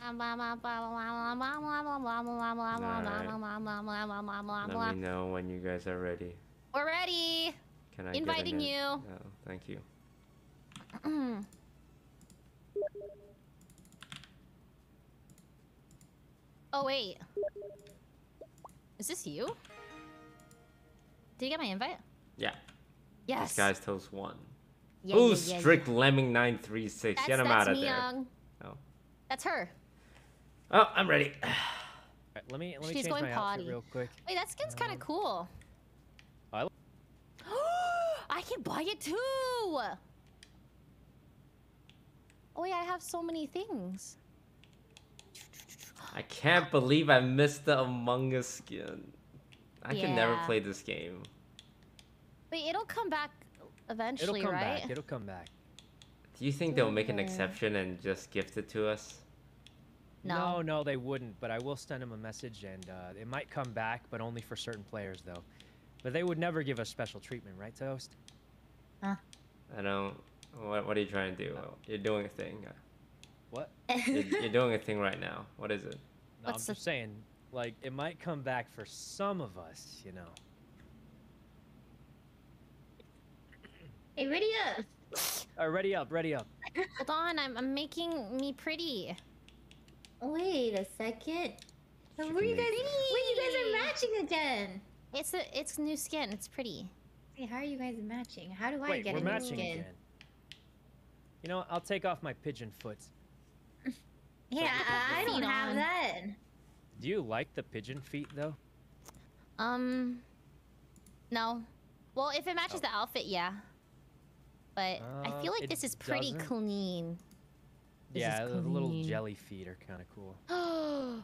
Let me know when you guys are ready. We're ready. Can I Inviting in- you. Oh, thank you. oh wait. Is this you? Did you get my invite? Yeah. Yes. This guy's toast one. Yeah, Who's yeah, yeah, strict lemming nine three six? Get him out of there. Young. Oh. That's her. Oh, I'm ready. Alright, let me let me She's change going my potty. outfit real quick. Wait, that skin's kind of um, cool. I I can buy it too. Oh yeah, I have so many things. I can't believe I missed the Among Us skin. I can never play this game. Wait, it'll come back eventually, It'll come right? back. It'll come back. Do you think they'll make an exception and just gift it to us? No. no, no, they wouldn't. But I will send them a message, and uh, it might come back, but only for certain players, though. But they would never give us special treatment, right, Toast? Huh? I don't. What, what are you trying to do? You're doing a thing. What? You're, you're doing a thing right now. What is it? No, What's I'm just saying, like, it might come back for some of us, you know. Hey, ready up. All right, ready up, ready up. Hold on, I'm, I'm making me pretty. Wait a second. What She where you guys? make- Wait, you guys are matching again. It's a it's new skin. It's pretty. Hey, how are you guys matching? How do I Wait, get we're a new matching skin? again. You know, I'll take off my pigeon foot. Yeah, I, I don't have on. that. Do you like the pigeon feet, though? Um, no. Well, if it matches Oh. the outfit, yeah. But I Uh, feel like this is pretty doesn't. clean. This yeah, the little jelly feet are kind of cool.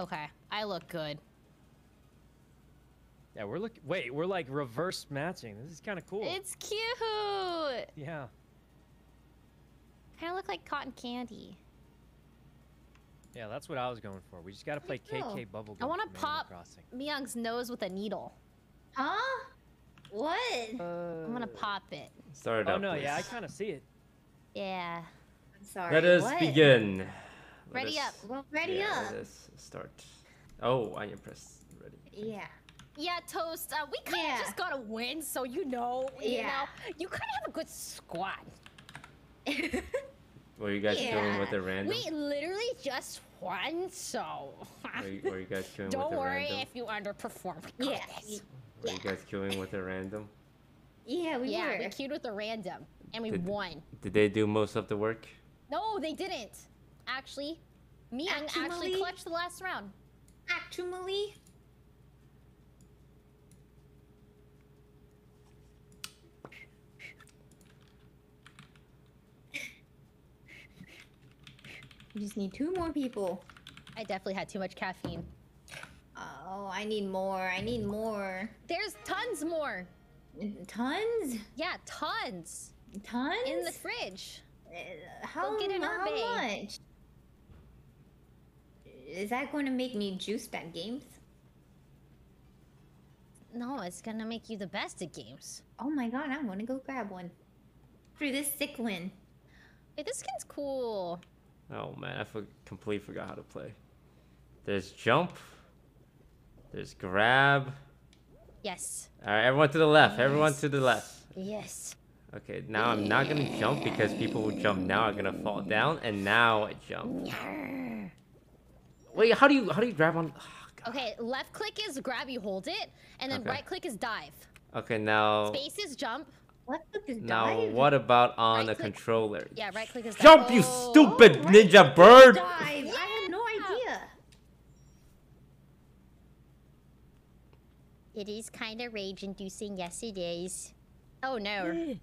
okay, I look good. Yeah, we're look. Wait, we're like reverse matching. This is kind of cool. It's cute. Yeah. Kind of look like cotton candy. Yeah, that's what I was going for. We just gotta play Pretty cool. KK Bubblegum. I want to pop Crossing. Myung's nose with a needle. Huh? What? I'm gonna pop it. Start it Oh up, no, yeah, I kind of see it. Yeah. I'm sorry. Let us what? begin. Let Ready us- up. Well, ready yeah, up. Let us start. Oh, I am pressed. Ready. Yeah. Yeah, Toast. Uh, we kind of Yeah. just gotta win, so you know, you Yeah. know, you kind of have a good squad. Were you guys doing Yeah. with the random? We literally just won, so Were you, were you guys queuing don't with the worry random? if you underperform. We got Yeah. this. Were you guys queuing with the random? yeah, we yeah, were. we queued with a random, and we Did- won. Did they do most of the work? No, they didn't. Actually, Myung actually Actually? clutched the last round. Actually, you just need two more people. I definitely had too much caffeine. Oh, I need more. I need more. There's tons more. Tons? Yeah, tons Tons? in the fridge. Uh, how, get in mu- our how bay. much? Is that going to make me juice back games? No, it's gonna make you the best at games. Oh my god, I'm gonna go grab one. Through this sick win. Hey, this skin's cool. Oh man, I for- completely forgot how to play. There's jump. There's grab. Yes. All right, everyone to the left. Everyone to the left. Yes. Okay, now I'm not gonna jump because people who jump now are gonna fall down, and now I jump. Wait, how do you how do you grab on? Oh, Okay, left click is grab, you hold it, and then Okay. right click is dive. Okay, now Space is jump. What the this now what about on Right a click- controller? Yeah, right click is dive. Jump, you Oh. stupid Oh, right ninja bird! Dive. I had no idea. It is kind of rage inducing. Yes, it is. Oh no. Eh.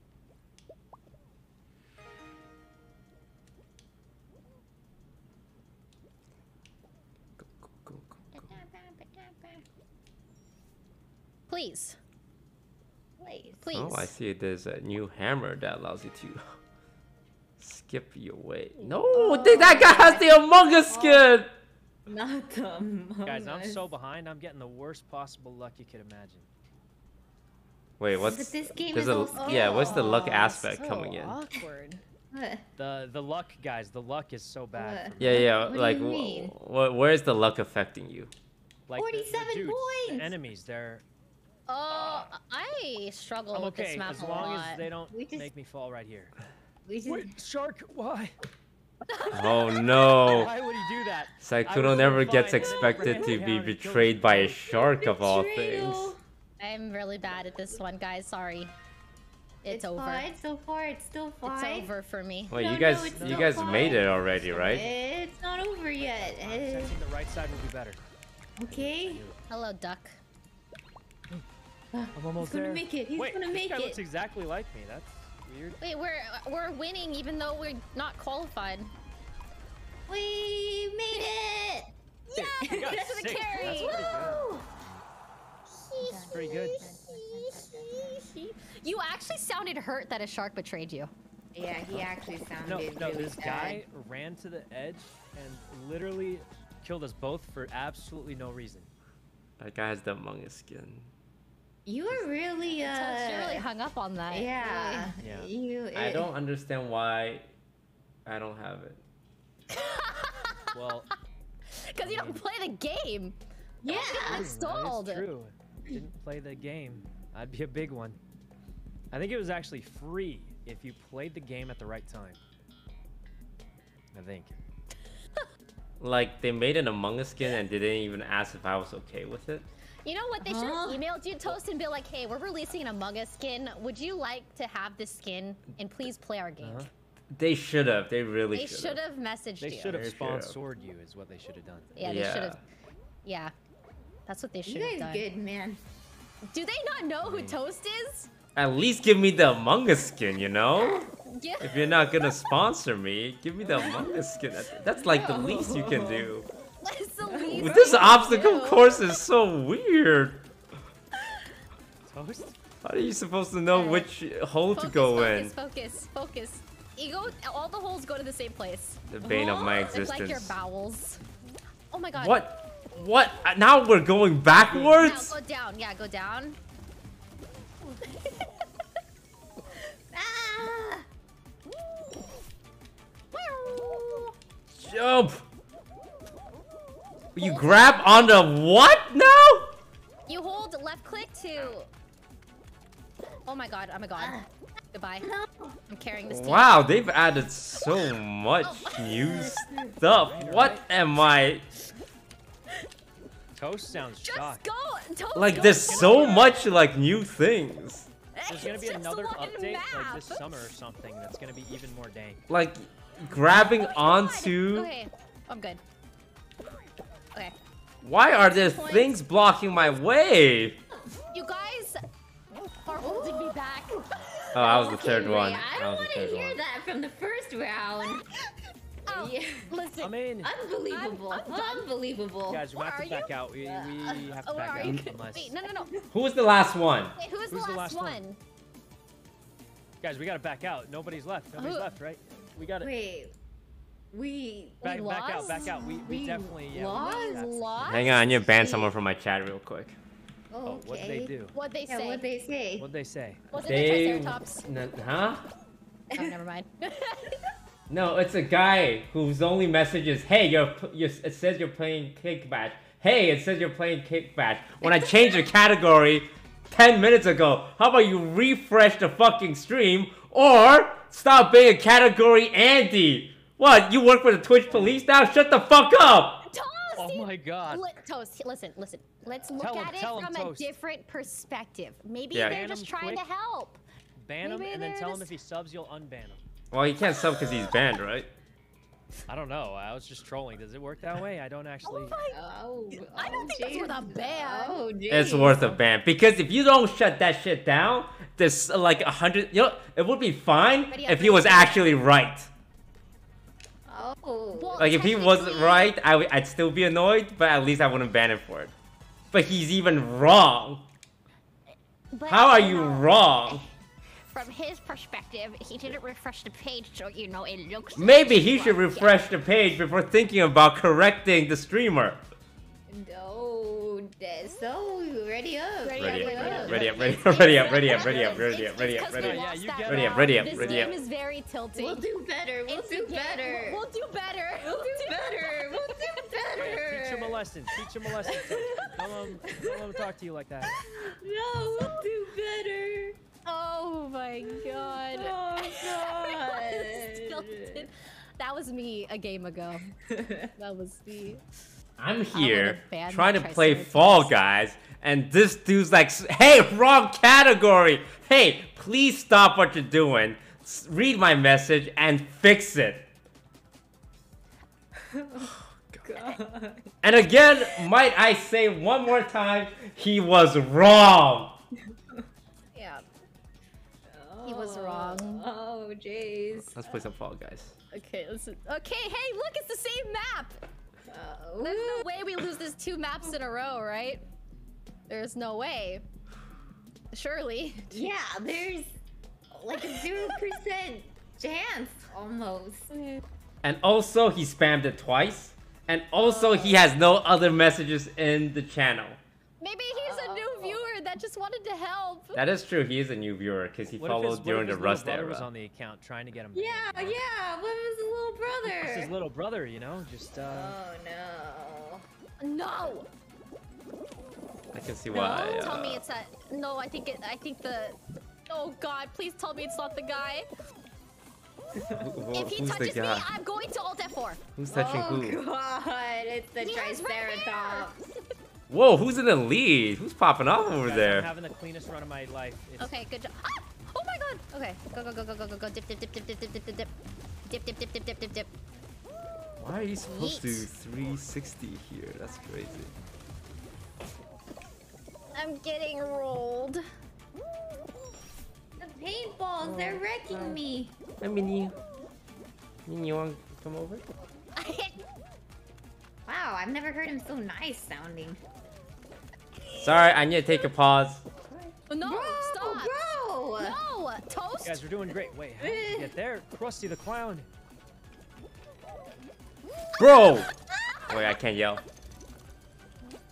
Please. Please. Please. Oh, I see. There's a new hammer that allows you to skip your way. No, th- that guy has the Among Us oh. skin. Not the Guys, I'm so behind. I'm getting the worst possible luck you could imagine. Wait, what's But this game there's is a also- yeah? What's the luck Oh, aspect so coming in? awkward. What? The the luck, guys. The luck is so bad. What? Yeah, yeah. What like, wh- wh- where's the luck affecting you? Like the- the 47 dudes, points! The enemies, they're. Oh, I struggle I'm with this okay map as a long lot. as they don't We just- make me fall right here. Just. Wait, shark! Why? Oh no. Why would he do that? Sykkuno never gets fine, and then he expected to be down and killed betrayed by a shark of all things. I'm really bad at this one, guys. Sorry. It's, over. fine. So far, it's still fine. It's over for me. Wait, No, you guys, it's you guys fine. made it already, right? It's not over yet. I'm Uh, sensing the right side would be better. okay. Hello, duck. I'm almost He's gonna there. make it. He's Wait, gonna this make guy it. looks exactly like me. That's weird. Wait, we're we're winning even though we're not qualified. We made it. Hey, you got Yes, to the carry. That's pretty good. Woo! That's pretty good. You actually sounded hurt that a shark betrayed you. Yeah, he actually sounded No, no, really this sad. guy ran to the edge and literally killed us both for absolutely no reason. That guy has the Among Us skin. You were really uh. So she really hung up on that. yeah. Yeah. You. I don't understand why I don't have it. Well, Because you don't play the game. Yeah. I'm stalled. That is true. Didn't play the game. I'd be a big one. I think it was actually free if you played the game at the right time. I think. Like they made an Among Us skin and didn't even ask if I was okay with it. You know what? They should have emailed you, Toast, and be like, hey, we're releasing an Among Us skin. Would you like to have this skin? And please play our game. Uh-huh. They should have. They really They should should have. have messaged They you. should have They should've. sponsored you, is what they should have done. Yeah, they Yeah. should have. Yeah. That's what they should You have guys done. good, man. Do they not know who Toast is? At least give me the Among Us skin, you know? Yeah. If you're not gonna sponsor me, give me the Among Us skin. That's like the least you can do. That's the least this obstacle do. course is so weird. Toast? How are you supposed to know Okay. which hole to go focus, in? Focus, focus. You go. All the holes go to the same place. The bane of my existence. It's like your bowels. Oh my god. What? What? Uh, Now we're going Now backwards? go down. Yeah, go down. Ah! Jump! You grab onto what now? You hold left click to. Oh my god. Oh my god. Goodbye. I'm carrying this team. Wow, they've added so much oh, new stuff. What am I? Toast sounds Just shocked. go. Toast, Like, go there's so much like new things. There's gonna be just another one update like this summer or something that's gonna be even more dank. Like grabbing Oh onto. Okay, I'm good. Okay, Why are there Points. things blocking my way? you guys are holding me back. Oh, oh I was the Okay, third Ray, one. I I don't want to hear one. that from the first round. Oh, Yeah. listen. I mean, Unbelievable. I'm done. Unbelievable. guys, we Where have to back you? out. We, we have to Oh, where back out unless. Wait, no, no, no. Who was the last one? Wait, who was the Who's last, the last one? one? Guys, we gotta back out. Nobody's left. Nobody's Who- left, right? We gotta Wait. We. back, We back out. lost? Back out. We, we We definitely yeah. lost? missed. Lost? Hang on, I need to ban someone from my chat real quick. Oh, Oh, what did they do? What'd they Yeah, say? what they say? What'd they say? Was it They, the Triceratops? N- huh? Oh, never mind. No, it's a guy whose only message is, "Hey, you're, p- you're it says you're playing Kickbash. Hey, it says you're playing Kickbash." When I changed the category ten minutes ago, how about you refresh the fucking stream or stop being a category Andy? What? You work for the Twitch police now? Shut the fuck up! Toast! Oh my god. Li- Toast, listen, listen. Let's look Tell him, at it tell him, from a Toast. different perspective. Maybe Yeah. they're Ban just trying quick. to help. Ban him and then they're tell him if he subs, you'll unban him. Well, he can't sub because he's banned, right? I don't know. I was just trolling. Does it work that way? I don't actually. Oh my Oh, I don't oh, think that's worth a oh, ban. Oh, geez. It's worth a ban because if you don't shut that shit down, there's like a hundred. You know, it would be fine if he was actually right. Oh. Like if he wasn't right, I w- I'd still be annoyed, but at least I wouldn't ban him for it. But he's even wrong. But, How are you wrong? From his perspective, he didn't refresh the page, so you know it looks. Maybe he should Yeah. refresh the page before thinking about correcting the streamer. No. that- So, ready up. Ready Ready up, up, ready ready up, ready up, ready up, ready up, ready up, ready up, ready up, ready up, ready up. Ready up, ready up, This game is very tilting. We'll do better. We'll do better. We'll do better. We'll do better. We'll do better. Teach him a lesson. Teach him a lesson. Don't let him, don't let him talk to you like that. No, we'll do better. Oh my god. Oh god. That was me a game ago. That was me. I'm wanna here trying to play Fall Guys, and this dude's like, "Hey, wrong category. Hey, please stop what you're doing. Read my message and fix it." God. And again, might I say one more time, he was wrong. Yeah. He was wrong. Oh, oh, jeez. Let's play some Fall Guys. Okay, listen. Okay, hey, look, it's the same map. Oh. There's no way we lose this two maps in a row, right? There's no way. Surely. Yeah, there's like a zero percent chance almost. And also, he spammed it twice. And also, he has no other messages in the channel. Maybe he's a new viewer that just wanted to help. That is true. He is a new viewer because he What if his, followed what during if the Rust little brother was era. on the account trying to get him? Yeah, yeah. What was his little It's his little brother, you know, just uh. Oh no. No. I can see No, why. tell me uh, it's that. No, I think it. I think the. Oh God! Please tell me it's not the guy. who- who- if he who's touches me. I'm going to Alt F4. Who's touching oh who? god, it's the He has red hair. Triceratops. Whoa, who's in the lead? Who's popping off over guys, I'm there? having the cleanest run of my life. It's, Okay, good job. Ah! Oh my God! Okay, go go go go go go go dip dip dip dip dip dip dip dip dip dip dip dip dip dip dip dip. Why are you supposed to Yeet. 360 here? That's crazy. I'm getting rolled. The paintballs, they're wrecking me. Hey, Minnie. Minnie, you want to come over? Wow, I've never heard him so nice sounding. Sorry, I need to take a pause. Oh, no! bro, stop! bro. No! Toast! guys, we're doing great. Wait, how did you get there? Krusty the Clown. Bro! Wait, I can't yell.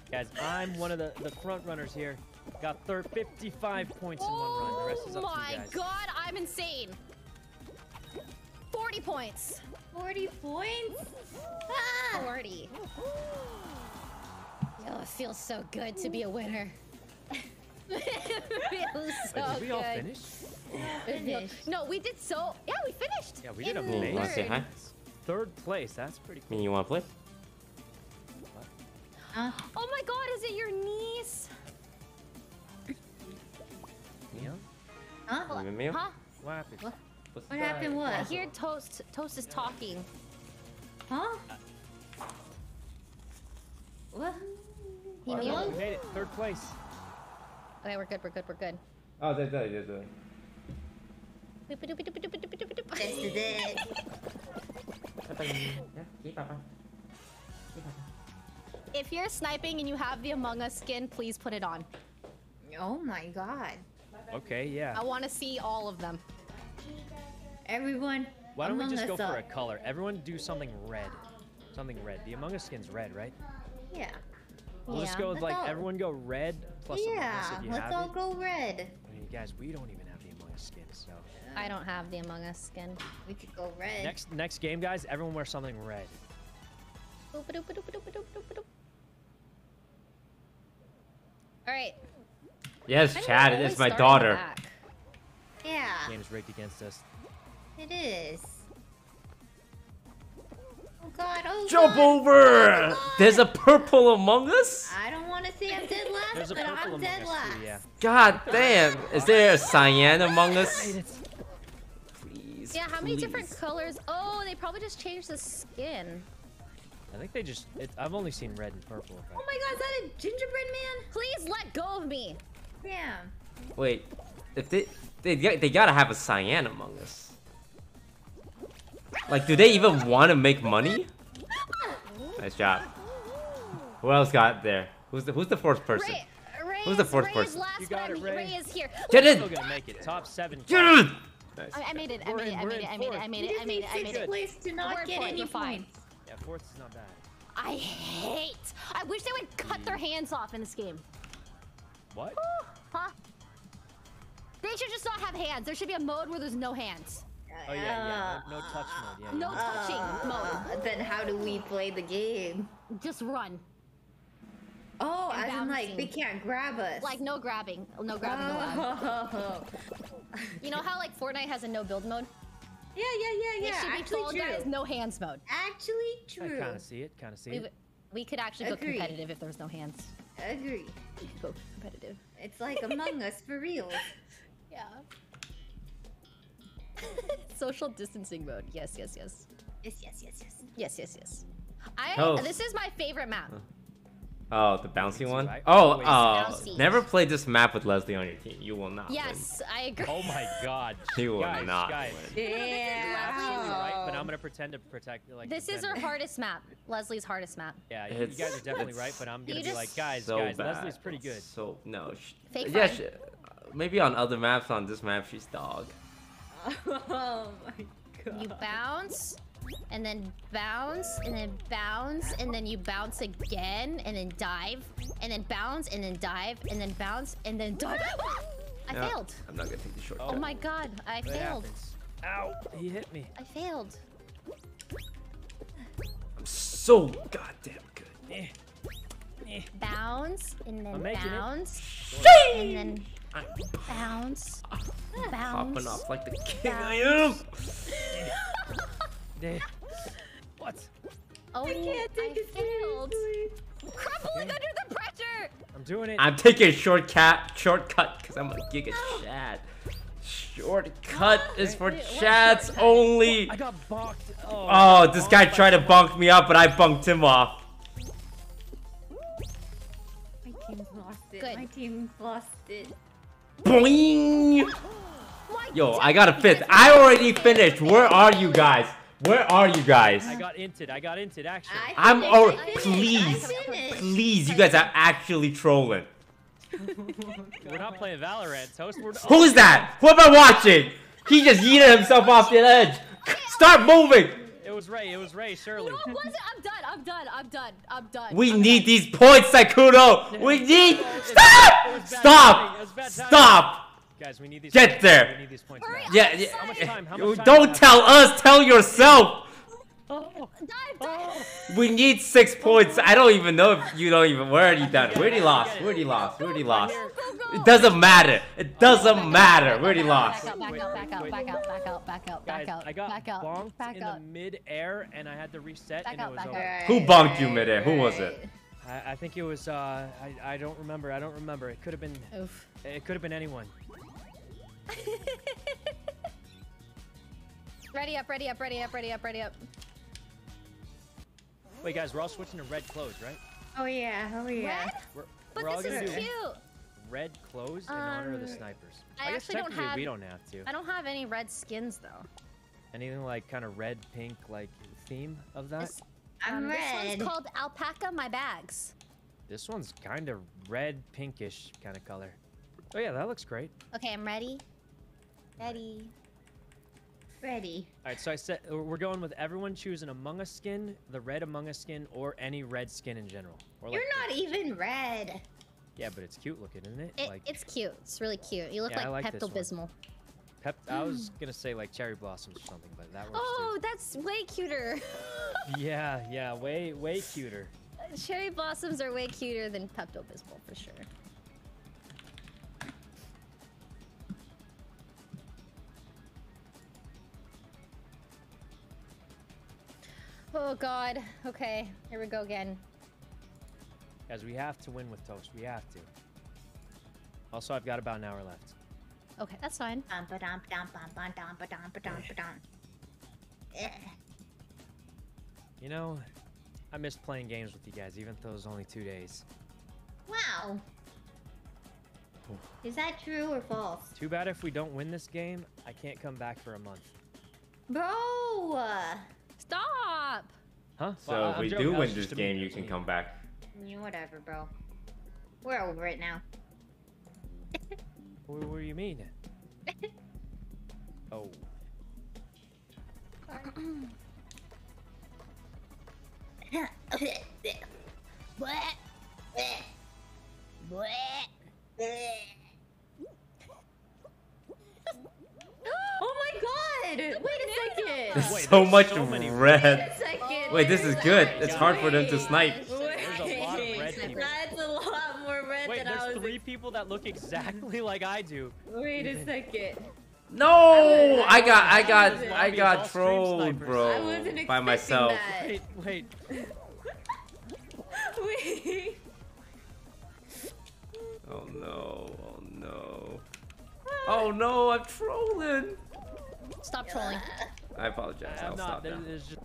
Guys, I'm one of the, the front runners here. Got third 55 points in one run. The rest is Oh up to oh my you guys. God! I'm insane. 40 points. 40 points? Ah! 40. Oh, it feels so good to be a winner. it feels so Wait, did we all good. finish? It feels- Finished. No, we did so. Yeah, we finished. Yeah, we did in Minnie, you want to say third. hi? Third place. That's pretty cool. Minnie, you want to play? Uh, Oh my God! Is it your niece? Yeah. huh? Minnie? Huh? What happened? What? What's What happened what? I hear Toast. Toast is talking. Huh? What? He What? knew? We made it. Third place. Okay, we're good. We're good. We're good. Oh, there's that, there's that. This is it. If you're sniping and you have the Among Us skin, please put it on. Oh my god. Okay, yeah. I want to see all of them. Everyone. Why don't we just go Us for a color? Everyone do something red. Something red. The Among Us skin's red, right? Yeah. We'll just go with like Let's all- everyone go red plus Among Us Yeah, let's have all it. go red. I mean, guys, we don't even have the Among Us skin, so. Uh, I don't have the Among Us skin. We could go red. Next next game, guys, everyone wear something red. All right. Yes, Chad, it's my daughter. back. Yeah, Game's rigged against us. It is. Oh god, oh Jump god. over! Oh God. There's a purple among us? I don't want to say I'm dead last, There's but I'm Among dead Us last. too, yeah. God damn. Is there a cyan among us? Please. Yeah, how many different colors? Oh, they probably just changed the skin. I think they just. It, I've only seen red and purple. Oh my god, is that a gingerbread man? Please let go of me. Damn. Wait, if they they got- they gotta have a cyan among us. Like, do they even want to make money? Nice job. Who else got there? Who's the who's the fourth person? Ray, Ray Who's the is- fourth Ray person? Is You got it, I'm- Ray. is here. Get Still in! gonna make it. Top seven. Get in! Nice. I, I made it. I We're made it. in- I we're made it. I made it. I made it. I made it. I made it. place to not get any fine. points. Yeah, fourth is not bad. I hate. I wish they would cut their hands off in this game. What? Huh? They should just not have hands. There should be a mode where there's no hands. Oh yeah, yeah. No, no touch mode. Yeah. No yeah. touching mode. Uh, then how do we play the game? Just run. Oh, And as in like they can't grab us. Like no grabbing. No grabbing allowed. Oh. You know how like Fortnite has a no build mode? Yeah, yeah, yeah, It yeah. should be Actually Fall true. Guys no hands mode. Actually true. I kind of see it. Kind of see We, it. we could actually go competitive if there was no hands. Agree. We could go competitive. It's like Among Us for real. Yeah. Social distancing mode. Yes, yes, yes. Yes, yes, yes, yes. Yes, yes, yes. I Oh. this is my favorite map. Oh, the bouncy one? right? Oh, uh, never play this map with Leslie on your team. You will not Yes, I agree. Oh my god. You will guys, not guys. win. Right, but I'm gonna pretend to protect. Like This is her her. hardest map. Leslie's hardest map. Yeah, you- It's- you guys are definitely right, but I'm gonna be like, guys, so guys, bad. Leslie's pretty good. So no, sh- Fake yeah, fun. sh- maybe on other maps. On this map, she's dog. Oh my god. You bounce, and then bounce, and then bounce, and then you bounce again, and then dive, and then bounce, and then dive, and then bounce, and then dive. I Yeah, failed. I'm not gonna take the short. Oh my god, I What failed. happens? Ow! He hit me. I failed. I'm so goddamn good. Eh. Eh. Bounce, and then making it. bounce, and then I'm bounce, popping bounce. off like the king I am. Eh. What? Oh, I can't take it failed. seriously. Crumbling under the pressure. I'm doing it. I'm taking a shortcut, shortcut, because I'm a giga chad. Shortcut is for Wait, what chads shortcut? only. I got bonked. Oh, Oh, this guy tried to bunk me up, but I bunked him off. My team's lost it. Good. My team's lost it. Boing! Yo, I got a fifth. I already finished. Where are you guys? Where are you guys? I got inted. I got inted actually. I I'm finished, oh, please. Please, you guys are actually trolling. We're not playing Valorant, Toast. We're Who is that? Who am I watching? He just yeeted himself off the edge. Start moving. It was Ray. It was Ray. Surely. No, it wasn't. I'm done. I'm done. I'm done. I'm done. We I'm need done. these points, Sykkuno. We need. Stop! Stop! timing, it was bad timing. Stop! Guys, we need these. Get points. there. We need these points. Hurry Yeah, yeah. How much time? How much time? Don't tell us. Tell yourself. Oh, Dive, dive. We need six points. I don't even know if you don't even. Where are you done? Where he lost? Where he lost? Where he lost? It doesn't matter. It doesn't matter. Where he lost? Back out, back out, back out, back out, back out, back out, Guys, back out, I got back out, bonked in the mid-air, and I had to reset, Back and it was over. Who bonked you midair? Who was it? I, I think it was. Uh, I, I don't remember. I don't remember. It could have been. Oof. It could have been anyone. ready up, ready up, ready up, ready up, ready up. Wait, guys, we're all switching to red clothes, right? Oh yeah, oh yeah. Red? We're, But we're all this gonna is do cute. red clothes in honor of the Um, snipers. I guess actually don't have- we don't have to. I don't have any red skins though. Anything like kind of red, pink, like theme of that. This, I'm um, This one's called Alpaca My Bags. This one's kind of red, pinkish kind of color. Oh yeah, that looks great. Okay, I'm ready. Ready. Ready. All right, so I said uh, we're going with everyone choosing Among Us skin, the red Among Us skin, or any red skin in general. Or You're like not even red. Yeah, but it's cute looking, isn't it? It, like it's cute. It's really cute. You look Yeah, like, like. Pepto Bismol. pep. I was gonna say like cherry blossoms or something, but that works Oh, that's way cuter. Yeah, yeah, way, way cuter. Cherry blossoms are way cuter than Pepto Bismol for sure. Oh god. Okay, here we go again. Guys, we have to win with toast. We have to. Also, I've got about an hour left. Okay, that's fine. You know, I missed playing games with you guys, even though it was only two days. Wow. Is that true or false? Too bad if we don't win this game, I can't come back for a month. Bro! Uh, Stop! Huh? So Well, if I'm we joking, do win this game, you can a come back. Yeah, whatever, bro. We're over it now. What, what do you mean? oh. What? What? Wait a second. There's Wait, so there's much so many red. Wait a second. Wait, this is good. It's hard for them to snipe. There's a lot of Wait, red people. That's a lot more red Wait, than I there's was. three people that look exactly like I do. Wait a second. No, I got, I got, I lobby is got all trolled, snipers. I bro, wasn't by myself. that. Wait, wait. Wait. Oh no, oh no. Oh no, I'm trolling. Stop trolling. I apologize. I'm I'll not. stop There, now. just.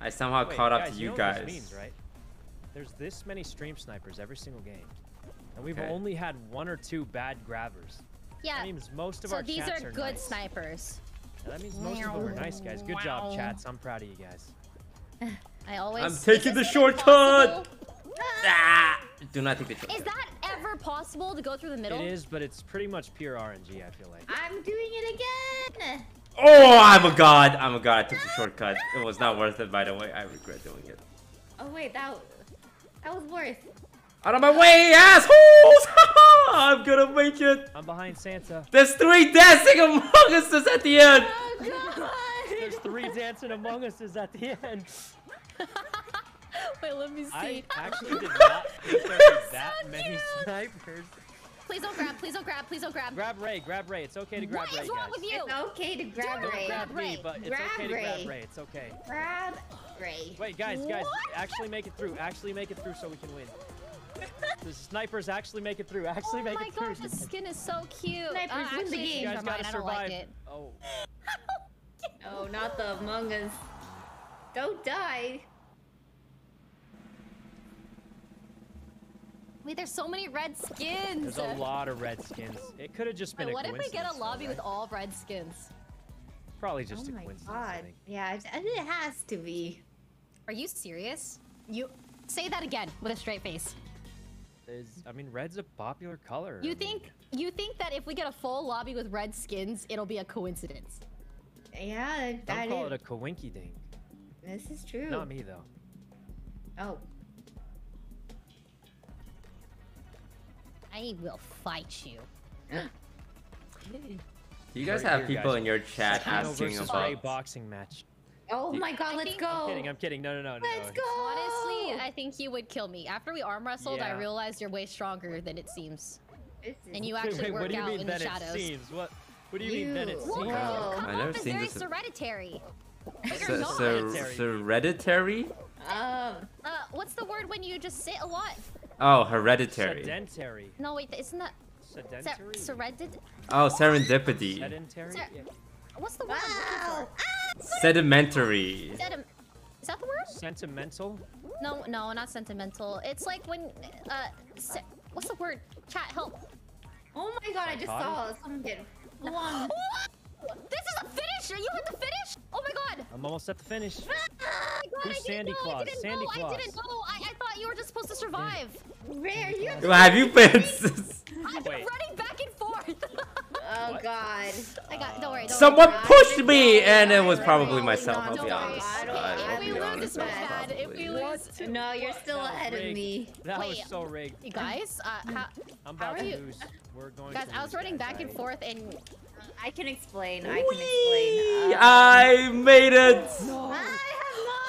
I somehow Wait, caught up guys, to you know guys. What this means, right? There's this many stream snipers every single game, and we've Okay. only had one or two bad grabbers. Yeah. That means most of So our these chats are are good nice. snipers. Yeah, that means most of them are nice, guys. Good job, chats. I'm proud of you guys. I always. I'm taking the even shortcut! Ah! Do not take the Is that ever possible to go through the middle? It is, but it's pretty much pure RNG. I feel like. I'm doing it again. Oh, I'm a god. I'm a god. I took the shortcut. It was not worth it, by the way. I regret doing it. Oh wait, that that was worse. Out of my way, assholes! I'm gonna make it. I'm behind Santa. There's three dancing among us at the end. Oh There's god. three dancing among us is at the end. Wait, let me see. I actually did not think there were that many snipers. Please don't grab. Please don't grab. Please don't grab. Grab Ray, grab Ray. It's okay to grab What Ray, is wrong guys. with you? It's okay to grab Don't Ray. grab me, Ray. but it's Grab okay to grab Ray. Ray. It's okay. Grab Ray. Wait, guys, guys, What? actually make it through. Actually make it through so we can win. the snipers actually make it through. Actually oh make it through. Oh my gosh, the skin is so cute. Snipers uh, win the game. you guys gotta mind. I don't survive. like it. Oh, Oh, not the Among Us. Don't die. Wait, there's so many red skins. there's a lot of red skins. It could have just been Wait, a what if we get coincidence, a though, lobby with all red skins? Probably just oh a my coincidence. I god. think. Yeah, it, it has to be. Are you serious? You say that again with a straight face. There's- I mean, red's a popular color. You I mean, think you think that if we get a full lobby with red skins, it'll be a coincidence? Yeah, Don't call it a coinky dink. This is true. Not me though. Oh. I will fight you. Do you guys Right have here, people guys. in your chat Kino asking about? Ray boxing match. Oh my god, let's go. I'm kidding. I'm kidding. No, no, no, no. Let's go. Honestly, I think you would kill me. After we arm wrestled, I realized you're way stronger than it seems. And you actually wait, work what do you out mean in the then shadows. it seems? What? What do you, mean then it You- seems? Well, Whoa. you come I off never as seen very this in- hereditary. But Ser- you're not. hereditary? Um. Uh, what's the word when you just sit a lot? Oh, hereditary. Sedentary. No, wait, isn't that Sedentary. ser- serented? Oh, serendipity. Sedentary. Ser- Yeah. What's the word I'm Wow. looking for? Sedimentary. Sedum- Is that the word? Sentimental. No, no, not sentimental. It's like when, uh, what's the word? Chat, help. Oh my god, I just saw someone get flung. This is a finish! You had the finish? Oh my god! I'm almost at the finish. Oh my god, Who's I didn't Sandy know, I Claus? didn't Sandy know, I didn't know. I, I thought you were just supposed to survive. Rare, you. Well, have you been? I've been Wait. running back and forth. Oh What? god. I got, don't worry, don't Someone worry. pushed me, and it was probably myself. I'll be honest. I don't- I- if I'll we be lose, honest. it's bad. If we lose- No, you're still That ahead of me. That was Wait. so rigged. You guys, uh, how, I'm How are to you- lose. We're going guys, to I was running back and forth, and I can explain. I can explain. Um, I made it.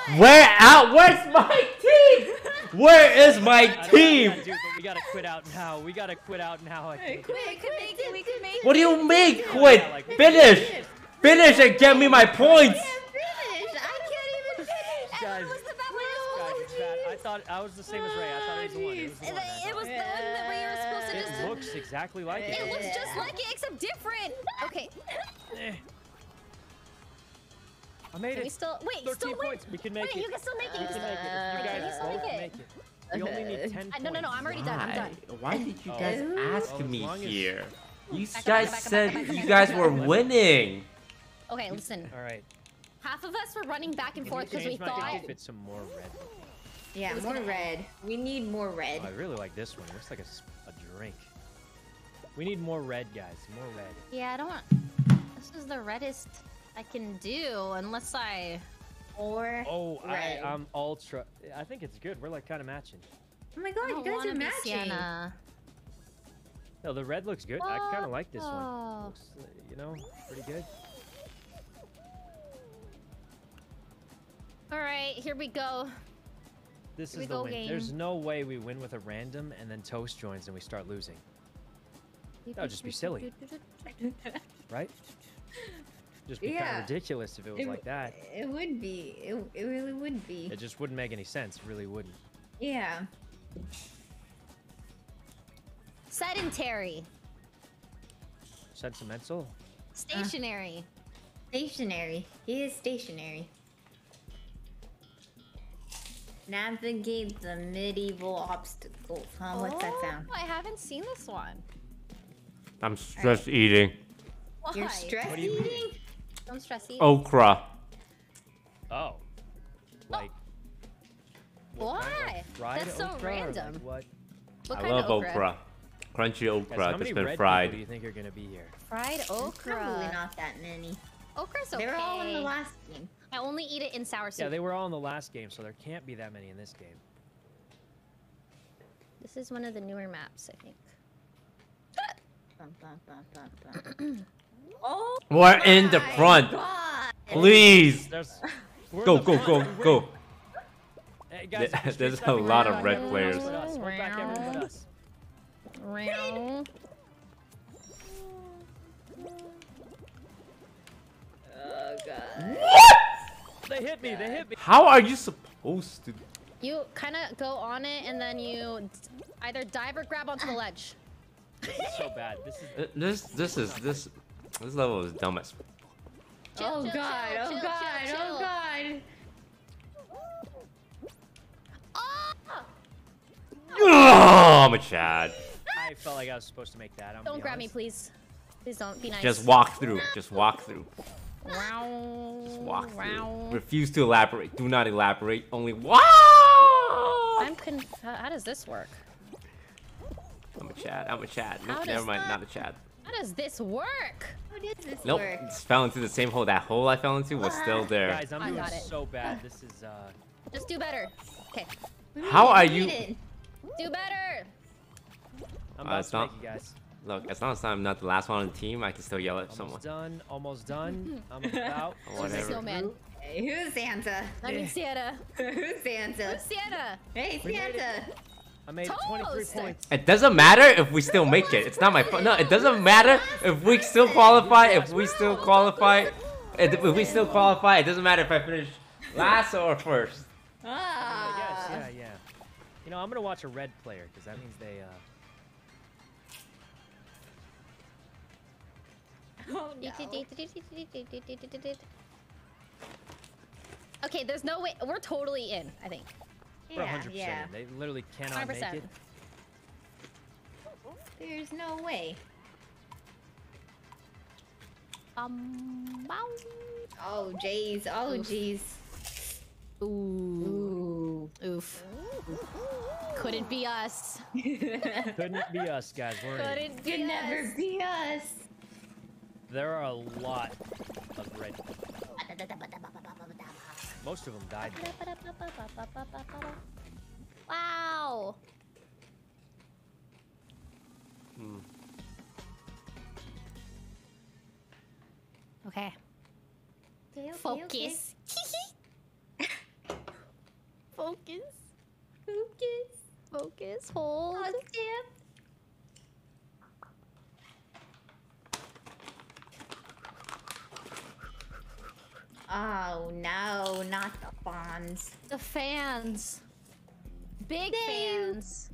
I have not. Where out? Where's my team? Where is my I what team? we gotta do, we gotta quit out now. We gotta quit out now. I think. Quick, we could make it, we could make What do you mean Quit. Finish. Finish and get me my points. I can't finish. I can't even finish. Guys, was the bad guys, one. it's bad. I thought I was the same as Ray. I thought it was the one. It was the one. It was thought. the one that where you were supposed to It just. looks exactly like it. It looks just like it, except different. Okay, Eh. I made can we still wait? 13 Still wait. points. We can make Wait, it. you can still make it. We You can can make it. still You guys can you still make it? make it. We only need 10 Uh, no, no, no, I'm already done. I'm done. Why did you Oh. guys ask Oh, me as- here? You Back up, guys back up, back said up, back up, you guys were winning. Okay, listen. All right. Half of us were running back and Can forth because we change my thought. outfit some more red? Yeah, more red. We need more red. Oh, I really like this one. It looks like a drink. We need more red, guys. More red. Yeah, I don't want. This is the reddest I can do unless I. Or. Oh, I, red. I'm ultra. I think it's good. We're like kind of matching. Oh my god, you guys are matching. Sienna. No, the red looks good. I kind of like this one. Looks, uh, you know, pretty good. All right, here we go. This Here we is the win. game. There's no way we win with a random and then Toast joins and we start losing, That would just be silly. right? Just be kind of ridiculous if it was It like that. It would be. It, it really would be. It just wouldn't make any sense. It really wouldn't. Yeah. Sedentary. Sentimental? Stationary. Stationary. He is stationary. Navigate the medieval obstacles. Huh? What's that oh, sound? Oh, I haven't seen this one. I'm stress eating Why? You're stress What do you mean? eating? Don't stress eat. okra. Oh. oh. Like. what kind Why? of That's so okra or like random. what? What I kind love of okra? okra. Crunchy Guys, okra how that's many been red fried. people do you think are gonna be here? Fried Probably okra. not that many. Okra's okay. They were all in the last game. I only eat it in sour soup. Yeah, they were all in the last game, so there can't be that many in this game. This is one of the newer maps, I think. Bum, bum, bum, bum, bum. oh We're in the front. God. Please. There's. Go, the go, front, go, we go. Hey, guys, There- there's a lot of red everyone players. but us. Hold back everyone but us. Meow. Oh god. They hit me. They hit me. How are you supposed to? You kind of go on it and then you either dive or grab onto the ledge. This is so bad. This is. This, this is this, this level is dumb as. Chill, oh chill, god. chill, oh chill, god. chill, Oh god. Ah! Oh, I'm a Chad. I felt like I was supposed to make that. I'm Don't be grab me, please. Please don't. Be nice. Just walk through. Just walk through. Wow. Just walk through. Refuse to elaborate. Do not elaborate. Only wow. I'm conf- how how does this work? I'm a Chad. I'm a Chad. How never mind. that- Not a Chad. How does this work? How does this Nope. work? Just fell into the same hole. That hole I fell into was still there. Guys, I'm I doing so bad. This is. uh... Just do better. Okay. How are we you- Do better. I'm Uh, about it's to make not- you guys. Look, as long as I'm not the last one on the team, I can still yell at someone. Almost done. Almost done. I'm about. Who's the Whatever. snowman? Hey, who's Santa? I mean Santa. who's Santa? Who's Santa? Hey, We made it. Santa. I made it 23 points. It doesn't matter if we still make it. It's not my fault. No, it doesn't matter if we still qualify. If we still qualify, if if we still qualify, it doesn't matter if I finish last or first. I Ah. guess. Yeah, yeah. You know, I'm gonna watch a red player because that means they. uh... Oh, no. Okay, there's no way. We're totally in, I think. We're Yeah, 100% yeah. They literally cannot make 100%. it. There's no way. Um, bow. Oh, jeez. Oh, jeez. Ooh. Oof. Couldn't be us. Couldn't be us, guys. We're. Couldn't be Could never be us. There are a lot of red. Most of them died. Wow. Hmm. Okay. Okay, okay, okay. Focus. Focus. Focus. Focus. Hold. Oh, Sam. Oh no, not the fans. The fans. Big Damn. fans.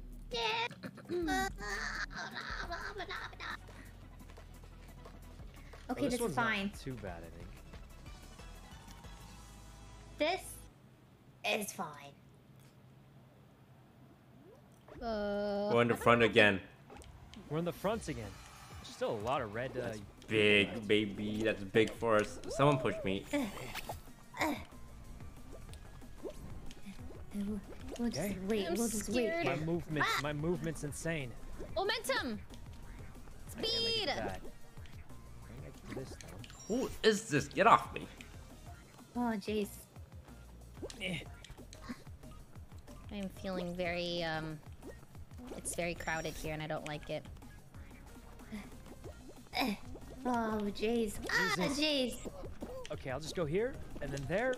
Okay, Well, this, one's is not fine. Too bad, I think. This is fine. Uh, We're in the front again. We're in the fronts again. There's still a lot of red. Uh, Big baby, that's big for us. Someone push me. We'll we'll just Okay. wait. I'm we'll just scared. my wait. movement, my movement's insane. momentum. I can't make Speed. it that. I think I can do this. Who is this? Get off me. Oh, jeez. Eh. I'm feeling very um. It's very crowded here, and I don't like it. Oh, jeez. Ah, jeez. Okay, I'll just go here and then there.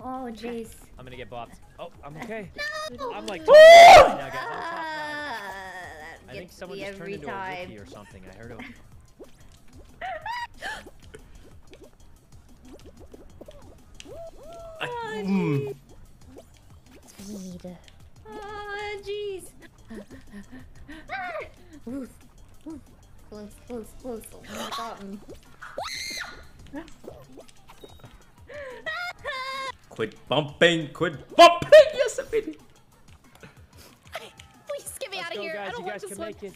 Oh, Oh, jeez. I'm gonna get bopped. Oh, I'm okay. No! I'm like right now, guys. I'm top five. Ah, I think someone just turned into time. a rookie or something. I heard of. Mm. Speed. Ah, jeez. Oof, oof. Close, close, close. Oh Almost got me. Quit bumping, quit bumping! Yes, I made it. Please get me Let's out of here. guys. I don't you want guys this can one. make it.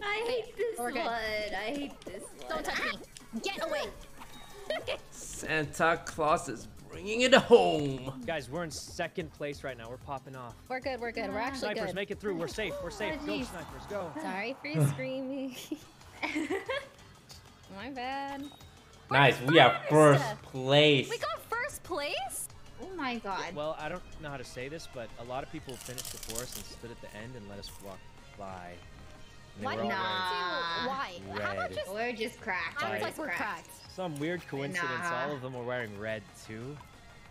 I hate this We're one. good. I hate this one. Don't touch me. Get away. Ah! Santa Claus is bringing it home. Guys, we're in second place right now. We're popping off. We're good. We're good. We're actually Snipers, good. make it through. We're safe. We're safe. Go, snipers, go. Sorry for your screaming. My bad. We're Nice, we are first place. We got first place. oh my god. Well, I don't know how to say this, but a lot of people finished before us and stood at the end and let us walk by. And they Why were did all Nah. wearing Why? How about just? We're just cracked. I was Right. like, we're cracked. Some weird coincidence. Nah. All of them were wearing red too.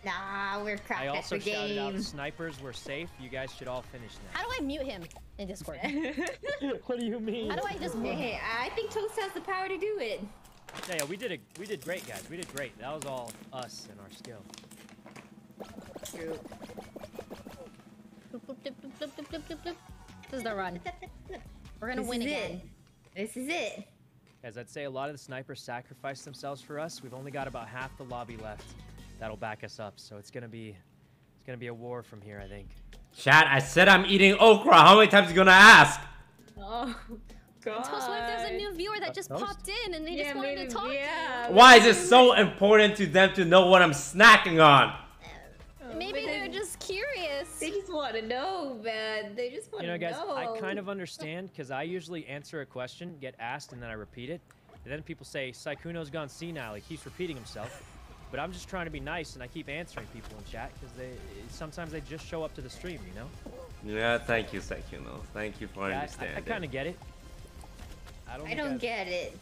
Nah, we're cracked I at also the shouted out game. snipers were safe. You guys should all finish now. How do I mute him in Discord? what do you mean? How do I just mute him? I think Toast has the power to do it. Yeah, yeah, we did it. We did great, guys. We did great. That was all us and our skill. True. This is the run. We're gonna This win again. It. This is it. As I'd say a lot of the snipers sacrificed themselves for us. We've only got about half the lobby left. That'll back us up. So it's gonna be, it's gonna be a war from here, I think. Chat, I said I'm eating okra. How many times are you gonna ask? Oh, God. Toast, what if there's a new viewer that just Toast? popped in and they Yeah, just wanted maybe- to talk yeah. Why is it so important to them to know what I'm snacking on? They just want to know, man. They just want to know, You know, guys, know. I kind of understand because I usually answer a question, get asked, and then I repeat it. And then people say, Sykkuno's gone senile. He keeps repeating himself. But I'm just trying to be nice, and I keep answering people in chat because they sometimes they just show up to the stream, you know. Yeah, thank you, Sykkuno. Thank you for Yeah, I- I, kind of get it. I don't. I don't I've- get it.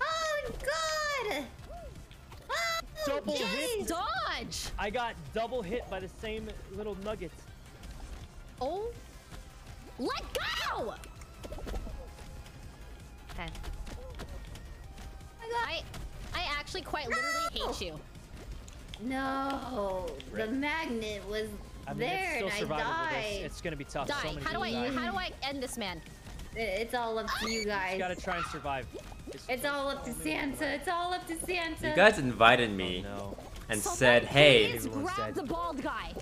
Oh God! Double jeez. hit. Dodge! I got double hit by the same little nugget. Oh. Let go! Okay. I I actually quite literally hate you. No, the magnet was I mean, there it's still and I survivable. died. It's, it's gonna be tough. So Die. many How do I die. how do I end this man? It's all up to you guys. You gotta try and survive. It's all up to so many people Santa. It's all up to Santa. You guys invited me Oh, no. and Someone said, hey, Please grab dead. the bald guy.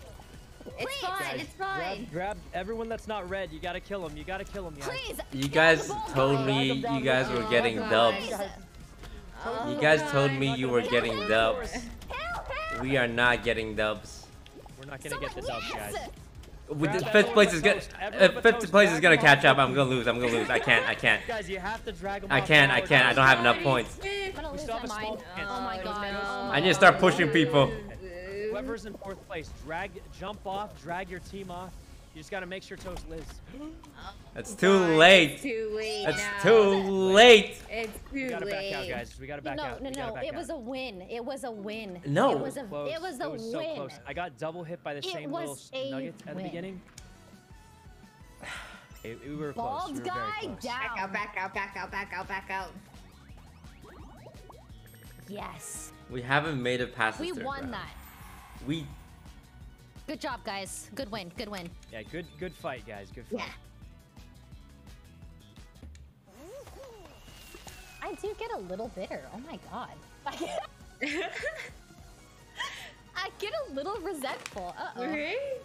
it's please. fine. Guys, it's fine. Grab, grab everyone that's not red. You gotta kill him. You gotta kill him. Please. you guys told guy. me Drag 'em down you guys were getting Oh, dubs. You guys told me you were getting dubs. Help, help. We are not getting dubs. We're not gonna Someone, get the dubs, yes! guys. Fifth place is the gonna, uh, fifth place is gonna catch up. I'm gonna lose. I'm gonna lose. I can't. I can't. Guys, you have to drag them I can't. I can't. I die. don't have enough points. I'm gonna We lose still my have a small mind. chance. Oh my god. I need to start pushing people. Whoever's in fourth place, drag, jump off, drag your team off. You just gotta make sure Toast lives. That's too God, late. It's too late It's now. too late. It's too late. We gotta late. back out, guys. We gotta back no, out. no, We gotta no. back It was a win. It was a win. No. It was a Close. it was a it was win. so close. I got double hit by the It same little was a nugget at the beginning. It, we were close. Bald we were guy very close. down. Back out, back out, back out, back out, back out. Yes. We haven't made it past the We won round. that. We Good job, guys. Good win. Good win. Yeah, good, good fight, guys. Good fight. Yeah. I do get a little bitter. Oh my god. I get a little resentful. Uh oh. Right?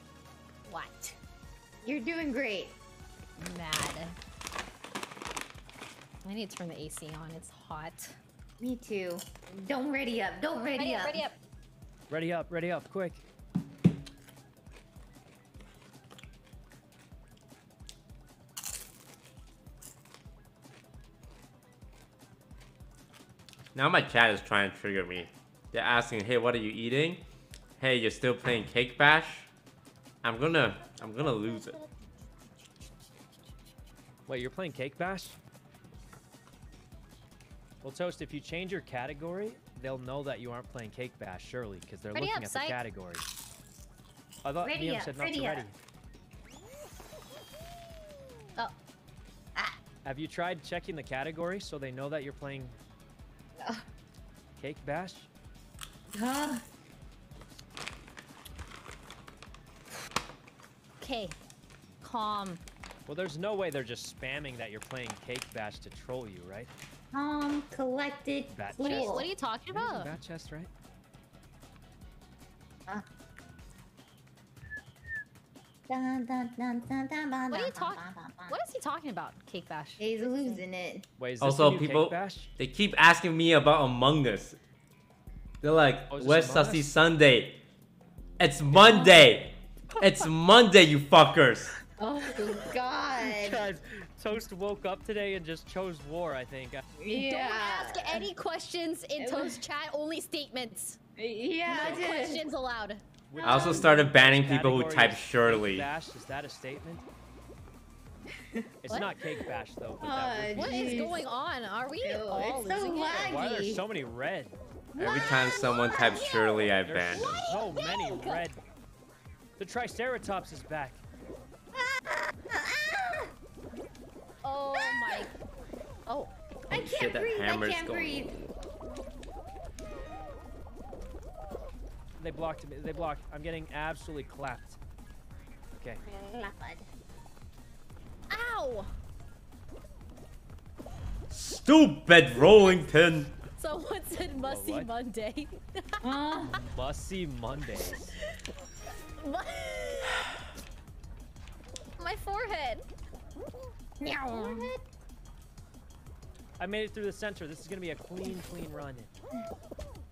What? You're doing great. Mad. I need to turn the AC on. It's hot. Me too. Don't ready up. Don't ready, Ready up. up. Ready up. Ready up, ready up, quick. Now my chat is trying to trigger me. They're asking, "Hey, what are you eating? Hey, you're still playing Cake Bash? I'm gonna, I'm gonna lose it. Wait, you're playing Cake Bash? Well, Toast, if you change your category, they'll know that you aren't playing Cake Bash, surely, because they're Ready looking up, at the category. I thought Ready Liam up, said not ready to ready. Oh, ah. Have you tried checking the category so they know that you're playing Ugh. Cake Bash? Huh? okay. Calm. Well, there's no way they're just spamming that you're playing Cake Bash to troll you, right? Calm, collected, Bat What are you, what are you talking about? bat chest, right? Uh. What are you dun, talking? dun, dun, dun. What is he talking about? Cake Bash. He's losing it. Wait, is this Also, people Cake Bash? they keep asking me about Among Us. They're like, Oh, "Where's Among Sussy Sunday?" It's Monday. it's Monday, you fuckers. Oh God. Guys, Toast woke up today and just chose war, I think. yeah. Don't ask any questions in It Toast was- chat. Only statements. Yeah. No questions allowed. Which I also started banning people who type is surely. Bash, is that a statement? It's What? not Cake Bash, though. But Uh, that would What be. is Jeez. going on? Are we Ew, all it's so losing it? laggy. Why are there so many red? Every time someone types surely, I ban them. so many red. The Triceratops is back. Oh my. Oh. I Oh, can't shit, that breathe. I hammer's can't going. breathe. They blocked me. They blocked. I'm getting absolutely clapped. Okay. Ow! Stupid rolling pin. Someone said Mussy what? Monday. Uh, Mussy Mondays. My forehead. meow. I made it through the center. This is gonna be a clean, clean run.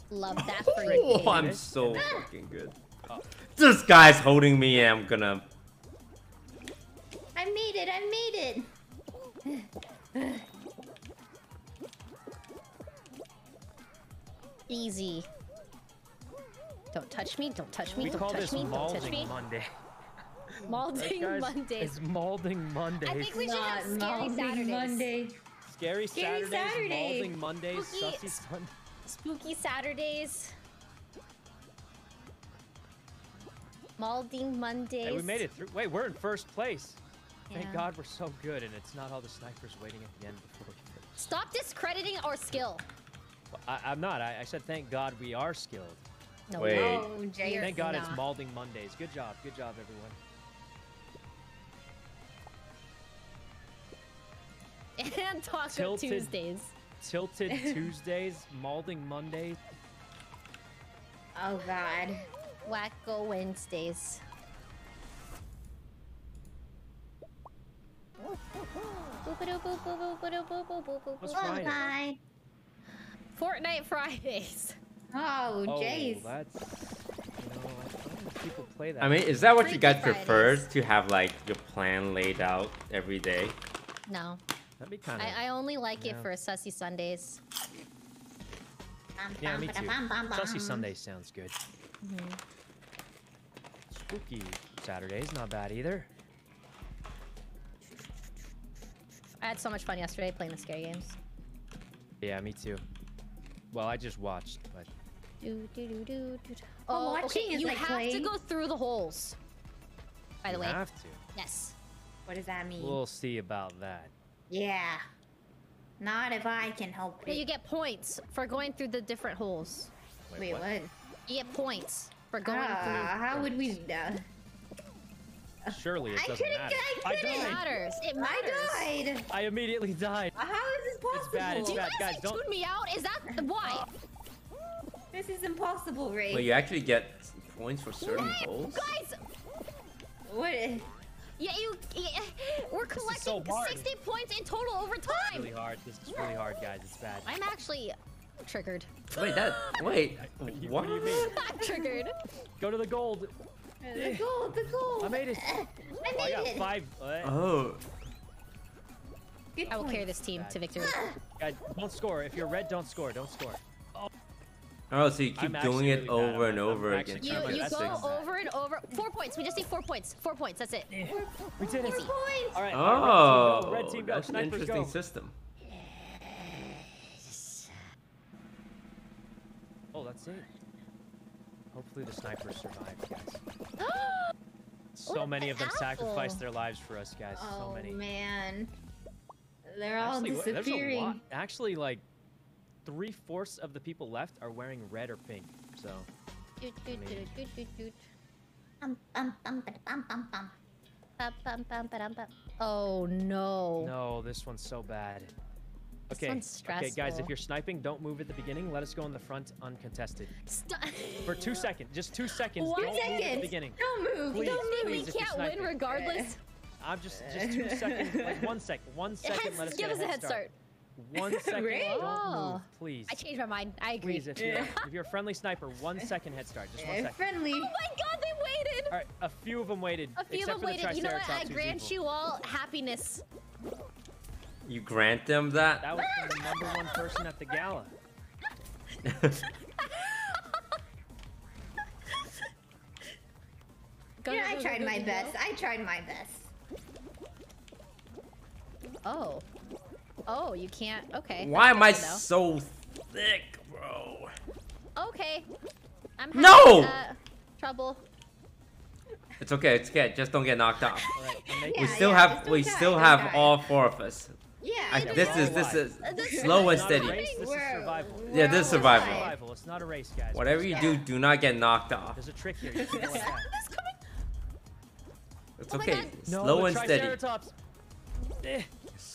Love that for you. Oh. I'm so fucking good. Oh. This guy's holding me and I'm gonna. I made it. I made it. Easy. Don't touch me. Don't touch me. We don't touch me. Don't touch me. Malding Monday. Malding Right, guys? Mondays. It's Malding Mondays. I think we should have scary Malding Saturdays. Monday. Scary, Scary Saturdays, Saturday. Malding Mondays, Spooky- Sussy Sunday. Spooky Saturdays. Malding Mondays. Hey, we made it through. Wait, we're in first place. Thank Yeah. God we're so good, and it's not all the snipers waiting at the end before we finish. Stop discrediting our skill. Well, I, I'm not. I, I said thank God we are skilled. No, Wait. Oh, Jay. You're Thank God it's. Malding Mondays. Good job. Good job, everyone. And Taco Tilted. Tuesdays. Tilted Tuesdays, Malding Mondays. Oh God. Wacko Wednesdays. What's Oh, Friday? hi. Fortnite Fridays. Oh, Oh, that's. You know, I people play that. I mean, is that what you guys prefer Fridays. to have like your plan laid out every day? No, that'd be kind of. I, I only like it Yeah. for Sussy Sundays. Yeah, me too. Bum-bum-ba-dum-bum-bum. Sussy Sunday sounds good. Mhm. Spooky Saturdays, not bad either. I had so much fun yesterday playing the scary games. Yeah, me too. Well, I just watched, but Do, do, do, do, do. do. Oh, watching okay. is You like have playing. to go through the holes. By the you way, have to. yes. What does that mean? We'll see about that. Yeah. Not if I can help But it. you get points for going through the different holes. Wait, what? You get points for going through. Ah, how would we? Uh, Surely it I doesn't couldn't- matter. I I through. It died. matters. It matters. I died. I immediately died. How is this possible? It's bad, it's Do you guys, guys, like, don't- tune me out? Is that why? This is impossible, Ray. But you actually get points for certain What? holes. Guys, What? Yeah, you, yeah, we're This is so collecting 60 points in total over It's time. really hard. This is really hard, guys. It's bad. I'm actually triggered. Wait, that. Wait. What do you- What? what do you mean? I'm triggered. Go to the gold. The gold, the gold. I made it. I made Oh, I got it. five. Oh. Good I will carry this team to victory. guys, don't score. If you're red, don't score. Don't score. Oh, so you keep I'm doing it really over I'm- and I'm over again. You, you go to over and over. Four points. We just need four points. Four points. That's it. We did it. Four points. All right. Oh, all right, red team go. Oh, red team go. that's an Snipers interesting go. system. Oh, that's it. Hopefully the snipers survive, guys. So What many of them sacrificed their lives for us, guys. oh so many. man. They're all Actually, wha- a lot. disappearing. Actually, like three fourths of the people left are wearing red or pink. So Doot, doot, doot, doot, doot, doot. Bum, bum, bum, bum, bum, bum. Bum, bum, bum, bum. Oh no. no, this one's so bad. This Okay, one's okay, guys. If you're sniping, don't move at the beginning. Let us go in the front uncontested Stop. for two seconds. Just two seconds. One don't move at the beginning. Don't move. Please, Don't mean please, we can't win regardless. I'm just just two seconds. Like one second. One second. Let us Give get us a head start. One second. Really? Don't Oh. move, please. I changed my mind. I agree. Please, if you're, if you're a friendly sniper, one second head start. Just one Eh, friendly. Oh my god, they waited. All right, a few of them waited. A few of them for the waited. You know what? I grant evil. you all happiness. You grant them that? That was from the number one person at the gala. Go, Yeah, go, I go, tried go, my go, best. I tried my best. Oh. Oh, you can't. Okay. Why am I good to know. so thick, bro? Okay. I'm No! having, uh, trouble. It's okay, it's okay. Just don't get knocked off. All right, We still yeah, have we die, still have die. all four of us. Yeah. I, Yeah, this we're is this is Uh, this is slow and It's not a steady. race, this is We're- survival. Yeah, this is survival. Survival. It's not a race, guys. Whatever you do, do not get knocked off. There's a trick here. You like. It's Oh okay. God. No, Slow and steady.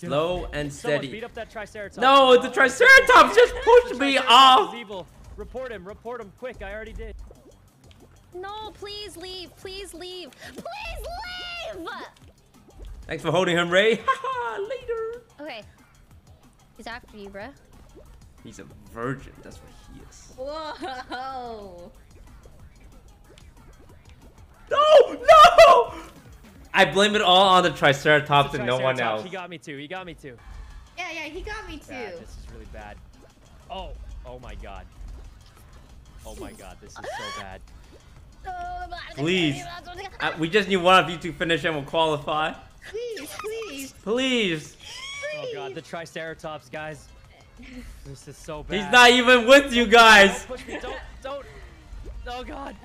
Triceratops. Slow and steady. beat up that Triceratops. No, the Triceratops just pushed The me off. is evil. Report him. Report him quick. I already did. No, please leave. Please leave. Please leave! Thanks for holding him, Ray. Later. Okay. He's after you, bruh. He's a virgin. That's what he is. Whoa. No, no! I blame it all on the Triceratops The and no one else. He got me too. He got me too. Yeah, yeah, he got me too. Bad. This is really bad. Oh, oh my god. Oh my god, this is so bad. Please. Uh, we just need one of you to finish and we'll qualify. Please, please. Please. Oh god, the Triceratops, guys. This is so bad. He's not even with you guys. Don't push me. Don't, don't. Oh god.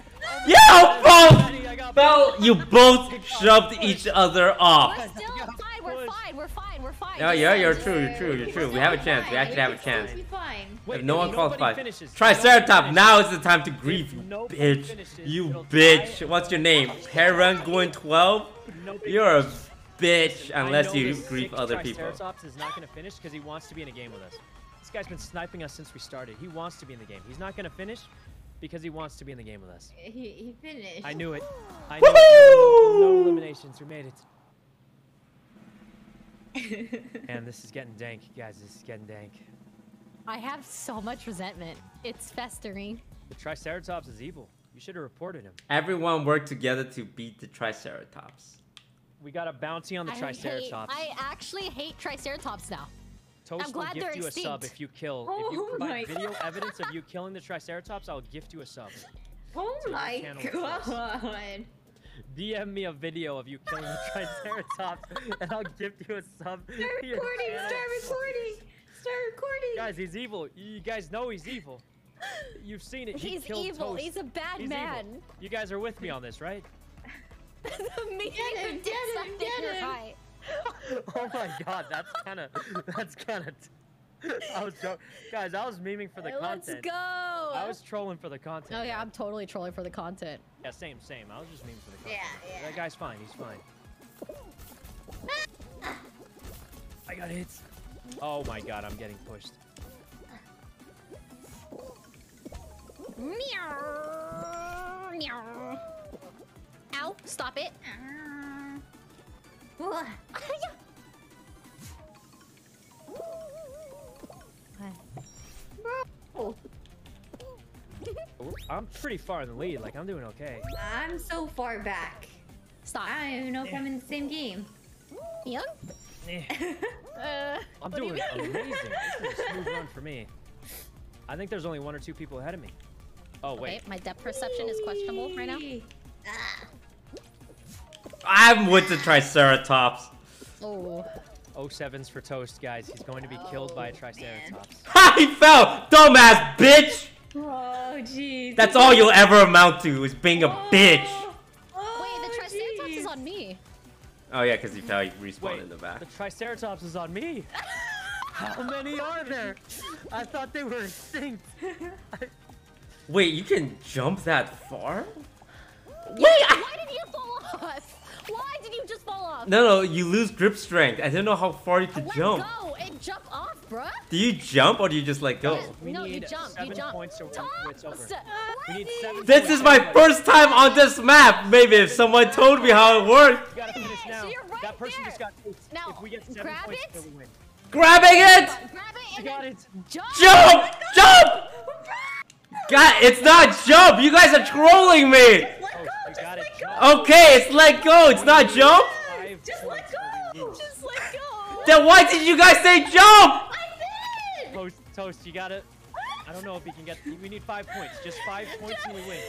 Yeah, oh, I got both. Bell, you both shoved each other off. We're still Yeah, fine. We're fine. We're fine. We're fine. Yeah, Just yeah, you're true, you're true, you're true. We have a chance. We actually have a chance. Be fine. If no one nobody qualifies. finishes, Triceratops, now is the time to grief, you bitch. You bitch. What's your name? Heron 12? You're a bitch unless you this grief other people. Triceratops is not going to finish because he wants to be in a game with us. This guy's been sniping us since we started. He wants to be in the game. He's not going to finish because he wants to be in the game with us. He, he finished. I knew it. I knew it. No, no Woohoo! eliminations. We made it. And this is getting dank, guys. This is getting dank. I have so much resentment. It's festering. The Triceratops is evil. You should have reported him. Everyone worked together to beat the Triceratops. We got a bounty on the I hate, Triceratops. I actually hate Triceratops now. Toast I'm glad will they're gift you a sub if you kill. Oh if you oh my provide video evidence of you killing the Triceratops, I'll gift you a sub. oh to your my channel first. god. DM me a video of you killing the Triceratops, and I'll gift you a sub. Start recording, channel. start recording. Start recording. Guys, he's evil. You guys know he's evil. You've seen it. He He's killed evil. Toast. He's a bad He's man. evil. You guys are with me on this, right? Me Get him, and get him, something get you're him. right. oh my god, that's kind of, that's kind of. I was jo- guys, I was memeing for the content. Let's content. go. I was trolling for the content. Oh yeah, guys. I'm totally trolling for the content. Yeah, same, same. I was just memeing for the content. Yeah, yeah. That guy's fine. He's fine. Ah! I got hits. Oh my god, I'm getting pushed. Meow. Meow. Ow! Stop it. Ah. Whoa. I'm pretty far in the lead. Like I'm doing okay. I'm so far back. Stop. I don't even know if I'm in the same game. Young? Eh, Uh, I'm what do doing amazing. This is a smooth run for me. I think there's only one or two people ahead of me. Oh Okay, wait. my depth perception is questionable right now. Ah. I'm with the Triceratops. Oh. 07's for toast, guys. He's going to be killed by a Oh, triceratops. Ha! He fell! Dumbass bitch! Oh, jeez. That's all you'll ever amount to is being a bitch. Wait, the Triceratops is on me. Oh yeah, because you fell, you respawned Wait, in the back. the Triceratops is on me. How many are there? I thought they were extinct. Wait, you can jump that far? Wait, I- Why did you fall off? Why did you just fall off? no, no, you lose grip strength. I didn't know how far you could Let jump. go and jump off, bruh. Do you jump or do you just let go? We No, you need jump, you seven jump. points or Tom, it's over. st- We need seven This is my first time on this map. Maybe if someone told me how it worked. You gotta finish now. So you're right that person there. just got eight. Now, if we get seven grab points, it. we win. Grabbing it! Grab it and got it. jump. Jump! Jump! God, it's not jump. You guys are trolling me. Let Oh, go. you Just got it. go. Okay, it's let go. It's not jump. Five Just let points are we go. Just let go. Then why did you guys say jump? I did. Toast, toast, you got it. I don't know if you can get. We need five points. Just five points and we win.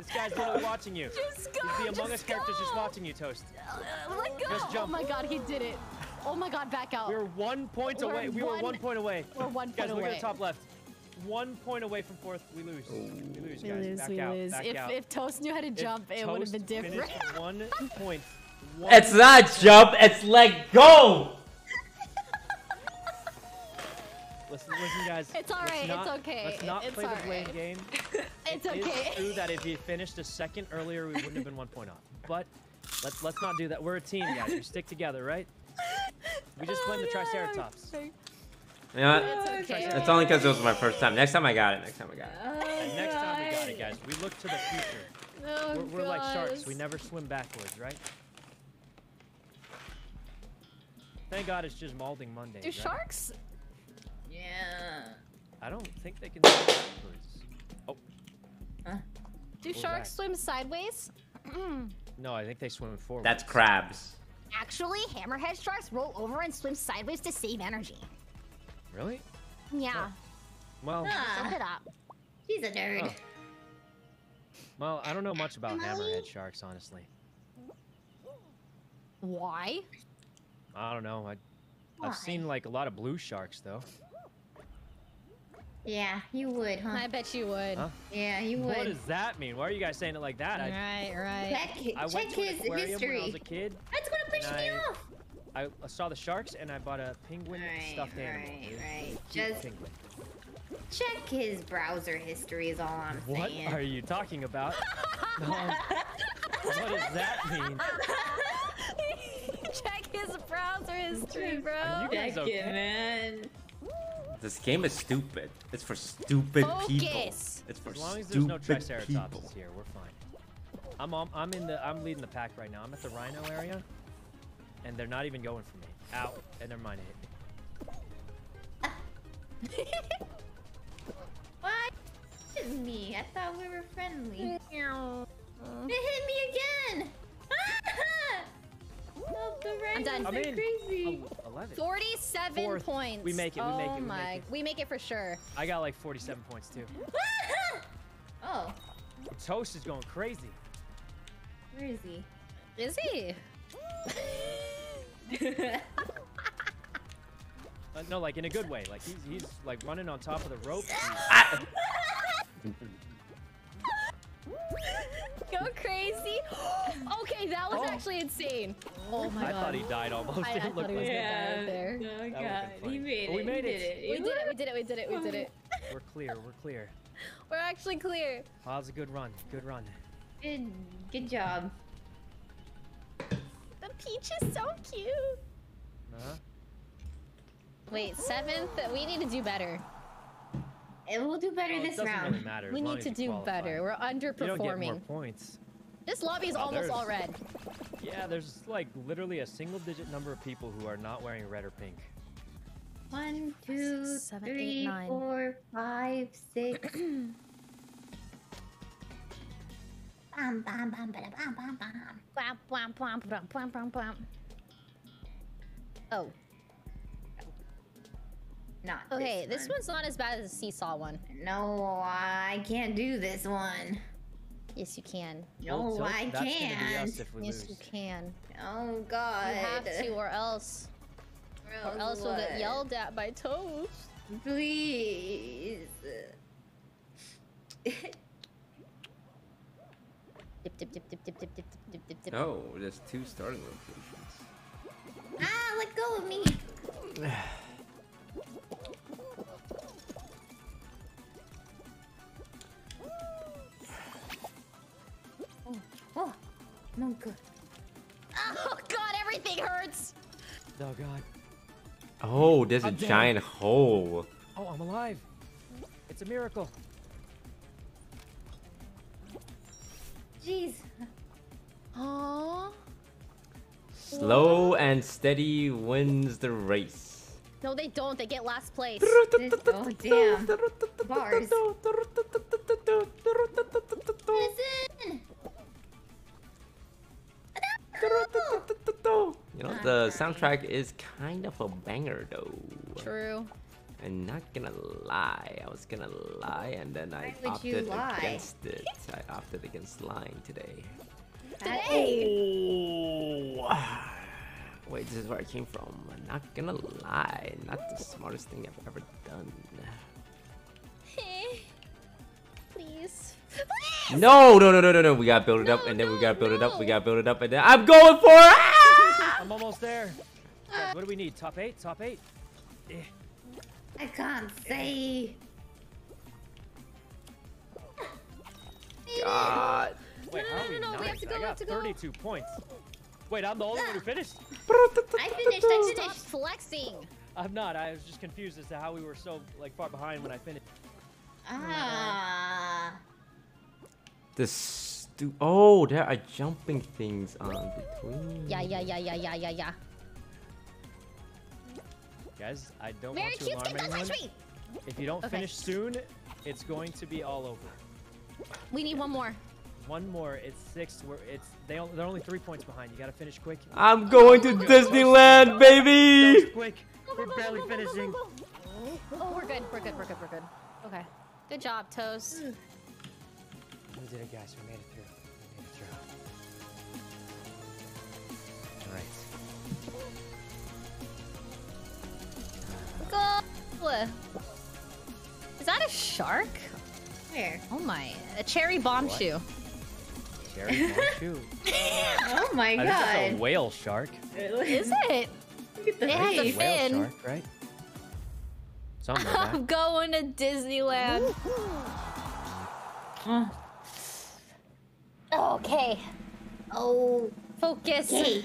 This guy's literally watching you. Just go. He's the Among Us just character's just watching you, Toast. Uh, let go. Just jump. Oh my god, he did it. Oh my god, back out. We were one point We're away. We were one- one point away. We're one point Guys, point look away. at the top left. One point away from fourth. We lose. We lose, We guys. lose, back we out. lose. Back If, out. if Toast knew how to If jump, it would have been different. one point. One It's not jump. It's let go. Listen, listen, guys. It's all right. let's it's okay, Let's not it's play the all blame right. game. it's It is okay. true that if he finished a second earlier, we wouldn't have been one point off. But let's let's not do that. We're a team, guys. We stick together, right? We just oh, blame the Triceratops. You know what? It's okay. It's only because it was my first time. Next time I got it. Next time I got it. Oh, And next time we got it, guys. We look to the future. Oh, We're, we're like sharks. We never swim backwards, right? Thank God it's just Malding Monday. Do right? sharks? Yeah. I don't think they can swim backwards. Oh. Do was sharks that? swim sideways? No, I think they swim forward. That's crabs. Actually, hammerhead sharks roll over and swim sideways to save energy. Really? Yeah, Well, look Ah, it up. she's a nerd. Oh. well, I don't know much about hammerhead sharks, honestly. Why? I don't know. I, Why? I've seen like a lot of blue sharks though. Yeah, you would, huh? I bet you would. Huh? Yeah, you would. What does that mean? Why are you guys saying it like that? I, Right, right. Check, I check went to an his aquarium when I was history. a kid. That's gonna piss and me I- off. I, I saw the sharks and I bought a penguin Right, stuffed animal. right, It right. Just- penguin. Check his browser history is all I'm What saying. What are you talking about? No. what does that mean? Check his browser history, Are bro. you guys Check okay? it, man. This game is stupid. It's for stupid people. It's for As long as there's no stupid triceratops people. here, we're fine. I'm I'm in the I'm leading the pack right now. I'm at the rhino area, and they're not even going for me. Ow! And never mind, it hit me. Why hit me? I thought we were friendly. It hit me again. oh, the I'm done. I'm are in. crazy. Oh, 11. 47 Fourth. points. We make it, we oh make it, we make it. We make it for sure. I got like 47 points too. oh, Toast is going crazy. where is he? Is he? Uh, no, like in a good way. Like he's he's like running on top of the rope. Go crazy. okay, that was Oh. actually insane. Oh my I god. I thought he died almost. I- I It thought looked he was like- gonna die right there. Oh That would've god, he made it. we made it. Did it. We did it. We did it. We did it. We did it. We're clear. We're clear. We're actually clear. Oh, that was a good run. Good run. Good, good job. The peach is so cute. Uh-huh. Wait, seventh. We need to do better. And we'll do better Well, this round. really matter. We need to do qualify. better. We're underperforming. You don't get more underperforming. points. This lobby is Oh, almost all red. Yeah, there's like literally a single digit number of people who are not wearing red or pink. One, two, Seven, eight, three, nine. four, five, six. Oh, Not okay. this, This one. one's not as bad as the seesaw one. No, I can't do this one. Yes, you can. No, Well, Tilt, I that's gonna be can't. us if Yes, you can. Oh God. You have to, or else, or else we'll get yelled at by Toast. Please. dip. Oh, there's two starting locations. Ah, let go of me. oh, oh, no good. Oh god, everything hurts. Oh god. Oh, there's a I'm dead. giant hole. Oh, I'm alive. It's a miracle. Jeez. Aww. Slow and steady wins the race. No, they don't. They get last place. Oh, damn. Bars. Listen. You know, the soundtrack is kind of a banger though. True. I'm not gonna lie. I was gonna lie and then I Why would opted against it. I opted against lying today. Today. Oh. Wait, this is where I came from. I'm not gonna lie. Not the smartest thing I've ever done. Please. Please. No, no, no, no, no, no. We gotta build it up and then we gotta build it up. We gotta build it up and then I'm going for it! Ah! I'm almost there. Guys, what do we need? Top eight? Top eight? Eh. I can't say. God. Wait, No, how no, are no, no, we have to go, I we got have to go. 32 points. Wait, I'm the only one who finished? I finished. I Stop finished. flexing. I'm not. I was just confused as to how we were so like far behind when I finished. Ah. The stu- Oh, there are jumping things on between. Yeah, yeah, yeah, yeah, yeah, yeah, yeah. Guys, I don't Mary want to Cubes, alarm don't anyone. touch me! If you don't Okay. finish soon, it's going to be all over. We need one more. One more. It's six. We're, it's they. on- They're only three points behind. You gotta finish quick. I'm going to oh, oh, Disneyland, oh, baby! Just quick. We're barely finishing. Oh, we're good. We're good. We're good. We're good. Okay. Good job, Toast. Hmm. We did it, guys. We made it Go! Is that a shark? Where? Oh my. A cherry bomb What? shoe. Cherry bomb shoe. Oh my I think that's a whale shark. Is it? Look at the It has a fin. Whale shark, right? Something like I'm that. going to Disneyland. Okay. Oh, Focus. okay.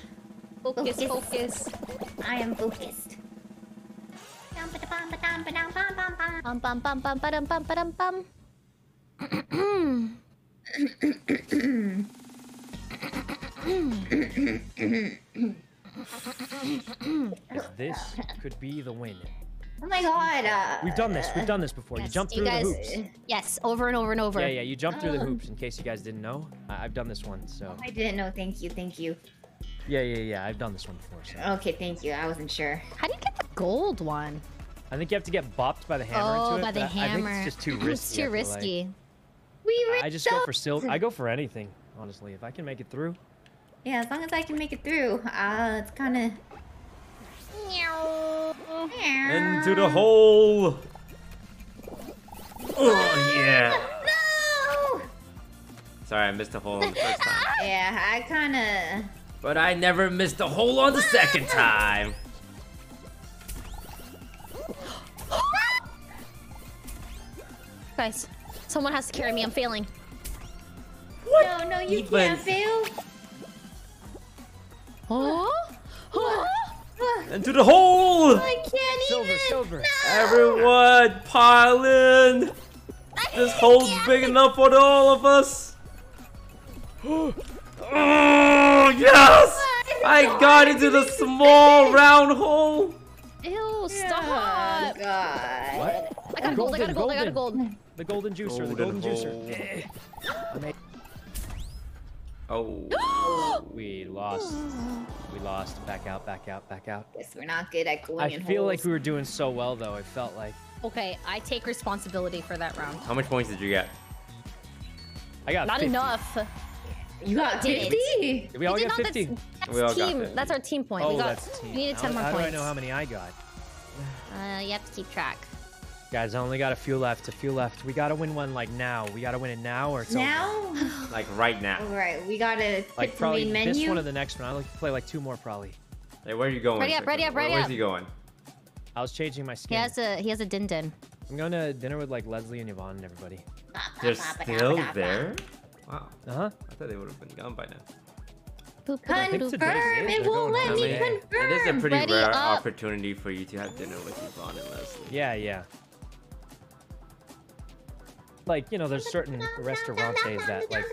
Focus, Focus. focus. I am focused. Bum. This could be the win. Oh my god. We've done this. We've done this before. You Yes, jump through guys, the hoops. Yes, over and over and over. Yeah, yeah. You jump through the hoops. In case you guys didn't know, I- I've done this one. So I didn't know. Thank you. Thank you. yeah, yeah, yeah. I've done this one before. So Okay, thank you. I wasn't sure. How do you get the gold one? I think you have to get bopped by the hammer oh, into it. by the I- hammer. I think it's just too risky. it's too I feel like. risky. We I just go for silver. I go for anything, honestly. If I can make it through. Yeah, as long as I can make it through. Uh, it's kind of. Into the hole! Oh, yeah! No. Sorry, I missed the hole on the first time. Yeah, I kind of. But I never missed the hole on the second time! Guys, someone has to carry me. I'm failing. No, no, you Even- can't fail. Oh? Oh? Into the hole! I can't Silver, even. silver. Everyone, pile in! This hole's big enough for all of us! oh, yes! I got into the small round hole! Ew, Oh stop. God. What? I got a gold, I got a gold, I got a gold. The golden juicer. the Golden golden hole. juicer. Oh. we lost. We lost. Back out. Back out. Back out. Guess we're not good at going I in feel like we were doing so well, though. It felt like Okay, I take responsibility for that round. How much points did you get? I got Not 50. enough. You got did it. 50. Did we all did get not, 50? That's, that's We all got team. 50. That's our team point. Oh, we got. that's team. We needed How- 10 more how points. do I know how many I got? Uh, you have to keep track. Guys, I only got a few left. A few left. We gotta win one like now. We gotta win it now or it's over. Now? Like right now. Alright, we gotta hit Like the probably main this menu. one or the next one. I like to play like two more probably. Hey, where are you going? Ready up, ready Sykkuno? up, ready Where- Where's up. he going? I was changing my skin. He skin. has a he has a din din. I'm going to dinner with like Leslie and Yvonne and everybody. They're still there? Wow. Uh huh. I thought they would have been gone by now. Boop, I think boop, today's Confirm! it. It won't going let me today. confirm! It is a pretty Ready rare up. opportunity for you to have dinner with Yvonne and Leslie. Yeah, yeah. Like, you know, there's certain restaurants that like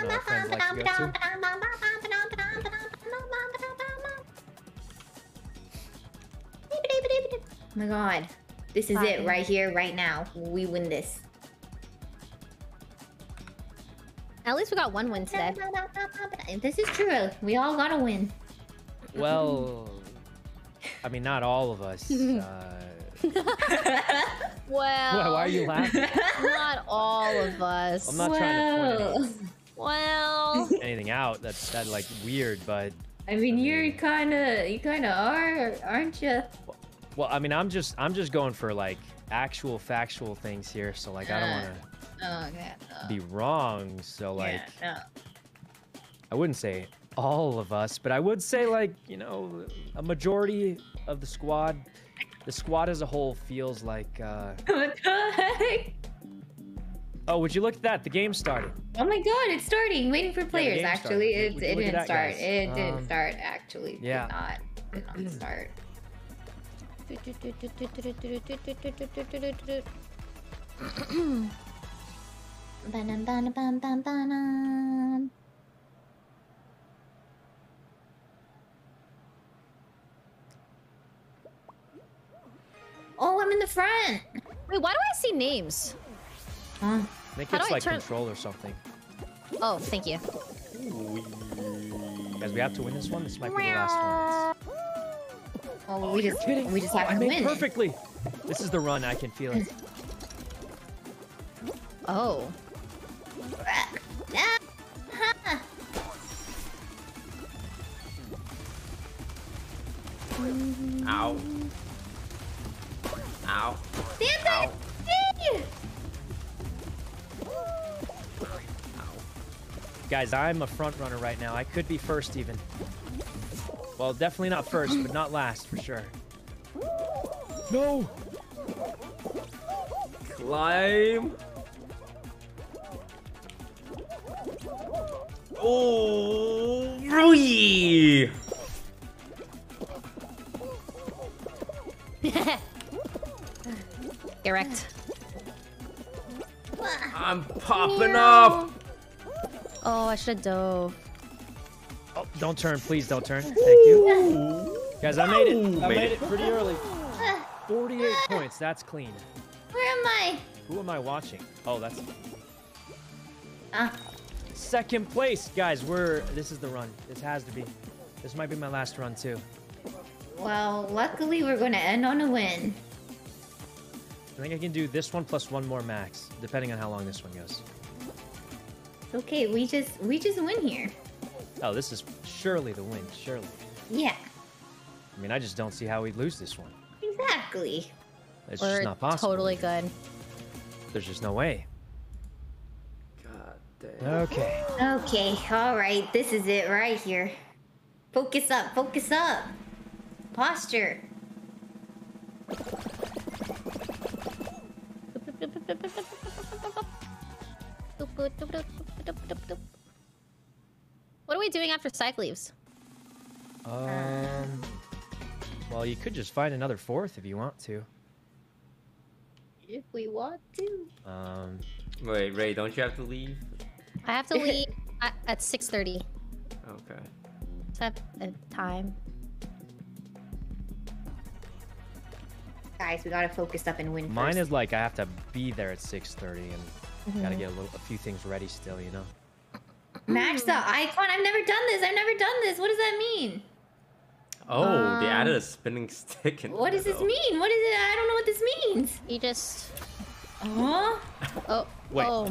you know, friends like to go to. Oh my god. This is it right here, right now. We win this. At least we got one win today. This is true. We all got a win. Well, I mean, not all of us. Uh, Well, why, why are you laughing? Not all of us. I'm not trying to point any- Well, anything out. That's that like weird, but I mean, I you're kind of, you kind of are, aren't you? well, I mean, I'm just I'm just going for like actual factual things here. So like, I don't want Oh, okay. to be wrong. So like, yeah, I wouldn't say all of us, but I would say like you know a majority of the squad. The squad as a whole feels like. Uh... what the heck? Oh, would you look at that? The game started. Oh my god, it's starting. Waiting for players. game actually, started. it, it didn't that, start. guys? It didn't Um, start. Actually, yeah. did not. Did not start. Oh, I'm in the front. wait, why do I see names? Huh? I think How it's like control or something. Oh, thank you. Guys, we have to win this one. This might be the last one. Oh, we just Kidding? we just have I to made win. it. perfectly. This is the run. I can feel it. Oh. Ha. Ow. Ow. Damn Ow. it! Guys, I'm a front runner right now. I could be first even. Well, definitely not first, but not last for sure. No. Climb. Oh, Rui! Erect. I'm popping up. Oh, I should have dove. Oh, don't turn, please don't turn. Thank you. Guys, I made it. I Made made it. it pretty early. 48 points. That's clean. Where am I? Who am I watching? Oh, that's Ah, second place, guys. We're this is the run. This has to be. This might be my last run too. well, luckily we're gonna end on a win. I think I can do this one plus one more max, depending on how long this one goes. Okay, we just we just win here. Oh, this is surely the win. Surely. Yeah, I mean, I just don't see how we'd lose this one. exactly. It's We're just not possible. totally good. There's just no way. God. Okay. Okay, all right, this is it right here. Focus up, focus up. Posture. What are we doing after Psych leaves? Um. Well, you could just find another fourth if you want to. If we want to. Um. Wait, Ray, don't you have to leave? I have to leave at, at 6.30. Okay. So I have time. Guys, we gotta focus up and win Mine first. is like I have to be there at 6:30 and Mm-hmm. gotta get a little, a few things ready still, you know. Match the icon. I've never done this. I've never done this. What does that mean? Oh, they Um, added a spinning stick in What there, does this though. mean? What is it? I don't know what this means. You just... Huh? Oh, Wait. oh.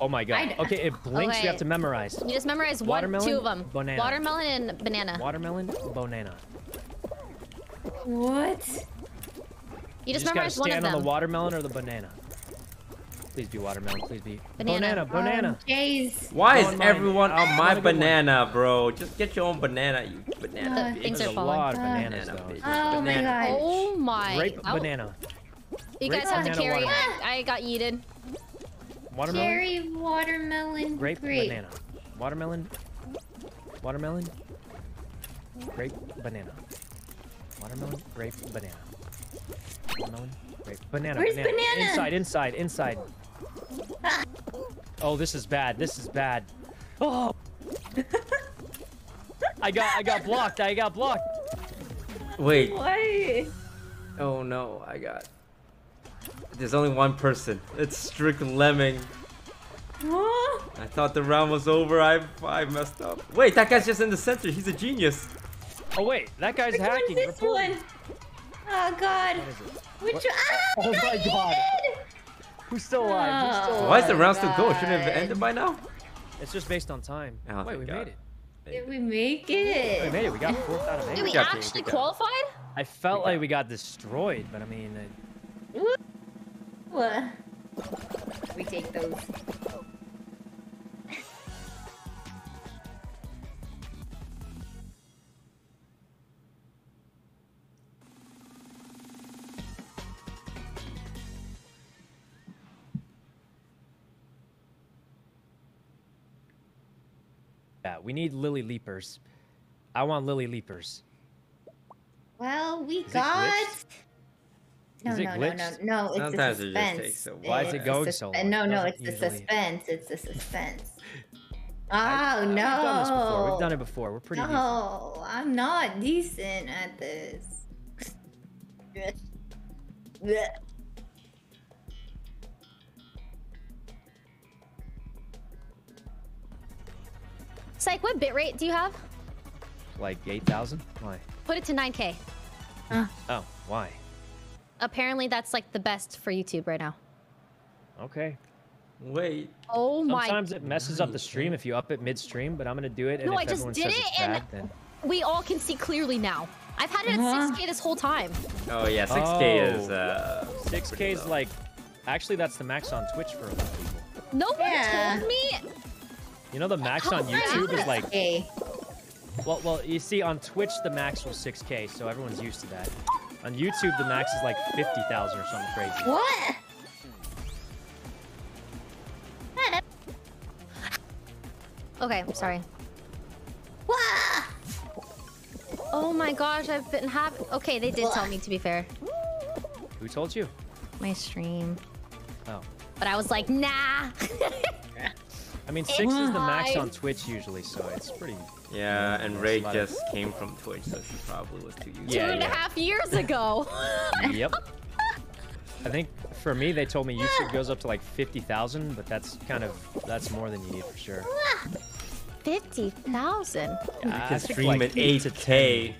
Oh my god. I- Okay, it blinks. You have to memorize. You just memorize one, Watermelon, two of them. banana. Watermelon and banana. Watermelon, banana. What? You just, gotta memorize one of stand them. on the watermelon or the banana. Please be watermelon. Please be Banana. Banana. banana. Oh, Jays. Why is everyone on my a one. banana, bro? Just get your own banana, you banana. The things There's are a falling. lot of Uh, bananas Banana, though. bitch. Oh my Banana. god. Oh my. Grape Ow. banana. You Grape, guys have to carry. watermelon. I, I got yeeted. Watermelon. Cherry, watermelon, Grape, grape. banana. Watermelon. Watermelon. Grape, banana. Watermelon, grape, banana. Watermelon, grape, banana. Where's banana? Inside, inside, inside. Oh, this is bad. This is bad. Oh. I got, I got blocked. I got blocked. Wait. Why? Oh no, I got. There's only one person. It's Strick Lemming. Huh? I thought the round was over. I I messed up. Wait, that guy's just in the center. He's a genius. Oh wait, that guy's Which one's hacking. this Report me. one? Oh god. What is it? Which What? one? Ah, Oh my God. yeeted! Who's still alive? Who's still Oh. alive? Why is the round still going? Shouldn't it have God. ended by now? It's just based on time. Oh, Wait, we God. made it. Did we make it? We made it. We got fourth out of eight. Did eight. we actually we got you. qualified? I felt We like we got destroyed, but I mean, uh, What? We take those. yeah, we need lily leapers. I want lily leapers. Well, we it got. Glitched? No, Is it no, no, no, no. It's Sometimes a it just suspense. takes so Why is it going suspe- so long? No, no, doesn't it's a suspense. It's a suspense. I- Oh We've done this before. We've done it before. We're pretty decent. No, I'm not decent at this. Syk, what bitrate do you have? Like 8,000? Why? Put it to 9k. Oh, why? Apparently, that's like the best for YouTube right now. Okay. Wait. Oh my! Sometimes it messes up the stream if you up it midstream, but I'm gonna do it, and No, if I just did it, it's and- then... We all can see clearly now. I've had it at Uh-huh. 6k this whole time. Oh yeah, 6K is Oh. uh. 6K is like... Actually, that's the max on Twitch for a lot of people. No one Yeah. told me. You know the max on YouTube is like... Okay. Well, well, you see, on Twitch, the max was 6K, so everyone's used to that. On YouTube, the max is like 50,000 or something crazy. What? Okay, I'm sorry. What? Oh my gosh, I've been having. Okay, they did tell me to be fair. Who told you? My stream, Oh. but I was like, nah. I mean, 6 is the max on Twitch usually, so it's pretty... Yeah, and Ray a lot of- just came from Twitch, so she probably was too used. Two Yeah, and a half years ago. Yep. I think for me, they told me YouTube goes up to like 50,000, but that's kind of... That's more than you need for sure. Fifty thousand. You I can think stream like at 8 to 8K.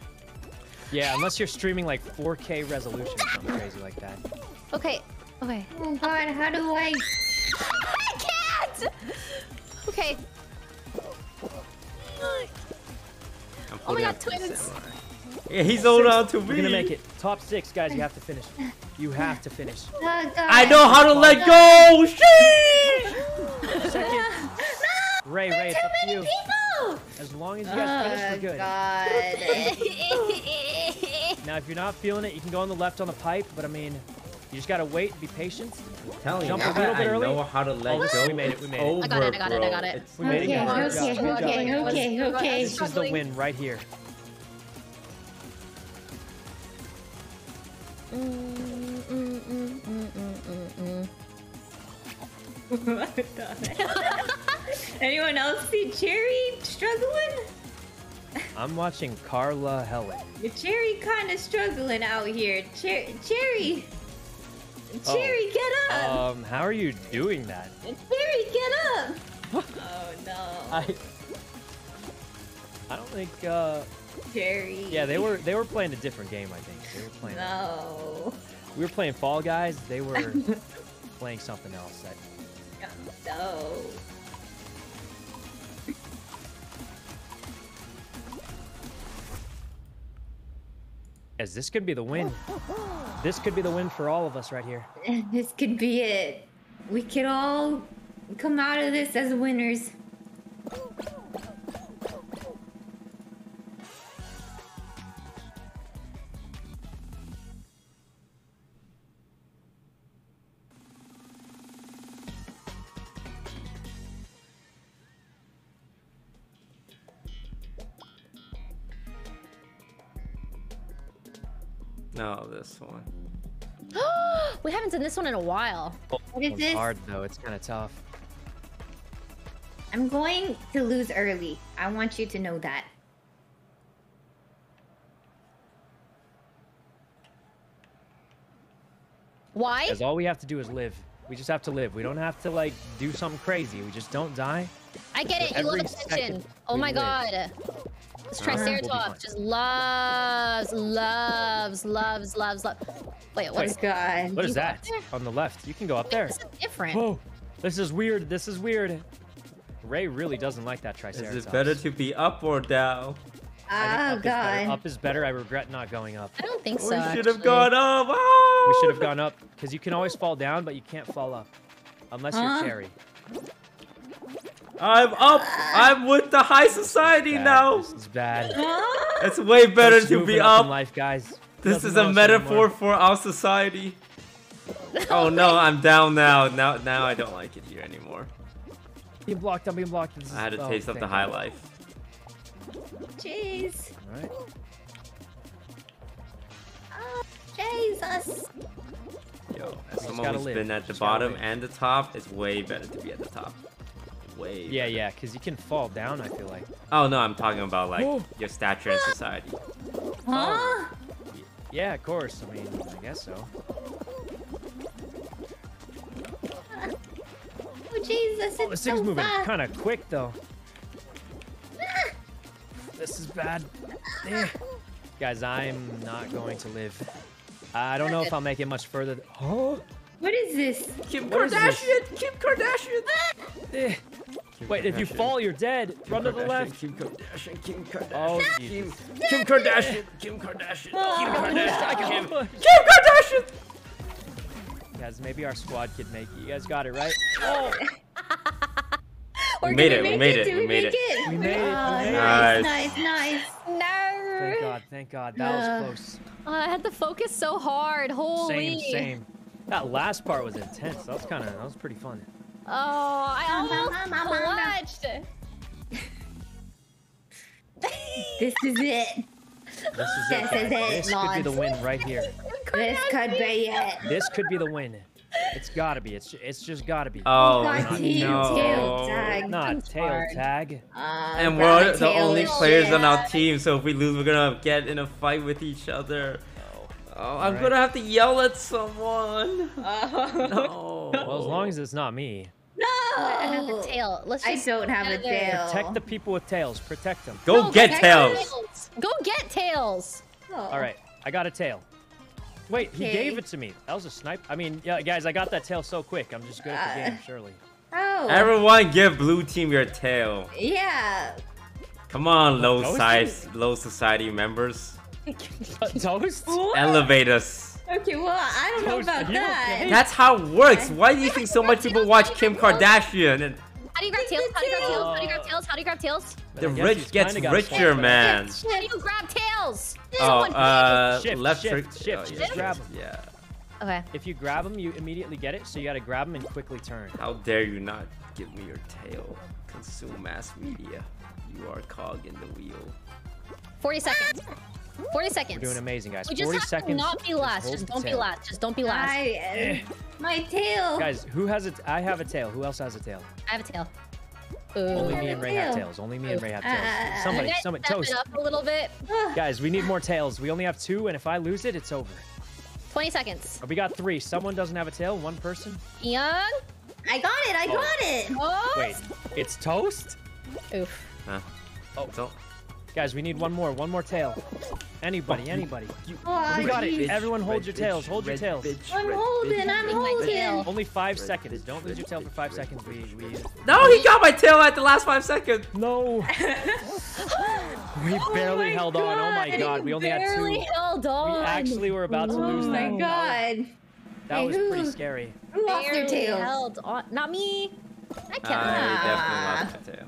Yeah, unless you're streaming like 4K resolution or something crazy like that. Okay. Okay. Oh god, how do I? I can't. Okay. I'm Oh my God, twins. Yeah, he's holding on to me. We're gonna make it. Top six, guys. You have to finish. You have to finish. Oh god. I know how to let go. Sheesh! Second. Ray, Ray, it's Too up to many you. people. As long as you guys finish, Oh we're good. Oh, god. Now, if you're not feeling it, you can go on the left on the pipe. But I mean, you just gotta wait, be patient. I'm telling Jump you, a little bit I early. know how to let Oh, this- go. we made it, we made it. It's I got it, I got it, I got it. It's We made it, Okay, guys. okay, Good job, good job. okay, okay, okay. This is the win right here. Mm, mm, mm, mm, mm, mm, mm. Anyone else see Cherry struggling? I'm watching Carla Helen. Your Cherry kind of struggling out here. Cher- Cherry. Oh. Cherry, get up! Um, how are you doing that? Cherry, get up! oh no. I. I don't think. uh... Cherry. Yeah, they were they were playing a different game. I think they were playing. No. We were playing Fall Guys. They were playing something else. That No. Guys, this could be the win. This could be the win for all of us right here. This could be it. We could all come out of this as winners. No, this one. we haven't done this one in a while. Oh, what is It's this? hard though. It's kind of tough. I'm going to lose early. I want you to know that. Why? Because all we have to do is live. We just have to live. We don't have to like do something crazy. We just don't die. I get it. You love Every attention. Oh my live. god. This. We'll be fine. Triceratops just loves, loves, loves, loves, loves. Wait, what's god. What is that on the left? You can go up there. This is different. Whoa, this is weird. This is weird. Ray really doesn't like that Triceratops. Is it better to be up or down? Oh think up is better. god. Up is better. I regret not going up. I don't think so. we should have gone up. Oh! We should have ah! gone up because you can always fall down, but you can't fall up unless you're Cherry. I'm up. I'm with the high society Bad. now. This is bad. It's way better Just to be up in up. life, guys. This is a metaphor anymore. for our society. Oh no, I'm down now. Now, now I don't like it here anymore. Being blocked. I'm being blocked. This is- I had a oh, taste of the high God. life. Jeez. All right. Ah, Jesus. Yo, as someone gotta who's live. been at the bottom live. and the top, it's way better to be at the top. Way. Yeah, better. yeah, because you can fall down. I feel like. Oh no, I'm talking about like Oh. your stature in society. Huh? Yeah, of course. I mean, I guess so. Oh Jesus, Oh, it's this so thing's moving kind of quick though. This is bad. Eh. Guys, I'm not going to live. I don't know if I'll make it much further. Oh. What is this? Kim What is this? Kardashian. Kim Kardashian. Ah! Eh. Kim Wait, if you Kardashian. fall, you're dead. Kim Run to the Kardashian, left. Kim Kardashian. Kim Kardashian. Oh, Kim, Jesus. Kim Kardashian. Eh. Kim Kardashian. Ah, Kim Kardashian. Kim, Come. Kim Kardashian. Guys, maybe our squad could make it. You guys got it, right? Oh, We Or made it. We made it. Did We made make it. it? We made it, oh, we made it. nice, Nice. nice, nice. No. thank God, thank God. That was close. Oh, I had to focus so hard. Holy. Same, same. That last part was intense. That was kind of, that was pretty fun. Oh, I almost clutched. This is it. This is This it. is guys. it, This could be the win right here. This could be it. This could be the win. It's gotta be. It's it's just gotta be. Oh not no. tail tag. Not tail hard. tag. Uh, And we're the only players shit. on our team, so if we lose, we're gonna get in a fight with each other. Oh, I'm Alright. gonna have to yell at someone. Oh. No. Well, as long as it's not me. No. I have a tail. Let's I don't have a tail. Protect the people with tails. Protect them. Go No, get go tails. Go get tails. Oh. All right, I got a tail. Wait, he gave it to me. That was a snipe. I mean, yeah, guys, I got that tail so quick. I'm just good at the Uh, game, surely. Oh. Everyone, give blue team your tail. Yeah. Come on, low size, low society members. Toast? Elevate us. Okay, well, I don't know about that. okay? That's how it works. Why do you think so much people watch Kim Kardashian? And How do you grab tails? How do you grab tails? How do you grab tails? How do you grab tails? the rich gets kinda got a richer, man. How do you grab tails? Oh, uh, Shift, left shift, trick. shift, oh, just grab them. Yeah. Okay. If you grab them, you immediately get it. So you gotta grab them and quickly turn. How dare you not give me your tail? Consume mass media. You are a cog in the wheel. 40 seconds. 40 seconds. We're doing amazing, guys. We just 40 have seconds. to not be last. hold Just don't be tail. last. Just don't be last. I, I, uh, my tail. Guys, who has it? I have a tail. Who else has a tail? I have a tail. Only me and Ray have tails. Only me and Ray have Uh, tails. Somebody, You guys somebody, toast. it up a little bit. Guys, we need more tails. We only have two, and if I lose it, it's over. 20 seconds. Oh, We got three. Someone doesn't have a tail. One person. Young. I got it. I Oh. got it. Oh. Wait, it's toast. Oof. Huh? Oh. So, Guys, we need one more. One more tail. Anybody, anybody. Oh, We got it. jeez. Everyone hold your tails. Hold your tails. I'm holding, I'm holding. Only five seconds. Don't lose your tail for five seconds. We, we... No, he got my tail at the last five seconds. No. we barely my held on. Oh my God, god. We only had two. Barely held on. We actually were about to Oh lose my that. god. That Hey, was pretty scary. Who lost their Barely tails? held on. Not me. I kept I definitely lost my tail.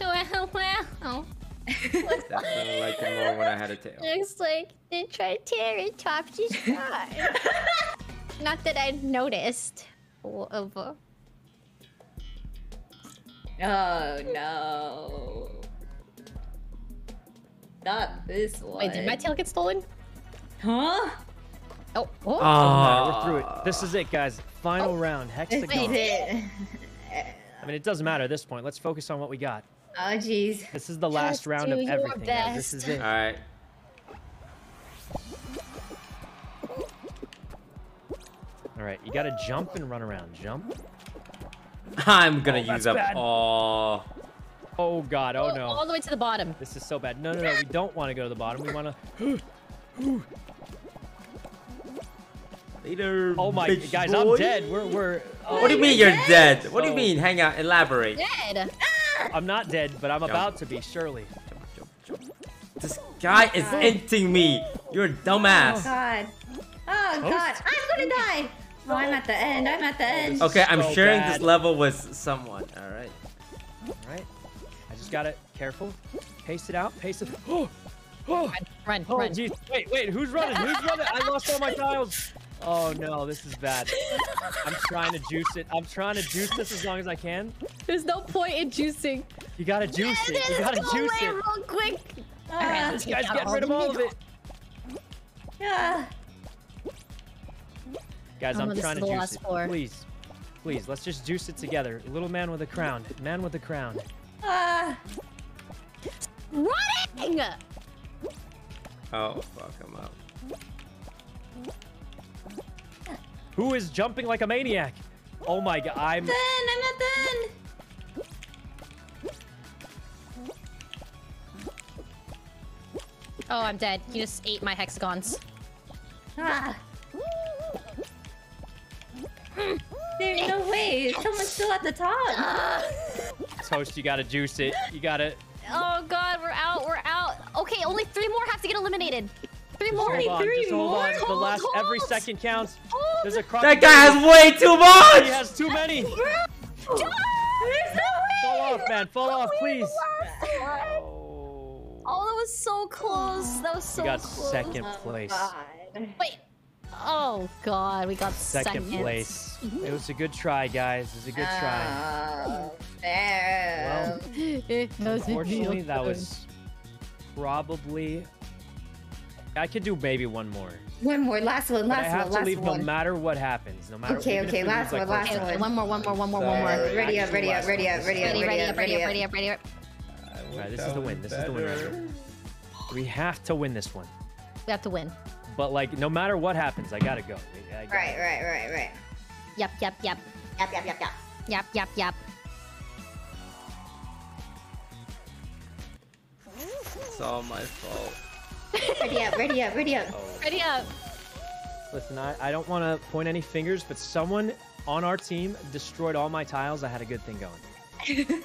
Well, well. Definitely liked it more when I had a tail. Looks like they tried to tear it top to sky. Not that I noticed. Whatever. Oh no. Not this one. Wait, did my tail get stolen? Huh? Oh, oh. oh Alright, we're through it. This is it, guys. Final oh, round. Hexagon. is it. I mean, it doesn't matter at this point. Let's focus on what we got. Oh jeez. This is the last Just round of everything, guys. This is it. All right. All right, you gotta jump and run around. Jump. I'm gonna Oh, use up bad. all. Oh god. Oh All no. All the way to the bottom. This is so bad. No, no, no. We don't want to go to the bottom. We want to. Later. Oh my, bitch guys, boy. I'm dead. We're we're. oh, What do you oh, mean you're dead? What do you mean? Hang out. Elaborate. Dead. I'm not dead, but I'm about to be. Surely. This guy is inting me. You're a dumbass. Oh god. Oh god. I'm gonna die. Oh, I'm at the end. I'm at the oh, end. Okay, I'm So sharing bad. this level with someone. All right. All right. I just gotta careful. Pace it out. Pace it. Oh. Oh. Run, Oh, run. jeez. Wait, wait. Who's running? Who's running? I lost all my tiles. Oh no, this is bad. I'm trying to juice it. I'm trying to juice this as long as I can. There's no point in juicing. You gotta juice it. You gotta juice it. real quick. Ah, Alright, This guy's get getting rid of all of it. yeah. Guys, Oh, I'm trying to juice it. four. Please. Please, let's just juice it together. Little man with a crown. Man with a crown. Ah. Running! Oh fuck, I'm up. Who is jumping like a maniac? Oh my god, I'm Then I'm at the end. Oh, I'm dead. You just ate my hexagons. Ah. There's no way. Someone's still at the top. toast. You gotta juice it. You gotta Oh god, we're out, we're out. Okay, only three more have to get eliminated. Three more. hold on. three Just hold on. more? The last Hold, every hold. second counts. Hold. There's a croc. That guy has way too much. He has too many. There's no. Fall off, man. Fall off, please. Oh, Oh. that was so close. That was so close. We got close. second Oh, place. God. Wait. Oh god, we got Second second place. It was a good try, guys. It was a good oh, try. Oh, damn. Unfortunately, that was probably. I could do maybe one more. One more, last one, But last one. I have one, to last leave no matter what happens. No matter. Okay, even okay, last lose, like, one, last first Okay, one more, one more, one more, one more. Ready up, ready up, ready up, ready up, Ready, ready up, ready up, ready up, ready up. Alright, this is the win. This is the win right here. We have to win this one. We have to win. But like, no matter what happens, I gotta go. I gotta- Right, right, right, right. Yep, yep, yep. Yep, yep, yep, yep. Yep, yep, yep. It's all my fault. Ready up, ready up, ready up. Ready up. Listen, I, I don't want to point any fingers, but someone on our team destroyed all my tiles. I had a good thing going.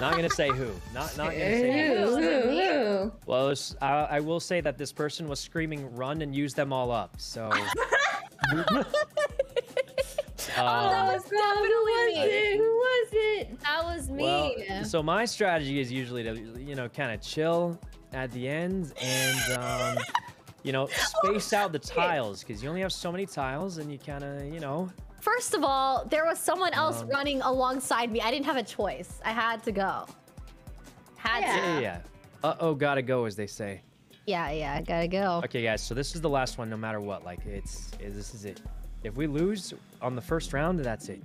not gonna say who. Not not gonna say who. Ooh, ooh, ooh. Well, it's, I, I will say that this person was screaming "run" and use them all up. So. Oh, Um, was definitely me. Who was it? That was me. well, so my strategy is usually to you know kind of chill at the ends and um, you know space out the tiles because you only have so many tiles and you kind of you know First of all, there was someone else Um, running alongside me. I didn't have a choice. I had to go. Had Yeah. yeah yeah. Uh oh, gotta go as they say. Yeah, yeah, gotta go. Okay, guys, so this is the last one, no matter what. Like, it's, it- this is it. If we lose on the first round, that's it.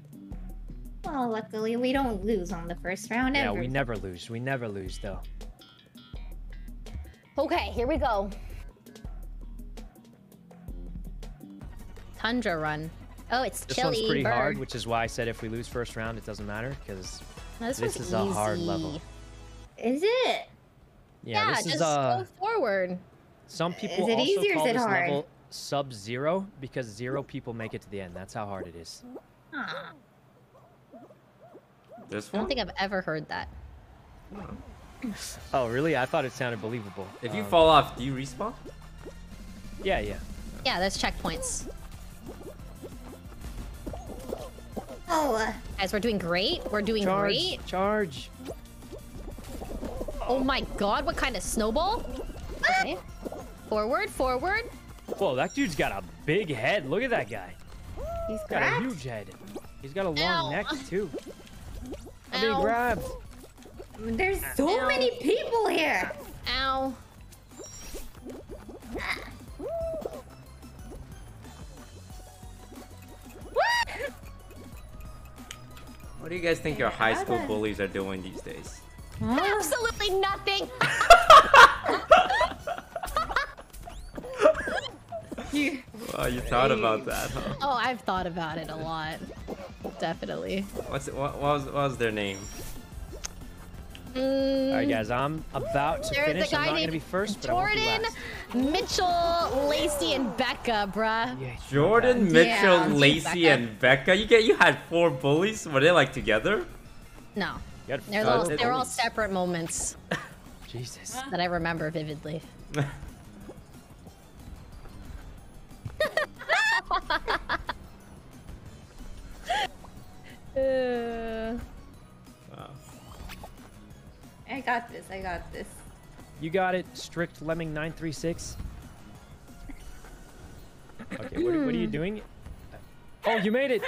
Well, luckily we don't lose on the first round Yeah, ever. we never lose. We never lose, though. Okay, here we go. Tundra run. Oh, it's This chilly. one's pretty bird. hard, which is why I said if we lose first round, it doesn't matter, because No, this, this one's is a hard level. Is it? Yeah, this just is uh. go forward. Some people it also easy or call is it this hard? level sub-zero because zero people make it to the end. That's how hard it is. Huh. This I don't think I've ever heard that. Oh, really? I thought it sounded believable. If you Um, fall off, do you respawn? Yeah, yeah. Yeah, there's checkpoints. Oh, uh, Guys, we're doing great. We're doing Charge, great. charge. Oh my god, what kind of snowball? Okay. Forward, forward. Whoa, that dude's got a big head. Look at that guy. he's Got a huge head. He's got a long Ow. neck too. I'm being grabbed. There's uh, so Ow. many people here. Ow. What do you guys think your high school bullies are doing these days? Absolutely nothing. You- Oh, you thought about that, huh? oh, I've thought about it a lot. Definitely. What's it, what, what was what was their name? Mm, All right, guys, I'm about to There's finish. a guy I'm not gonna be first, but I won't be Jordan, last. Mitchell, Lacey, and Becca, bruh. Yeah, Jordan, not Mitchell, Yeah, Lacey, Becca. and Becca. You get you had four bullies. Were they like together? No, bad. They're got all, they're all separate moments Jesus. that I remember vividly. Uh, Wow. I got this. I got this. You got it, strict lemming 936. Okay, what, are- what are you hmm. doing? Oh, you made it!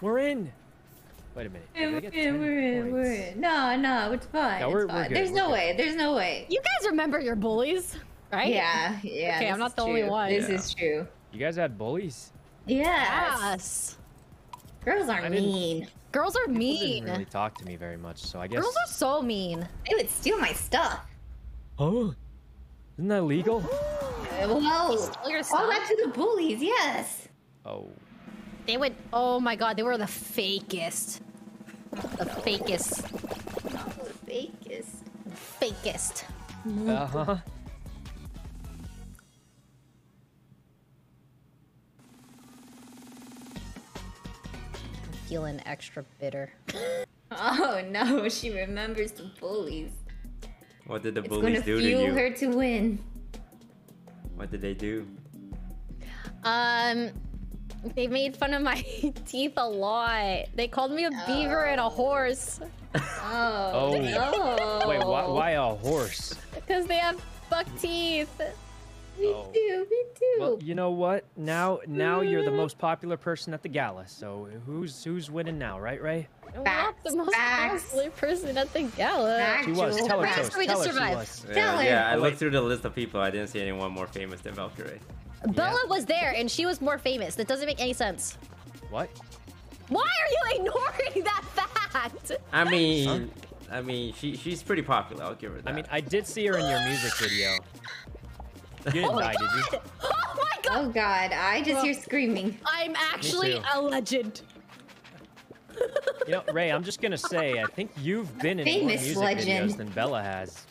We're in! Wait a minute. Yeah, we're in, we're in, we're in. No, no, it's fine. No, we're- we're good, There's we're no good. way. There's no way. you guys remember your bullies, right? Yeah, yeah. Okay, I'm not is the only true. one. This Yeah. is true. You guys had bullies? Yes. Yes. Girls are I didn't- mean. Girls are mean. didn't really talk to me very much, so I guess. Girls are so mean. They would steal my stuff. Oh, isn't that legal? Well, Steal all that to the bullies. Yes. Oh, They would. Oh my god, they were the fakest. The fakest. Oh, the fakest. Fakest. uh huh. Feeling extra bitter. Oh no, she remembers the bullies. What did the It's bullies gonna do to fuel you? her to win. What did they do? Um, they made fun of my teeth a lot. They called me a beaver and a horse Oh. Oh. no. Wait, why, why a horse? because they have buck teeth. Me Oh. too. Me too. Well, you know what? Now, now you're the most popular person at the gala. So who's who's winning now, right, Ray? I'm not the most facts. popular person at the gala. Facts. She was. Tell her. Toast. We Tell just her she survived. was. Tell yeah, her. yeah, I looked through the list of people. I didn't see anyone more famous than Valkyrae. Bella was there and she was more famous. That doesn't make any sense. What? Why are you ignoring that fact? I mean, I mean, she she's pretty popular. I'll give her that. I mean, I did see her in your music video. You didn't Oh my die, did you? god! Oh my god! Oh god, I just hear screaming. I'm actually a legend. You know, Ray, I'm just gonna say, I think you've been in more music legend. videos than Bella has.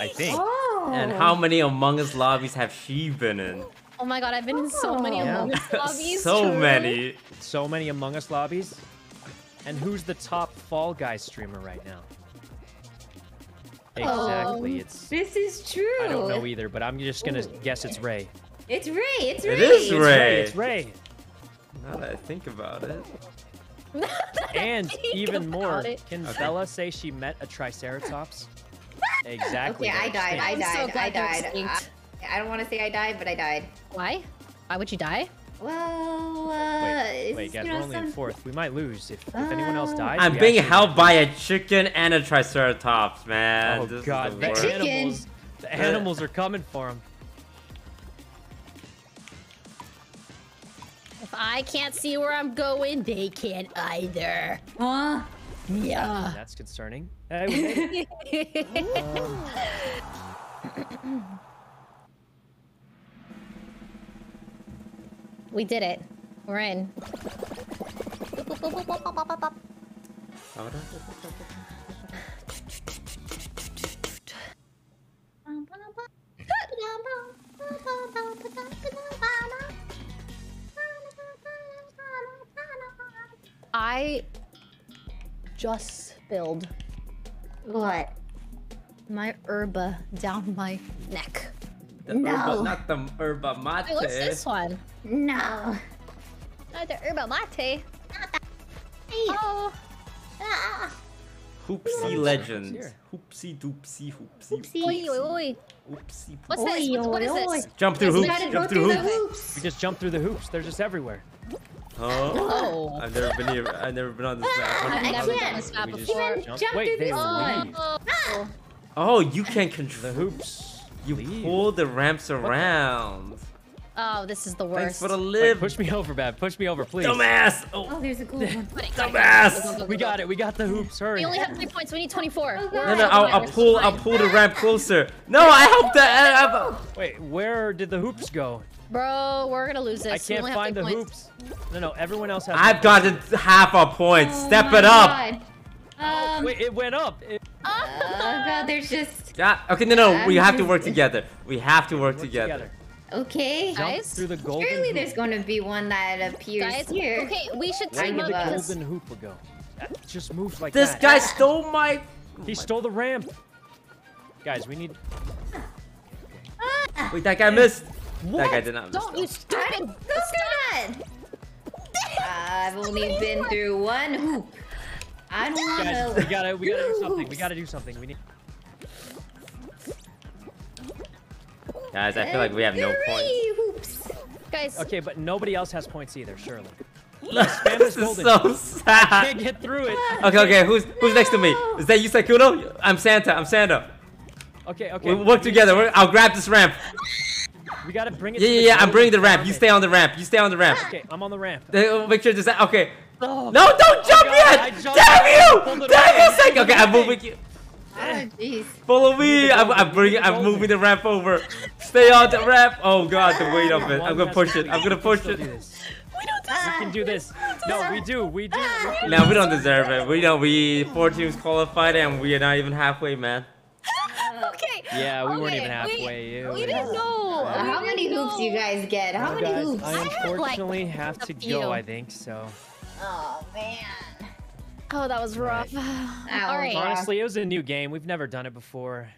I think. Oh. and how many Among Us lobbies have she been in? Oh my god, I've been in so oh. many Yeah. Among Us lobbies. so true. many. So many Among Us lobbies. And who's the top Fall Guys streamer right now? Exactly. Um, It's. This is true. I don't know either, but I'm just gonna guess it's Ray. It's Ray. It's Ray. It is It's Ray. It's Ray. Now that I think about it, And even more, it. can Okay. Bella say she met a Triceratops? Exactly. Okay, they're I died. I I'm so died. I glad they're died. extinct. I, I don't want to say I died, but I died. Why? Why would you die? Well, uh, Wait, wait, guys, we're know, only in fourth. We might lose if, if anyone else dies. I'm being held by a chicken and a Triceratops, man. Oh This is god, the the animals, the animals are coming for him. If I can't see where I'm going, they can't either. Huh? Yeah. That's concerning. Hey, we we did it. We're in. I just spilled What? my herba down my neck. The No. herba, not the herba mate. Wait, what's this one? No. Oh, the herba mate. Oh, Ah. Hoopsie legends. Hoopsie doopsie hoopsie. Oopsie. oi, oi, oi. Oopsie. What's poopsie. this? Oi, What's, what is oi, oi. this? Jump through Yes, We hoops. gotta Jump go through through the hoops. hoops. We just jump through the hoops. They're just everywhere. Oh. Oh. I've never been here. I've never been on this Ah, map. I've never can't. done this map We just before. Even jump- jump Wait, through they this leave. one. Oh. Oh, you can The control. The hoops. You leave. pull the ramps around. Oh, this is the worst. Thanks for the Wait, push me over, Bab. Push me over, please. Dumbass. Oh, Oh, there's a gold one. dumbass. We got it. We got the hoops. Hurry. We only have three points. We need 24. Oh, No, no, I'll, I'll pull, I'll pull the ramp closer. No, I hope that. I, I, Wait, where did the hoops go? Bro, we're gonna lose this. I can't find the points. hoops. No, no, everyone else has. I've gotten half a point. Oh Step it up. God. Um, Wait, it went up. It, oh god, there's just Yeah. Okay, no, no. We have to work together. We have to work work together. okay. Jump Guys? through the golden. Surely hoop. there's going to be one that appears Guys, here. okay, we should Where team did up the because golden hoop go? That just moves like This that. guy stole my. He stole the ramp. Guys, we need. Wait, that guy missed. That guy did not miss. don't you stupid. Look at that! I've only been through one hoop. I don't want Guys, to. we gotta, we gotta do something. We gotta do something. We need. Guys, I feel like we have no points. hoops. Guys, Okay, but nobody else has points either. Surely. this this is golden. so Can't get through it. Okay, okay. Who's who's next to me? Is that you, Sykkuno? I'm Santa. I'm Santa. Okay, okay. We work together. We're, I'll grab this ramp. We gotta bring it. Yeah, to yeah, the yeah. I'm bringing the ramp. You stay on the ramp. You stay on the ramp. Okay, I'm on the ramp. Make sure this. Okay. Oh, No, don't oh jump God, yet! jumped. Damn you! Damn you, away. Sek! Okay, I'm moving you. Oh, jeez. Follow me. the I'm, I'm bringing. I'm moving the ramp over. Stay on the ramp. Oh God, the weight of it. I'm gonna push it. I'm gonna push it. we don't We can do this. No, we do. We do. Ah, we No, we don't deserve it. We don't. We four teams qualified and we are not even halfway, man. Okay. Yeah, we weren't even halfway. It We didn't know. We how many didn't hoops you guys get? How Well, many guys, hoops? I I have, like, unfortunately have to go. I think so. Oh man. Oh, that was rough. All right. Ow. Honestly, it was a new game. We've never done it before.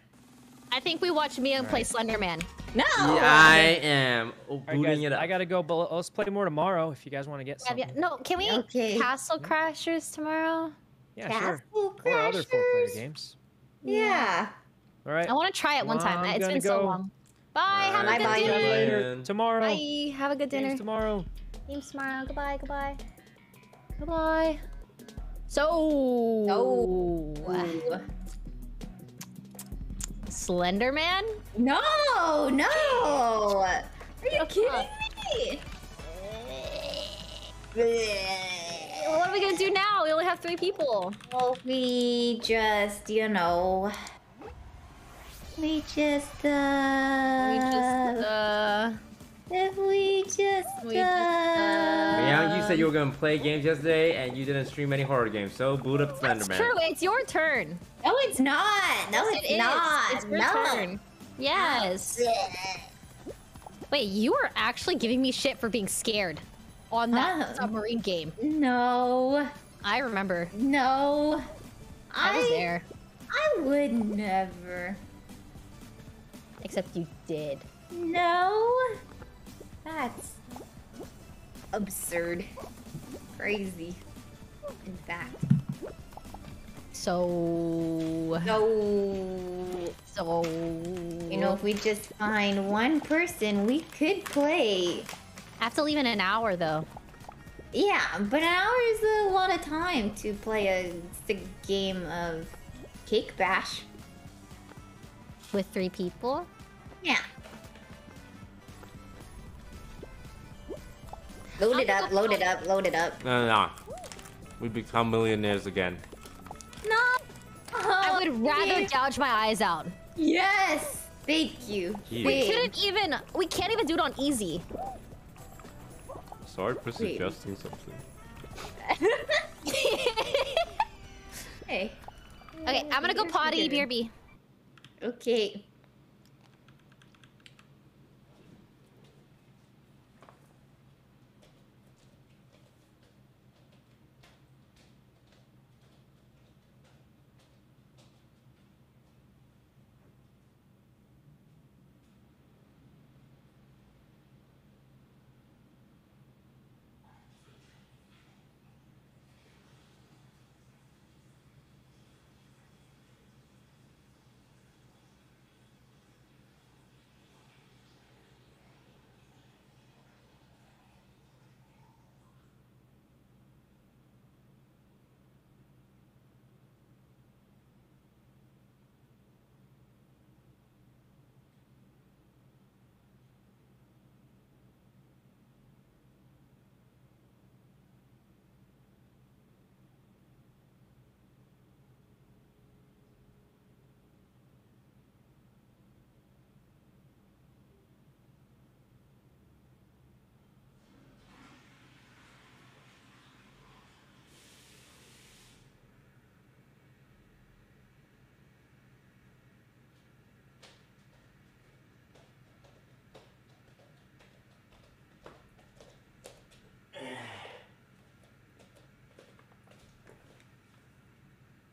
I think we watched Mia play Slenderman. No. Yeah, I am All right, booting guys, it up. I gotta go. But let's play more tomorrow if you guys want to get Have something. you- No, can we Okay. Castle Crashers tomorrow? Yeah, sure. Castle Or other four-player games. Yeah. All right. I want to try it one time. I'm It's gonna been so long. Bye. Have a Bye, good bye. dinner. Later. Tomorrow. Bye. Have a good dinner. Games tomorrow. Games tomorrow. Goodbye. Goodbye. Goodbye. So. Ooh. Slenderman? No, no. Are you kidding me? What are we gonna do now? We only have three people. Well, we just, you know, we just, uh, We just, uh, if we just, We just, uh, Yeah, you said you were gonna play games yesterday and you didn't stream any horror games, so boot up That's Slenderman. true. It's your turn. no, it's not. No, Yes, it's it is. not. It's your no. turn. Yes. Wait, you are actually giving me shit for being scared on that Huh. submarine game. No, I remember. no. I was there. I would never. Except you did. No. That's absurd. Crazy. In fact. So. So, So. you know, if we just find one person, we could play. I have to leave in an hour though. Yeah, but an hour is a lot of time to play a, a game of Cake Bash. With three people? Yeah. Load it up, load it up, load it up. No, no, no. We become millionaires again. No! I would rather please. gouge my eyes out. Yes! Thank you. Gee. We couldn't even. We can't even do it on easy. Sorry for Wait. suggesting something. Hey. Okay, I'm gonna go potty, forgiven. BRB. Okay.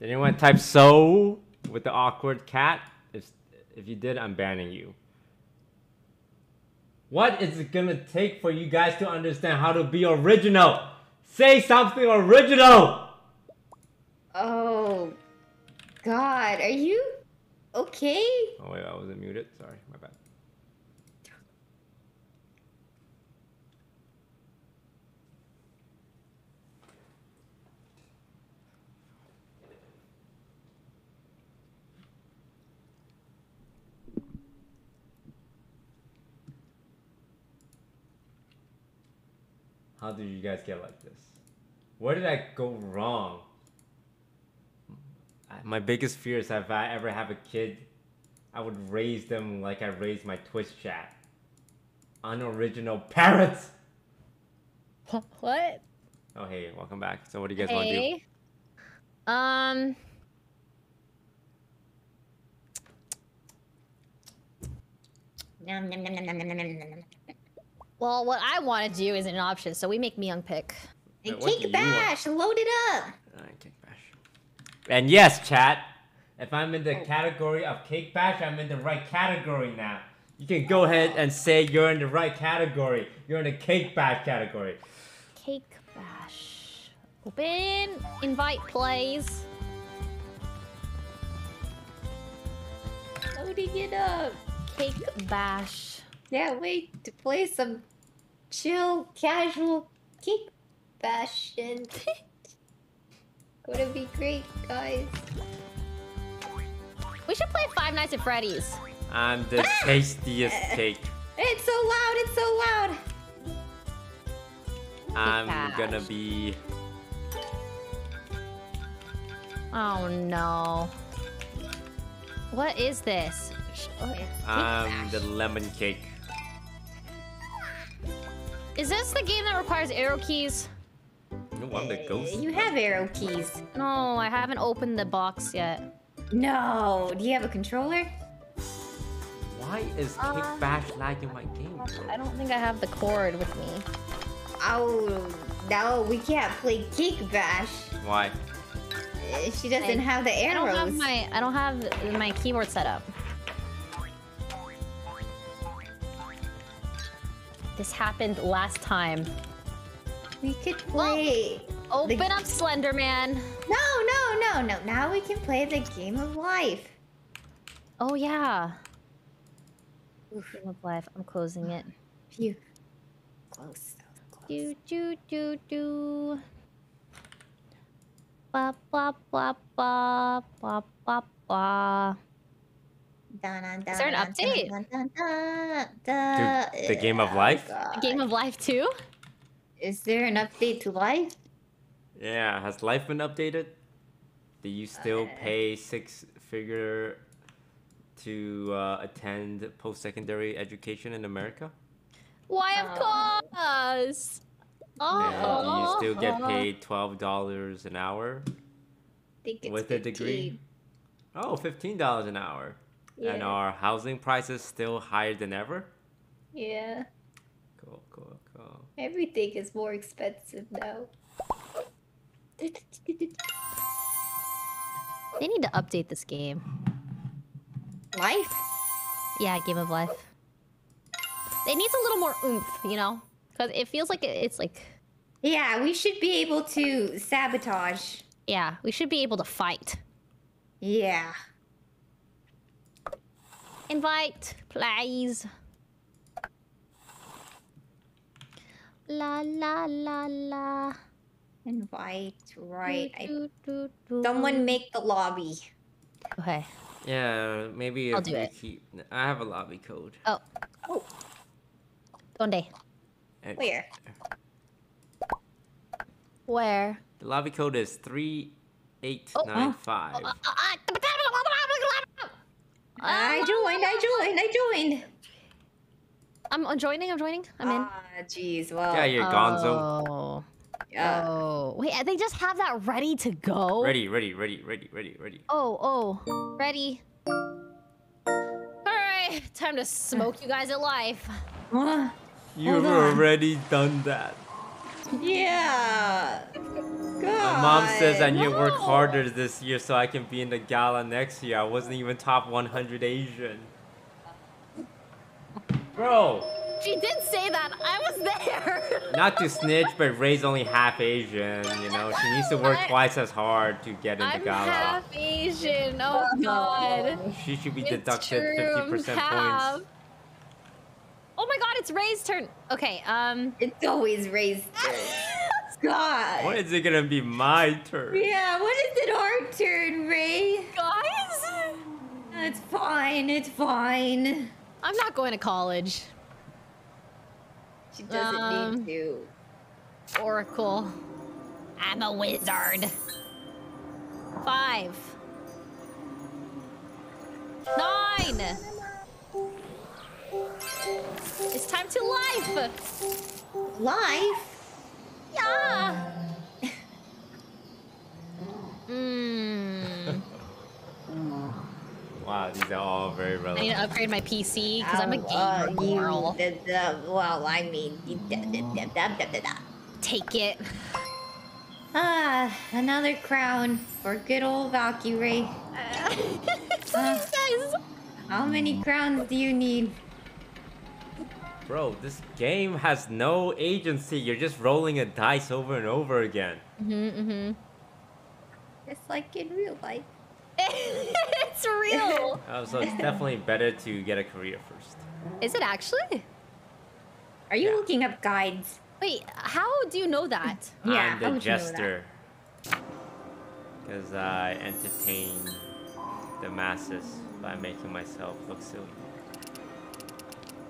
Did anyone type so with the awkward cat? If if you did, I'm banning you. What is it gonna take for you guys to understand how to be original? Say something original! Oh, God, are you okay? Oh wait, I wasn't muted. Sorry, my bad. how did you guys get like this? Where did I go wrong? My biggest fear is if I ever have a kid, I would raise them like I raised my Twitch chat. Unoriginal parents! What? Oh, hey, welcome back. So, what do you guys hey. want to do? Um. Nom, nom, nom, nom, nom, nom, nom, nom. Well, what I want to do isn't an option, so we make Miyoung pick. And Wait, what Cake? Bash, load it up. Alright, Cake Bash. And yes, chat, if I'm in the oh. category of Cake Bash, I'm in the right category now. You can go ahead and say you're in the right category. You're in the Cake Bash category. Cake bash. Open. Invite plays. Loading it up. Cake bash. Can't wait to play some chill, casual Cake fashion. and gonna be great, guys. We should play Five Nights at Freddy's. I'm the tastiest cake. It's so loud, it's so loud. I'm Bash. gonna be. Oh no. What is this? Sh- It's Cake I'm Bash. the lemon cake. Is this the game that requires arrow keys? No, I'm the ghost. You have arrow keys. No, I haven't opened the box yet. No. Do you have a controller? Why is Cake Uh, Bash lagging my game, I don't think I have the cord with me. Oh, no, we can't play Cake Bash. Why? Uh, She doesn't I- have the arrows. I don't have my I don't have my keyboard set up. This happened last time. We could play. Open up Slenderman. No, no, no, no. Now we can play the game of life. Oh yeah. Game of life. I'm closing it. Phew. Close. close. Do do do do. Ba ba ba ba ba ba ba. Dun, dun, Is there an update? To the game of Oh, life? God. Game of life too. Is there an update to life? Yeah, has life been updated? Do you still Uh, pay six figure to uh, attend post secondary education in America? Why of Oh. course. And do you Oh. still get paid twelve dollars an hour think it's with a degree? 15. Oh, $15 an hour. And Yeah. are housing prices still higher than ever? Yeah. Cool, cool, cool. Everything is more expensive now. They need to update this game. Life? Yeah, Game of Life. It needs a little more oomph, you know? Because it feels like it's like, Yeah, we should be able to sabotage. yeah, we should be able to fight. Yeah. Invite, please. La la la la. Invite, right. I, Do, do, do. someone make the lobby. Okay. Yeah, maybe I'll if do we it. keep. I have a lobby code. Oh. Oh. Donde? And Where? Where? The lobby code is Oh, 3895. Uh, I joined, I joined, I joined. I'm joining, I'm joining. I'm in. Ah, jeez, well. yeah, you're gonzo. Oh. uh, Oh. Wait, they just have that ready to go? Ready, ready, ready, ready, ready, ready. Oh, oh. Ready. Alright, time to smoke you guys alive. life. You've already done that. Yeah. God. My mom says I need to work harder this year so I can be in the gala next year. I wasn't even top 100 Asian. Bro, She did say that. I was there. not to snitch, but Ray's only half Asian, you know? She needs to work What? twice as hard to get in the gala. I'm half Asian. Oh god. She should be It's deducted true, 50% half. points. Oh my god, it's Ray's turn. Okay, um. It's always Ray's turn. God. When is it gonna be my turn? Yeah, when is it our turn, Ray? Guys? It's fine, it's fine. I'm not going to college. She doesn't Um, need to. Oracle. I'm a wizard. Five. Nine. It's time to life. Life? Yeah. Mmm. Wow, these are all very relevant. I need to upgrade my PC because I'm a Uh, gamer you- girl. the- the- well, I mean, you- da- da- da- da- da- da- da. Take it. Ah, another crown for good old Valkyrae. Jesus. How many crowns do you need? Bro, this game has no agency. You're just rolling a dice over and over again. Mm-hmm, mm-hmm. It's like in real life. it's real. Uh, so it's definitely better to get a career first. Is it actually? Are you Yeah. looking up guides? Wait, how do you know that? Yeah, I'm how the would you know jester. Because I entertain the masses by making myself look silly.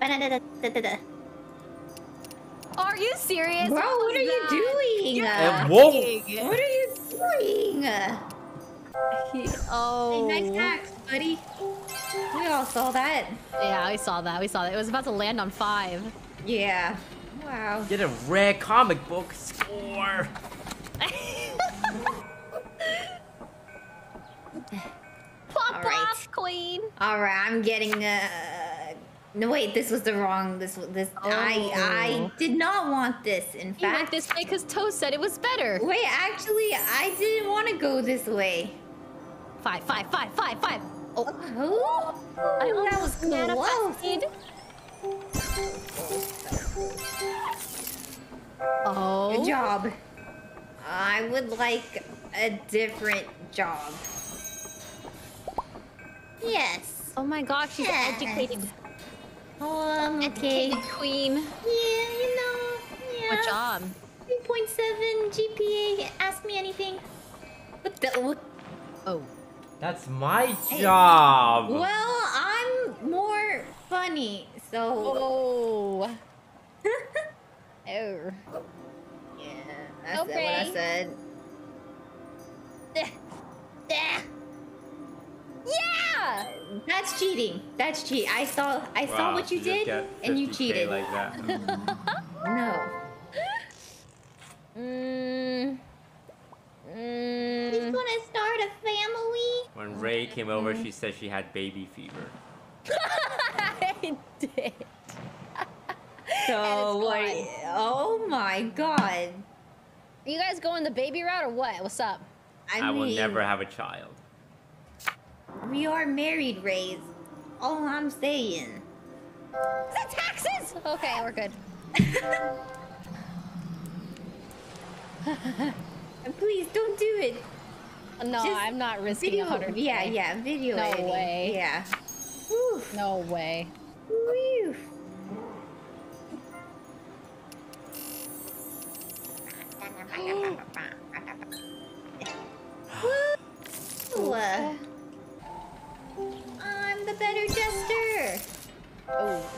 Ba-da-da-da-da-da. Are you serious? Bro, what are you doing? Uh, whoa! What are you doing? Oh. Hey, nice hacks, buddy. We all saw that. Yeah, we saw that. We saw that. It was about to land on five. Yeah. Wow. Get a rare comic book score! Plop, All plop, right. queen. All right, I'm getting uh no wait, this was the wrong this this I I Oh. did not want this in fact, You went this way because Toast said it was better. Wait, actually I didn't want to go this way. Five, five, five, five, five. Oh, Oh, I that was close. Oh. Good job. I would like a different job. Yes. Oh my gosh, she's Yes. educated. Oh, um, okay. Educated queen. Yeah, you know. Yeah. What job? 3.7 GPA. Ask me anything. What the? What? Oh. That's my job! Well, I'm more funny, so. Oh. oh. Yeah, that's what I Okay. said. Yeah! That's cheating. That's cheat. I saw. I saw what you just did, and you cheated. like that. No. Mmm. He's Mmm. gonna start a family. When Ray came over, she said she had baby fever. I did. So it's like, oh my god. Are you guys going the baby route or what? What's up? I, I, will never have a child. We are married, Rays. All I'm saying. Is that taxes? Okay, we're good. Please don't do it. Uh, no, Just I'm not risking Video. a hundred. Yeah, yeah, video No editing. way. Yeah. Whew. No way. Whew. Woo. I'm the better jester. Oh.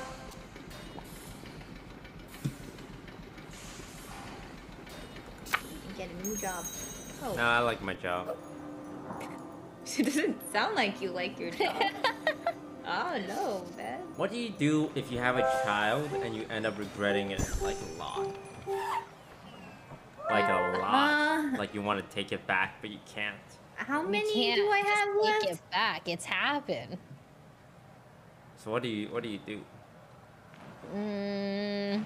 Get a new job. Oh, No, I like my job. it doesn't sound like you like your job. oh no, man. What do you do if you have a child and you end up regretting it like a lot? Like a lot. Uh. Like you want to take it back, but you can't. How You many can't do I just have take left? it back. It's happened. So what do you what do you do? Mm,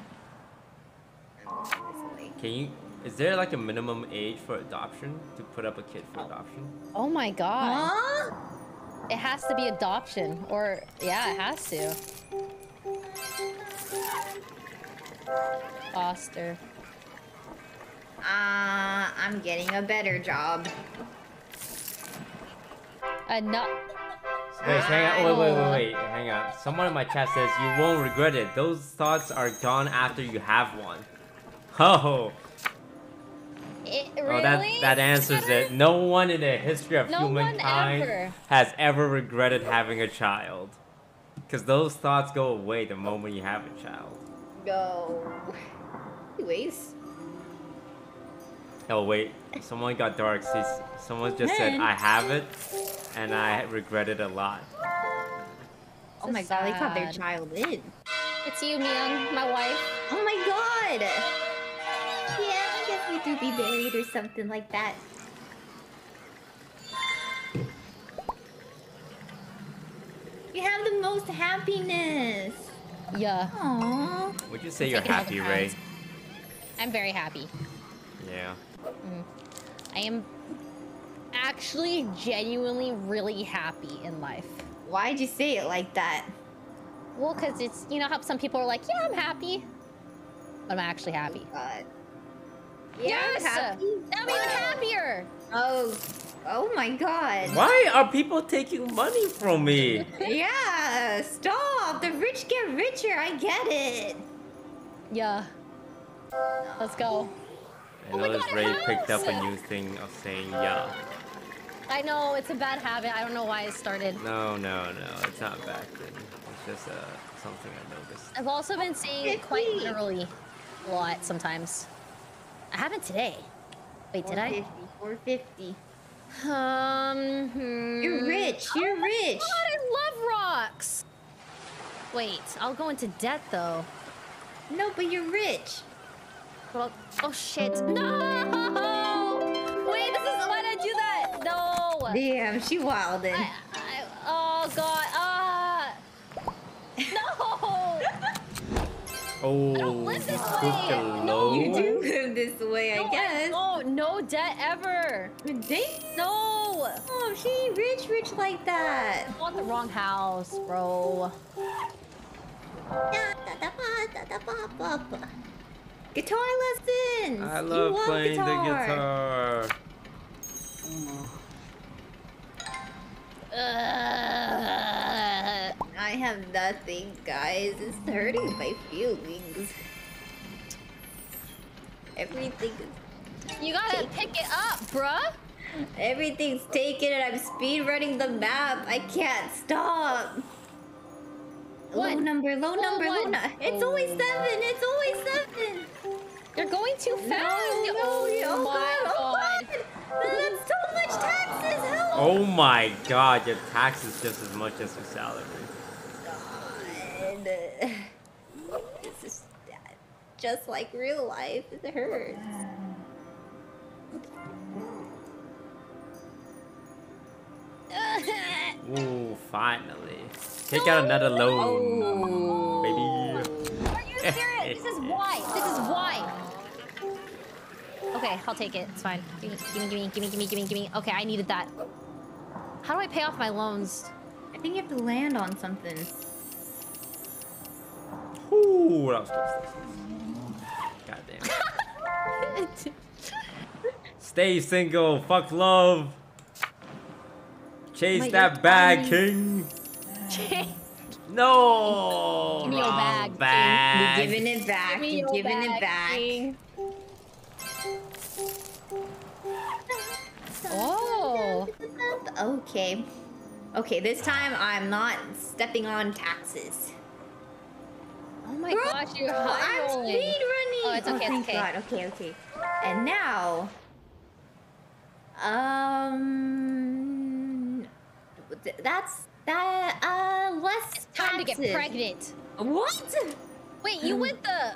Can you? Is there like a minimum age for adoption to put up a kid for adoption? oh my god. Huh? It has to be adoption, or yeah, it has to. Foster. Uh, I'm getting a better job. Uh, Enough. Wait, hang on. Wait, wait, wait, wait. Hang on. Someone in my chat says you won't regret it. Those thoughts are gone after you have one. Oh, It, oh really? that that answers it. No one in the history of No humankind ever. has ever regretted having a child. Because those thoughts go away the moment you have a child. Go. Anyways. Oh wait, someone got dark. See, someone just said I have it, and I regret it a lot. Oh So my god, they caught their child in. It's you, Miyoung, my wife. Oh my god! Yeah, I guess we do be married or something like that. You have the most happiness. Yeah, Aww. Would you say you're Taking all the happy, Ray? I'm very happy. Yeah. Mm. I am actually genuinely really happy in life. Why'd you say it like that? Well, because it's, you know how some people are like, yeah, I'm happy. But I'm actually happy. Oh god. Yeah, yes! I'm happy. I'm even happier! Oh, oh my god. Why are people taking money from me? Yeah, stop. The rich get richer. I get it. Yeah. Let's go. I Oh my noticed God, Ray picked up a new thing of saying yeah. I know, it's a bad habit. I don't know why it started. No, no, no. It's not a bad thing. It's just uh, something I noticed. I've also been saying it quite literally a lot sometimes. I haven't today. Wait, did I? 450. 450. Um. hmm. You're rich. You're rich. God, I love rocks. Wait, I'll go into debt though. No, but you're rich. Well, oh shit. No! Wait, this is why did I do that? No! Damn, she wilded. I, I, oh god, ah! No! Oh, live this spooked way. No, You do live this way, I No, guess. No, no debt ever. Damn. No! Oh, she ain't rich, rich like that. I want the wrong house, bro. Guitar lessons. I You love playing guitar. the guitar. Ugh. I have nothing, guys. It's hurting my feelings. Everything is You gotta pick it up, bruh. Everything's taken and I'm speed running the map. I can't stop. Low number, low Oh, number, low number. It's always seven. It's always seven. You're going too fast. No, no, oh, oh, oh my god, oh god. god. That's so much taxes. Help. Oh my god, your taxes just as much as your salary. God. This is just like real life. It hurts. Ooh, finally. Take out another loan, Oh. baby. Are you serious? this is why. This is why. Okay, I'll take it. It's fine. Give me, give me, give me, give me, give me, give me. Okay, I needed that. How do I pay off my loans? I think you have to land on something. Ooh, that was close. God damn. Stay single. Fuck love. Chase Wait, that bag, funny. king. No. Give me your bag, King. bag. You're giving it back. You're giving it back. Oh. Okay. Okay, this time I'm not stepping on taxes. Oh my Bro, gosh, you're I'm high rolling. speed running. Oh, it's okay, it's thank okay. God. Okay, okay. And now, um, that's that. Uh, less It's time to get pregnant. What? Wait, you went the.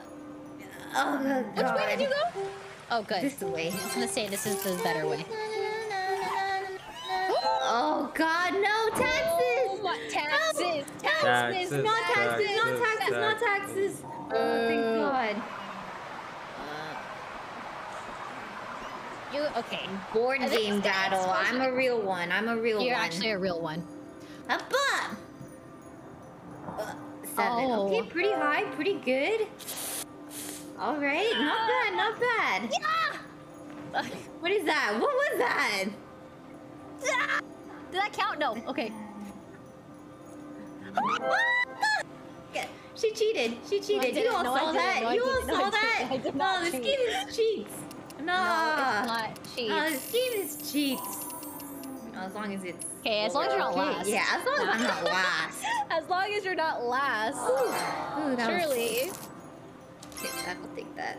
Oh Which God. way did you go? Oh, good. This way. I was gonna say this is the better way. Oh God, no taxes! What taxes? Taxes, Taxes, not taxes, not taxes, taxes, not taxes. Oh, thank Uh, God. You okay? Board game battle. I'm a real one. I'm a real You're one. actually a real one. Up, up. Uh, Seven. Oh. Okay, pretty high, pretty good. All right, not bad, not bad. Yeah. What is that? What was that? Did that count? No. Okay. She cheated. She cheated. didn't. you all No, saw that. No, you all. No, saw I that. No, not this cheat. game is cheats. No. No, it's not cheat. No, this game is cheats. As long as it's. Okay, as long as you're not Okay, last. Yeah, as long as I'm not last. As long as you're not last. Ooh, was- Surely. Take that. I'll take that.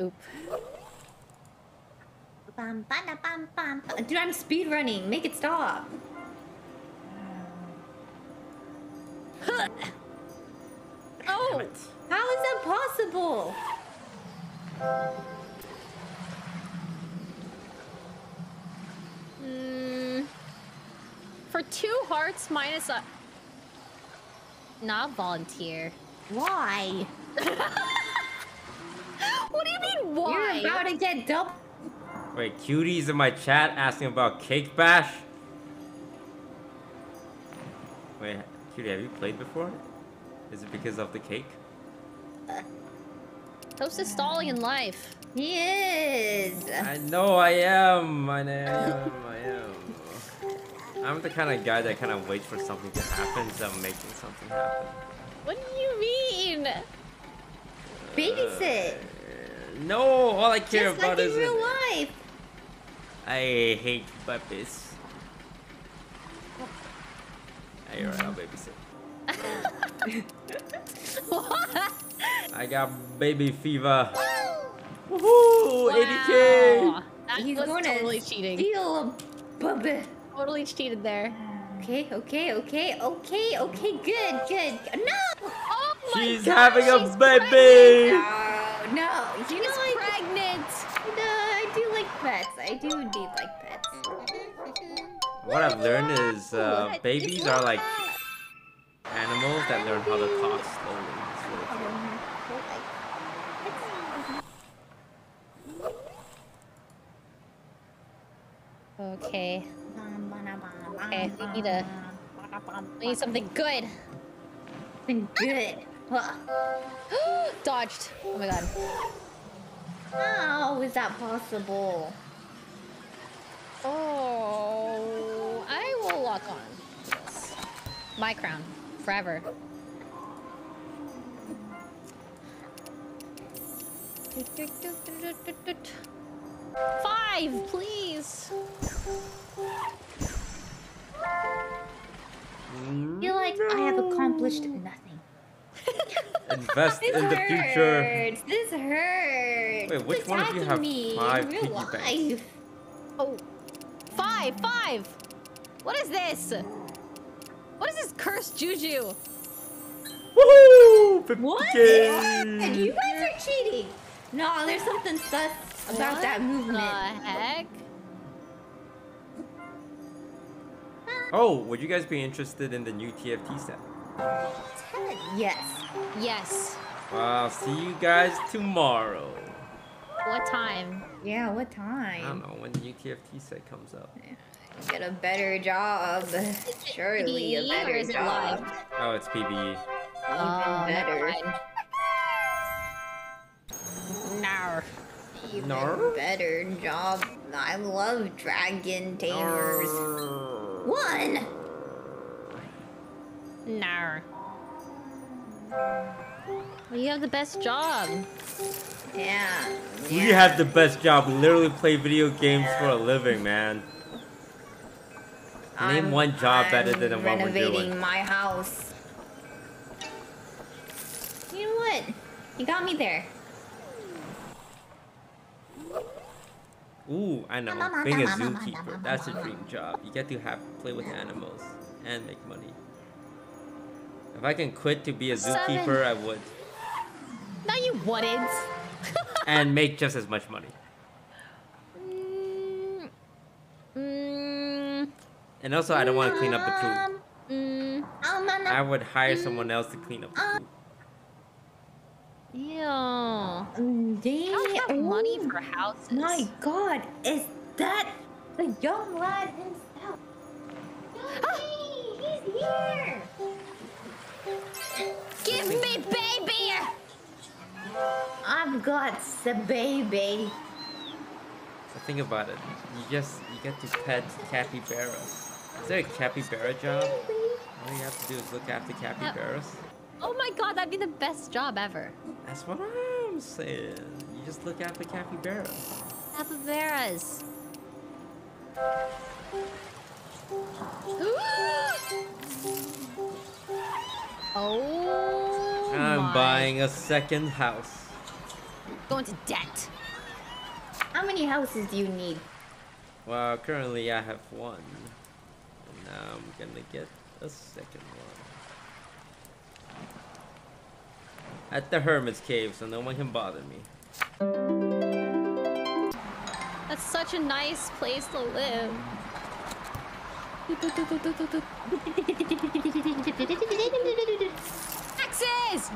Oop. Bum, bada, bum, bum. Dude, I'm speed running. Make it stop. Oh. How is that possible? Mm, for two hearts minus a. Not volunteer. Why? What do you mean why? You're about to get double. Wait, cuties in my chat asking about Cake Bash? Wait, cutie, have you played before? Is it because of the cake? Uh, toast is stalling in life. He is. I know I am. I am. I am. I'm the kind of guy that kind of waits for something to happen instead of making something happen. What do you mean? Babysit. No, all I care Just about like in is real life. I hate puppies. Hey, you're right, I'll babysit. what? I got baby fever. Woohoo! 80k! That He's was going totally to cheating. steal a puppy. Totally cheated there. Okay, okay, okay, okay, okay, good, good. No! Oh my She's God, having a she's baby! No, no. You She's know, I, pregnant. no, I do like pets. I do indeed like pets. What I've learned is uh, babies are like animals that learn how to talk slowly. slowly. Okay. Okay, we need a. We need something good. Something good. Dodged. Oh my god. How is that possible? Oh, I will lock on this. My crown, forever. Five, please. I feel like I have accomplished nothing. Invest This in the future. hurts. This hurts. Wait, which It's one of you have me five in real piggy life. Oh, five, five. What is this? What is this cursed juju? Woohoo! 50k! What? You guys are cheating. No, there's something sus about What that movement. What The heck? Oh, would you guys be interested in the new TFT set? Yes. Yes. I'll see you guys tomorrow. What time? Yeah, what time? I don't know when the new TFT set comes up. Get a better job. Surely a PBE or better is it job. live? Oh, it's PBE. Oh, better. No. Even No? better job. I love dragon tamers. One. No. Well, you have the best job. Yeah. We yeah. have the best job. We literally play video games for a living, man. Name I'm- one job better I'm than what we're doing. renovating doing. my house. You know what? You got me there. Ooh, I know. Being a zookeeper, that's a dream job. You get to have play with animals and make money. If I can quit to be a Seven. zookeeper, I would. No, you wouldn't. And make just as much money. Mm, mm, And also, I don't want to clean up the poop. Mm, um, I would hire someone else to clean up the poop. ew. um, I don't have money Oh for houses. My God, is that the young lad himself? Yogi, he's here. Give me baby! I've got the baby. So think about it. You just you get to pet capybaras. Is there a capybara job? All you have to do is look after capybaras. Uh, oh my god, that'd be the best job ever. That's what I'm saying. You just look after capybaras. Capybaras. oh. I'm my. buying a second house. Going to debt. How many houses do you need? Well, currently I have one. And now I'm gonna get a second one. At the Hermit's Cave, so no one can bother me. That's such a nice place to live. Taxes! Yes!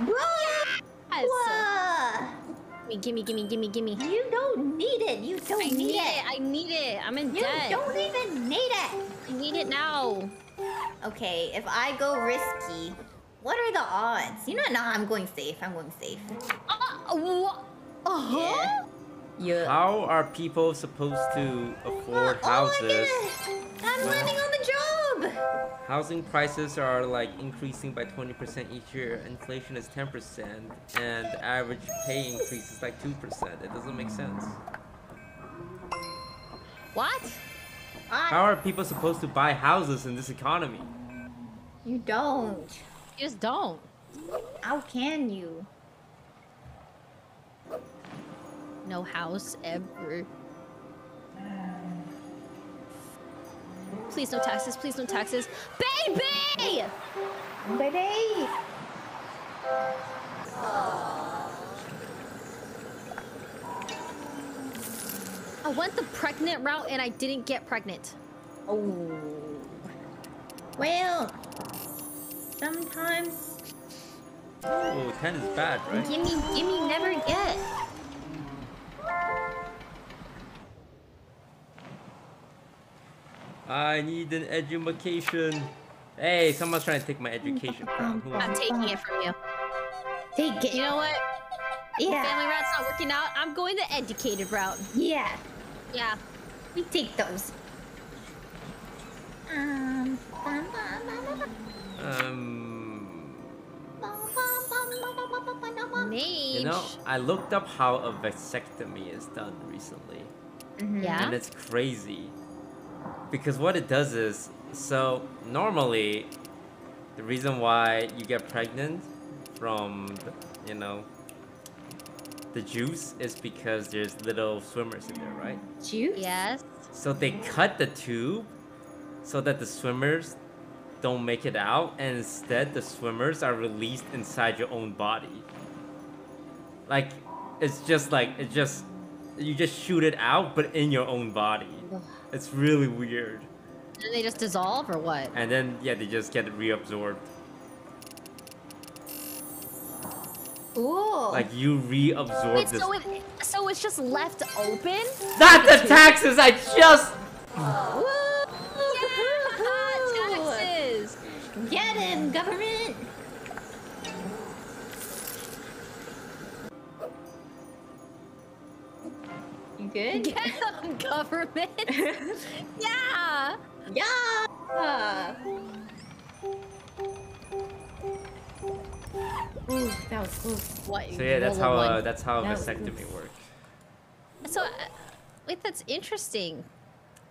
Whoa! Gimme, gimme, gimme, gimme, gimme. You don't need it. You don't I need, need it. it. I need it. I'm in You debt. don't even need it. I need it now. Okay, if I go risky, what are the odds? You know, no, I'm going safe. I'm going safe. Uh, wha- uh-huh. Yeah. How are people supposed to afford Oh, oh my houses? goodness. I'm landing on the job. Housing prices are like increasing by 20% each year. Inflation is 10%, and the average pay increase is like 2%. It doesn't make sense. What? How are people supposed to buy houses in this economy? You don't. You just don't. How can you? No house ever. Please no taxes. Please no taxes. Baby! Baby. I went the pregnant route and I didn't get pregnant. Oh. Well, sometimes Oh, 10 is bad, right? Gimme, gimme, never get. I need an education. Hey, someone's trying to take my education crown. Who I'm wants taking it from you. take it. You know what? yeah. Family route's not working out. I'm going the educated route. Yeah. Yeah. We take those. Um. bum, bum, bum, bum, Um, Mage. you know, I looked up how a vasectomy is done recently, mm-hmm. yeah. and it's crazy. Because what it does is, so normally, the reason why you get pregnant from, the, you know, the juice is because there's little swimmers in there, right? Juice? Yes. So they cut the tube so that the swimmers don't make it out, and instead the swimmers are released inside your own body. Like, it's just like it just you just shoot it out, but in your own body. It's really weird. And they just dissolve or what? And then yeah, they just get reabsorbed. Ooh. Like you reabsorb Wait, this. so it so it's just left open? Not the taxes. I just. Yeah, taxes. Get him, government! You good? Get 'em, government. yeah. Yeah! Ooh, that was close. What? So yeah, that's how uh, that's how a That was vasectomy works. So, uh, wait, that's interesting.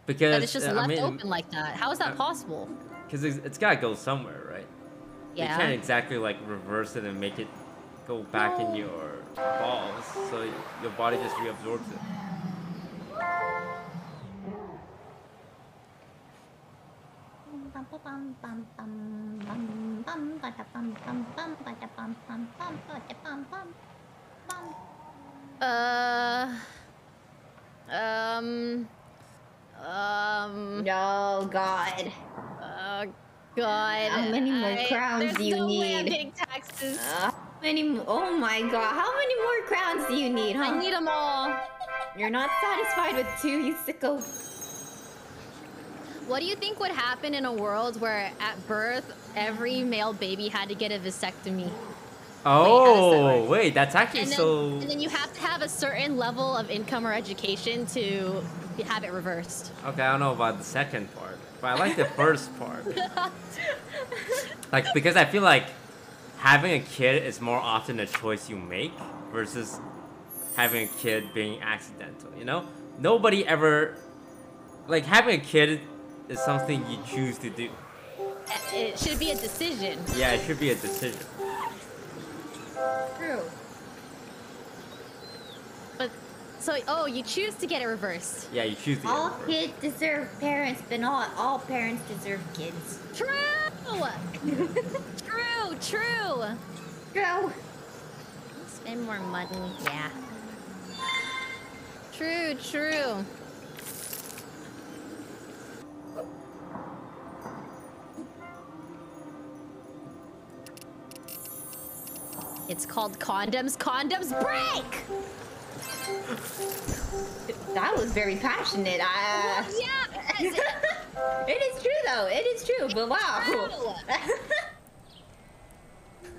Because That it's just uh, left I mean, open like that. How is that uh, possible? Because it's, it's gotta go somewhere, right? Yeah. You can't exactly like reverse it and make it go back in your balls, so your body just reabsorbs it. Uh. Um. Um. No, God. Uh, God. How many more I- crowns do you no way I'm need? paying taxes. Uh, how many? Oh my God! How many more crowns do you need, huh? I need them all. You're not satisfied with two, you sicko. What do you think would happen in a world where at birth every male baby had to get a vasectomy? Oh, wait, that's actually And then, so. and then you have to have a certain level of income or education to have it reversed. Okay, I don't know about the second part, but I like the first part. Like, because I feel like having a kid is more often a choice you make versus having a kid being accidental, you know? Nobody ever. Like, having a kid is something you choose to do. It should be a decision. Yeah, it should be a decision. True. But so oh, you choose to get it reversed. Yeah, you choose to get All it first. kids deserve parents, but not all parents deserve kids. True. true. True. True. Spend more money. Yeah. True. True. It's called condoms. Condoms break. That was very passionate. Uh, Yeah. it is true though. It is true. But wow.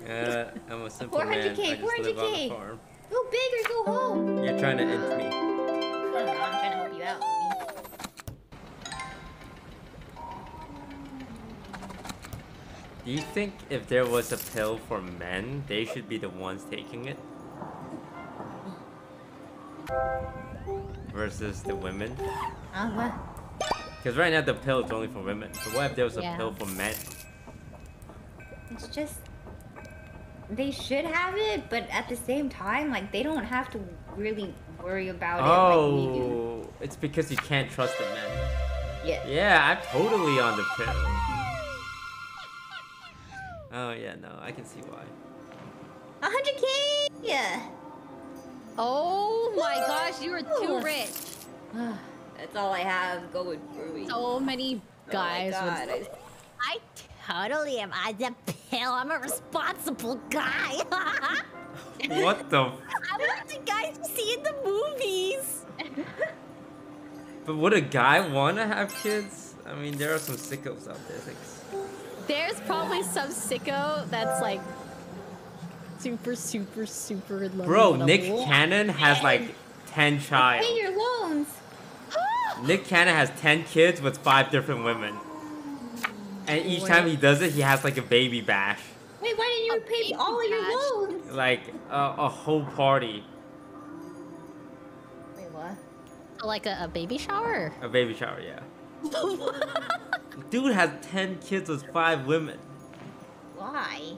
Yeah, I'm a simple 400K, man. I just live on 400K. a farm. go big or go home. You're trying to end me. I don't know. I'm trying to help you out. Do you think if there was a pill for men, they should be the ones taking it? Versus the women? Uh, what? Because right now the pill is only for women. So what if there was a Yeah. pill for men? It's just they should have it, but at the same time, like they don't have to really worry about it like we do. Oh, it's because you can't trust the men. Yeah. Yeah, I'm totally on the pill. Oh yeah, no, I can see why. 100k. Yeah. Oh my gosh, you are too rich. That's all I have going for me. So many guys oh my with God. I totally am on the pill. I'm a responsible guy. What the? I'm like the guys you see in the movies. But would a guy want to have kids? I mean, there are some sickos out there. Like, There's probably some sicko that's like super, super, super in love bro, Nick. Cannon has like ten child. Pay your loans. Nick Cannon has ten kids with five different women. And each Wait. time he does it, he has like a baby bash, Wait, why didn't you A pay baby all of your loans? like a, a whole party, Wait, what? like a, a baby shower. a baby shower. Yeah. Dude has ten kids with five women. Why?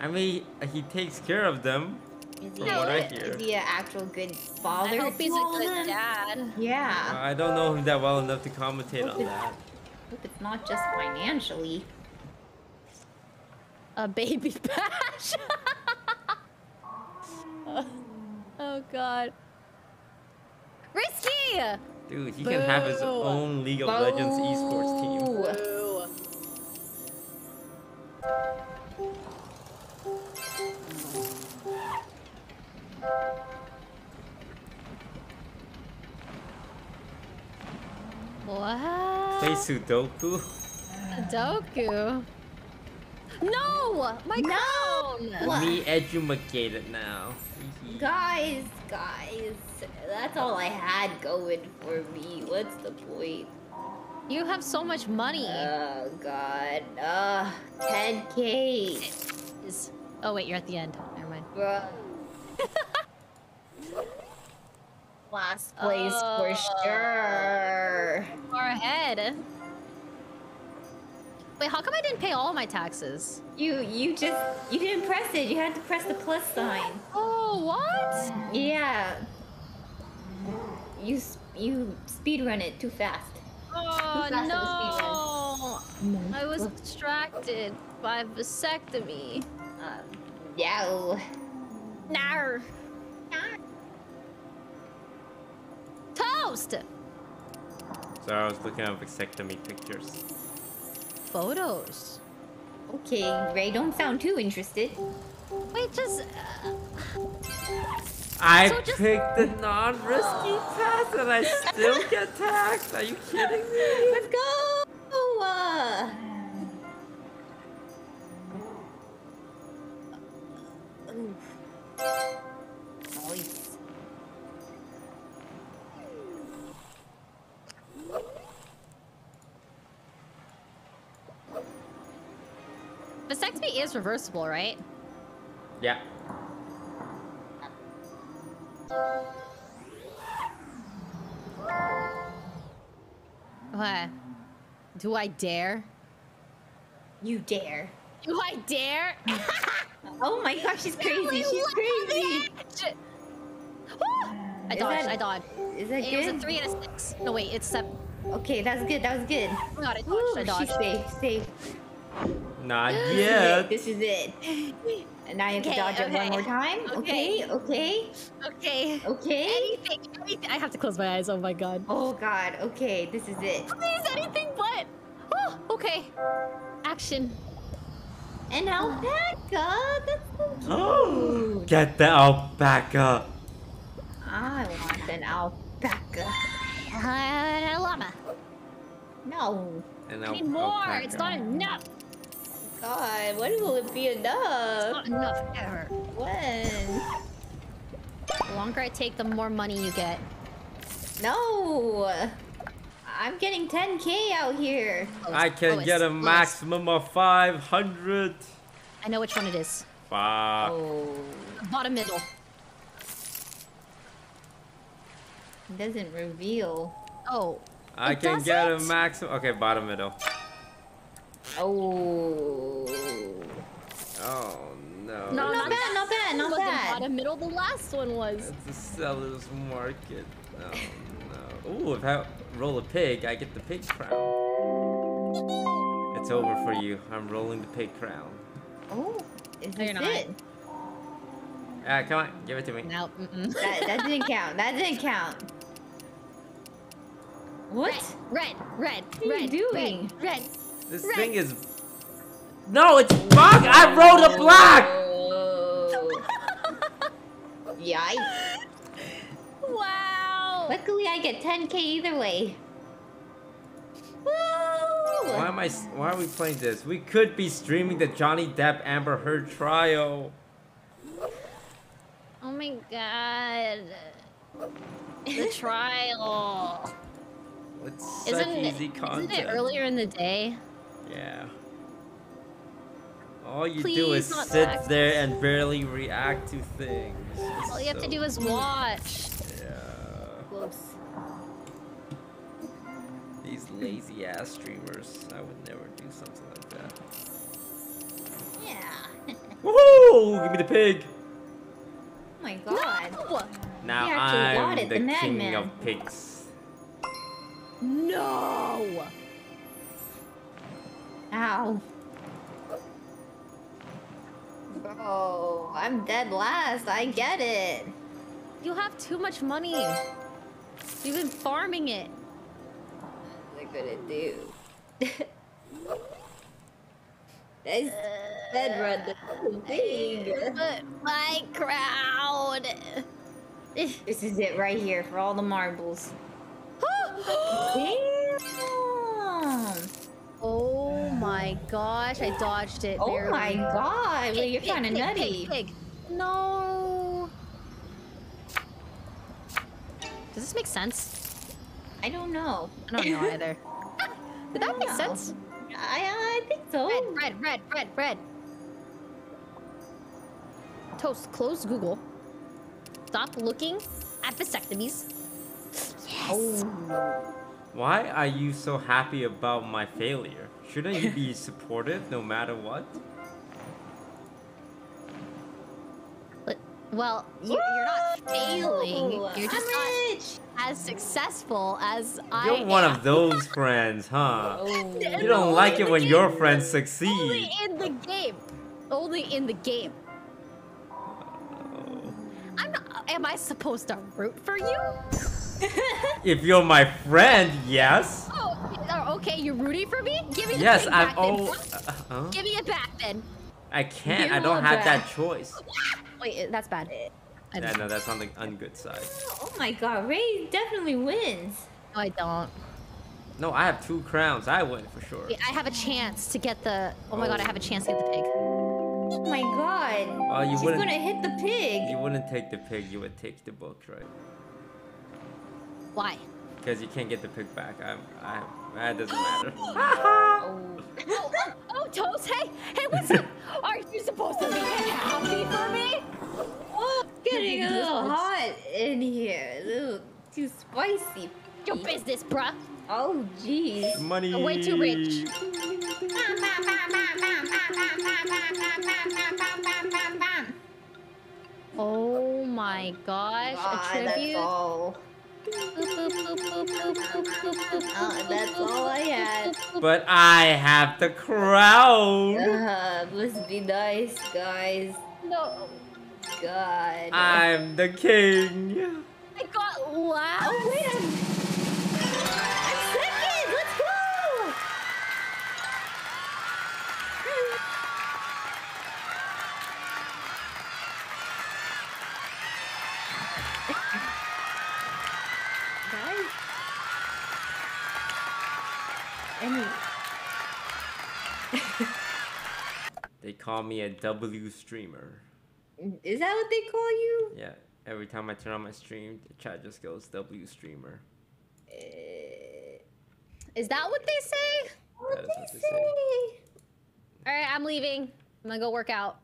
I mean, he takes care of them. Is From he, what I a, hear. is he an actual good father? I father? hope he's a good dad. Yeah. I don't know him that well enough to commentate on that. Hope it's not just financially. A baby bash. oh god. Risky! Dude, he can have his own League of Legends esports team. Boo. What? Play Sudoku. Doku. No! My No! crown! Me edumacated now. Guys, guys, that's all I had going for me. What's the point? You have so much money. Oh god. Uh 10k. Is- Oh wait, you're at the end. Never mind. Bruh. Last place for Oh. sure. Far ahead. Wait, how come I didn't pay all my taxes? You you just you didn't press it. You had to press the plus sign. Oh, what? Yeah. You you speed run it too fast. Oh fast at no! I was distracted by vasectomy. Um, yeah. Nar. Toast. So I was looking at vasectomy pictures. Photos. Okay, Ray, don't sound too interested. Wait, just. Uh, I So just- picked the non-risky path and I still get taxed. Are you kidding me? Let's go. Uh, oof. Nice. vasectomy is reversible, right? Yeah. What? Do I dare? You dare. Do I dare? Oh my gosh, she's crazy. She's crazy. I Is dodged. that- I dodged. Is that It was a three and a six. No wait, it's seven. Okay, that's good. That was good. Oh my god, I dodged. Woo, I she's safe. Safe. Not This is yet. it. This is it. And I you have to Okay, dodge it one more time. Okay. Okay. Okay. Okay. Okay. Anything, anything. I have to close my eyes. Oh my god. Oh God. Okay. This is it. Please, anything but. Oh, okay. Action. An alpaca. That's so cute. Oh, get the alpaca. I want an alpaca. Uh, llama. No. An I al- need more. It's not enough. God, when will it be It's enough? not enough ever. When? The longer I take, the more money you get. No. I'm getting 10k out here. I can oh, Lowest, get a lowest. maximum of 500. I know which one it is. Fuck. Oh. Bottom middle. It doesn't reveal. Oh. I it can get a maximum. Okay, bottom middle. Oh. Oh no. No, Not bad, not bad, not wasn't bad. Bottom middle. The last one was. It's a seller's market. No, no. Ooh, if I roll a pig, I get the pig crown. It's over for you. I'm rolling the pig crown. Oh. Is this you're it? Ah, come on, give it to me. No. Mm-mm. That, that didn't count. That didn't count. What? Red, red, What are you red, doing? red, red. This Right. thing is. No, it's black. I rolled a black. Oh. Yikes. Wow. Luckily, I get 10k either way. Woo! Why am I? s- Why are we playing this? We could be streaming the Johnny Depp Amber Heard trial. Oh my god. The trial. It's such Isn't it, easy content. isn't it earlier in the day? Yeah. All you do is sit taxes. there and barely react to things. All you have to do is watch. Yeah. Close. These lazy ass streamers. I would never do something like that. Yeah. Woohoo! Give me the pig. Oh my god. No! Now He actually got I'm the, the king madman. of pigs. No! Ow. Bro, I'm dead last. I get it. You have too much money. You've been farming it. What am I gonna do? That's bed run uh, the thing. But my crowd. This is it right here for all the marbles. Damn! oh my gosh, I dodged it. Oh barely. my god, Pig, wait, you're kind of nutty. Pig, pig. No. Does this make sense? I don't know. I don't know either. Did that make No. sense? I, I think so. Red, red, red, red, red. Toast, close Google. Stop looking at vasectomies. Yes. Oh. Why are you so happy about my failure? Shouldn't you be supportive no matter what? Well, you, you're not failing. You're just not as successful as I am. You're one am. of those friends, huh? Oh. You don't like it when in your friends succeed. Only in the game. Only in the game. Oh. I'm not. Am I supposed to root for you? If you're my friend, yes. Oh, okay. You're rooting for me. Give me the Yes, pig I've back then. all. Uh, huh? Give me it back then. I can't. I don't it have that choice. Wait, that's bad. I Yeah, don't- no, that's on the ungood side. Oh my god, Ray definitely wins. No, I don't. No, I have two crowns. I win for sure. Wait, I have a chance to get the. Oh my god, I have a chance to get the pig. Oh my god. Well, you She's wouldn't. gonna hit the pig. You wouldn't take the pig. You would take the book, right? Why? Because you can't get the pig back. I'm. I. That doesn't matter. Oh. Oh, oh, Toast, hey, hey, what's up? Are you supposed to be happy for me? Oh, getting a little hot in here. A little too spicy. Your business, bruh. Oh, jeez. Money. I'm way too rich. Oh my gosh, Ah, a that's tribute. Boop, that's all I had. boop, boop, But I have the crown. Uh, must be nice, guys. No, God. I'm the king. I got last. oh, wait, I'm... I'm second! Let's go! Any... They call me a W streamer. Is that what they call you? Yeah. Every time I turn on my stream, the chat just goes W streamer. Uh, Is that what they say? what That is they what they say? say. All right, I'm leaving. I'm gonna go work out.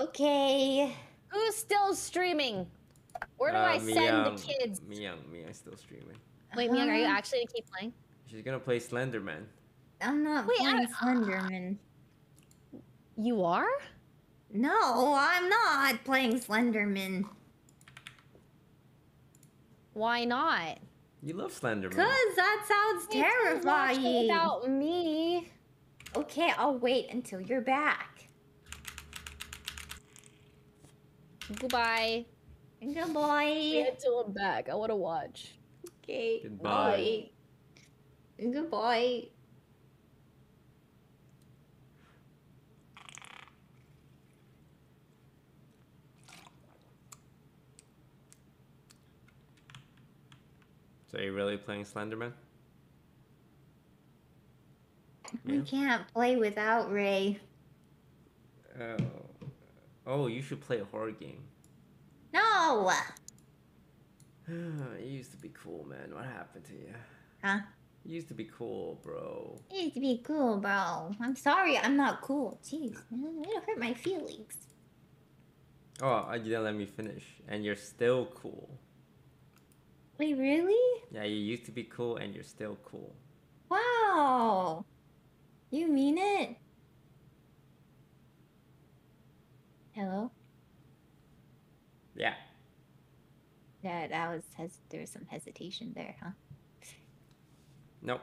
Okay. Who's still streaming? Where do Uh, I send Miyoung. the kids? Miyoung, Miyoung still streaming. Wait, Miyoung, are you Uh-huh. actually gonna keep playing? She's gonna play Slenderman. I'm not Wait, I- playing Slenderman. You are? No, I'm not playing Slenderman. Why not? You love Slenderman. Cause that sounds You can watch it terrifying. Without me. Okay, I'll wait until you're back. Goodbye. Goodbye. Wait Until I'm back. I want to watch. Okay. Goodbye. Bye. Goodbye. So you're really playing Slenderman? We Yeah. can't play without Ray. Oh. Oh, you should play a horror game. No. you used to be cool, man. What happened to you? Huh? You used to be cool, bro. You need to be cool, bro. I'm sorry, I'm not cool. Jeez, man, it'll hurt my feelings. Oh, uh, you didn't let me finish. And you're still cool. Wait, really? Yeah, you used to be cool and you're still cool. Wow. You mean it? Hello? Yeah. Yeah, that was there was some hesitation there, huh? Nope.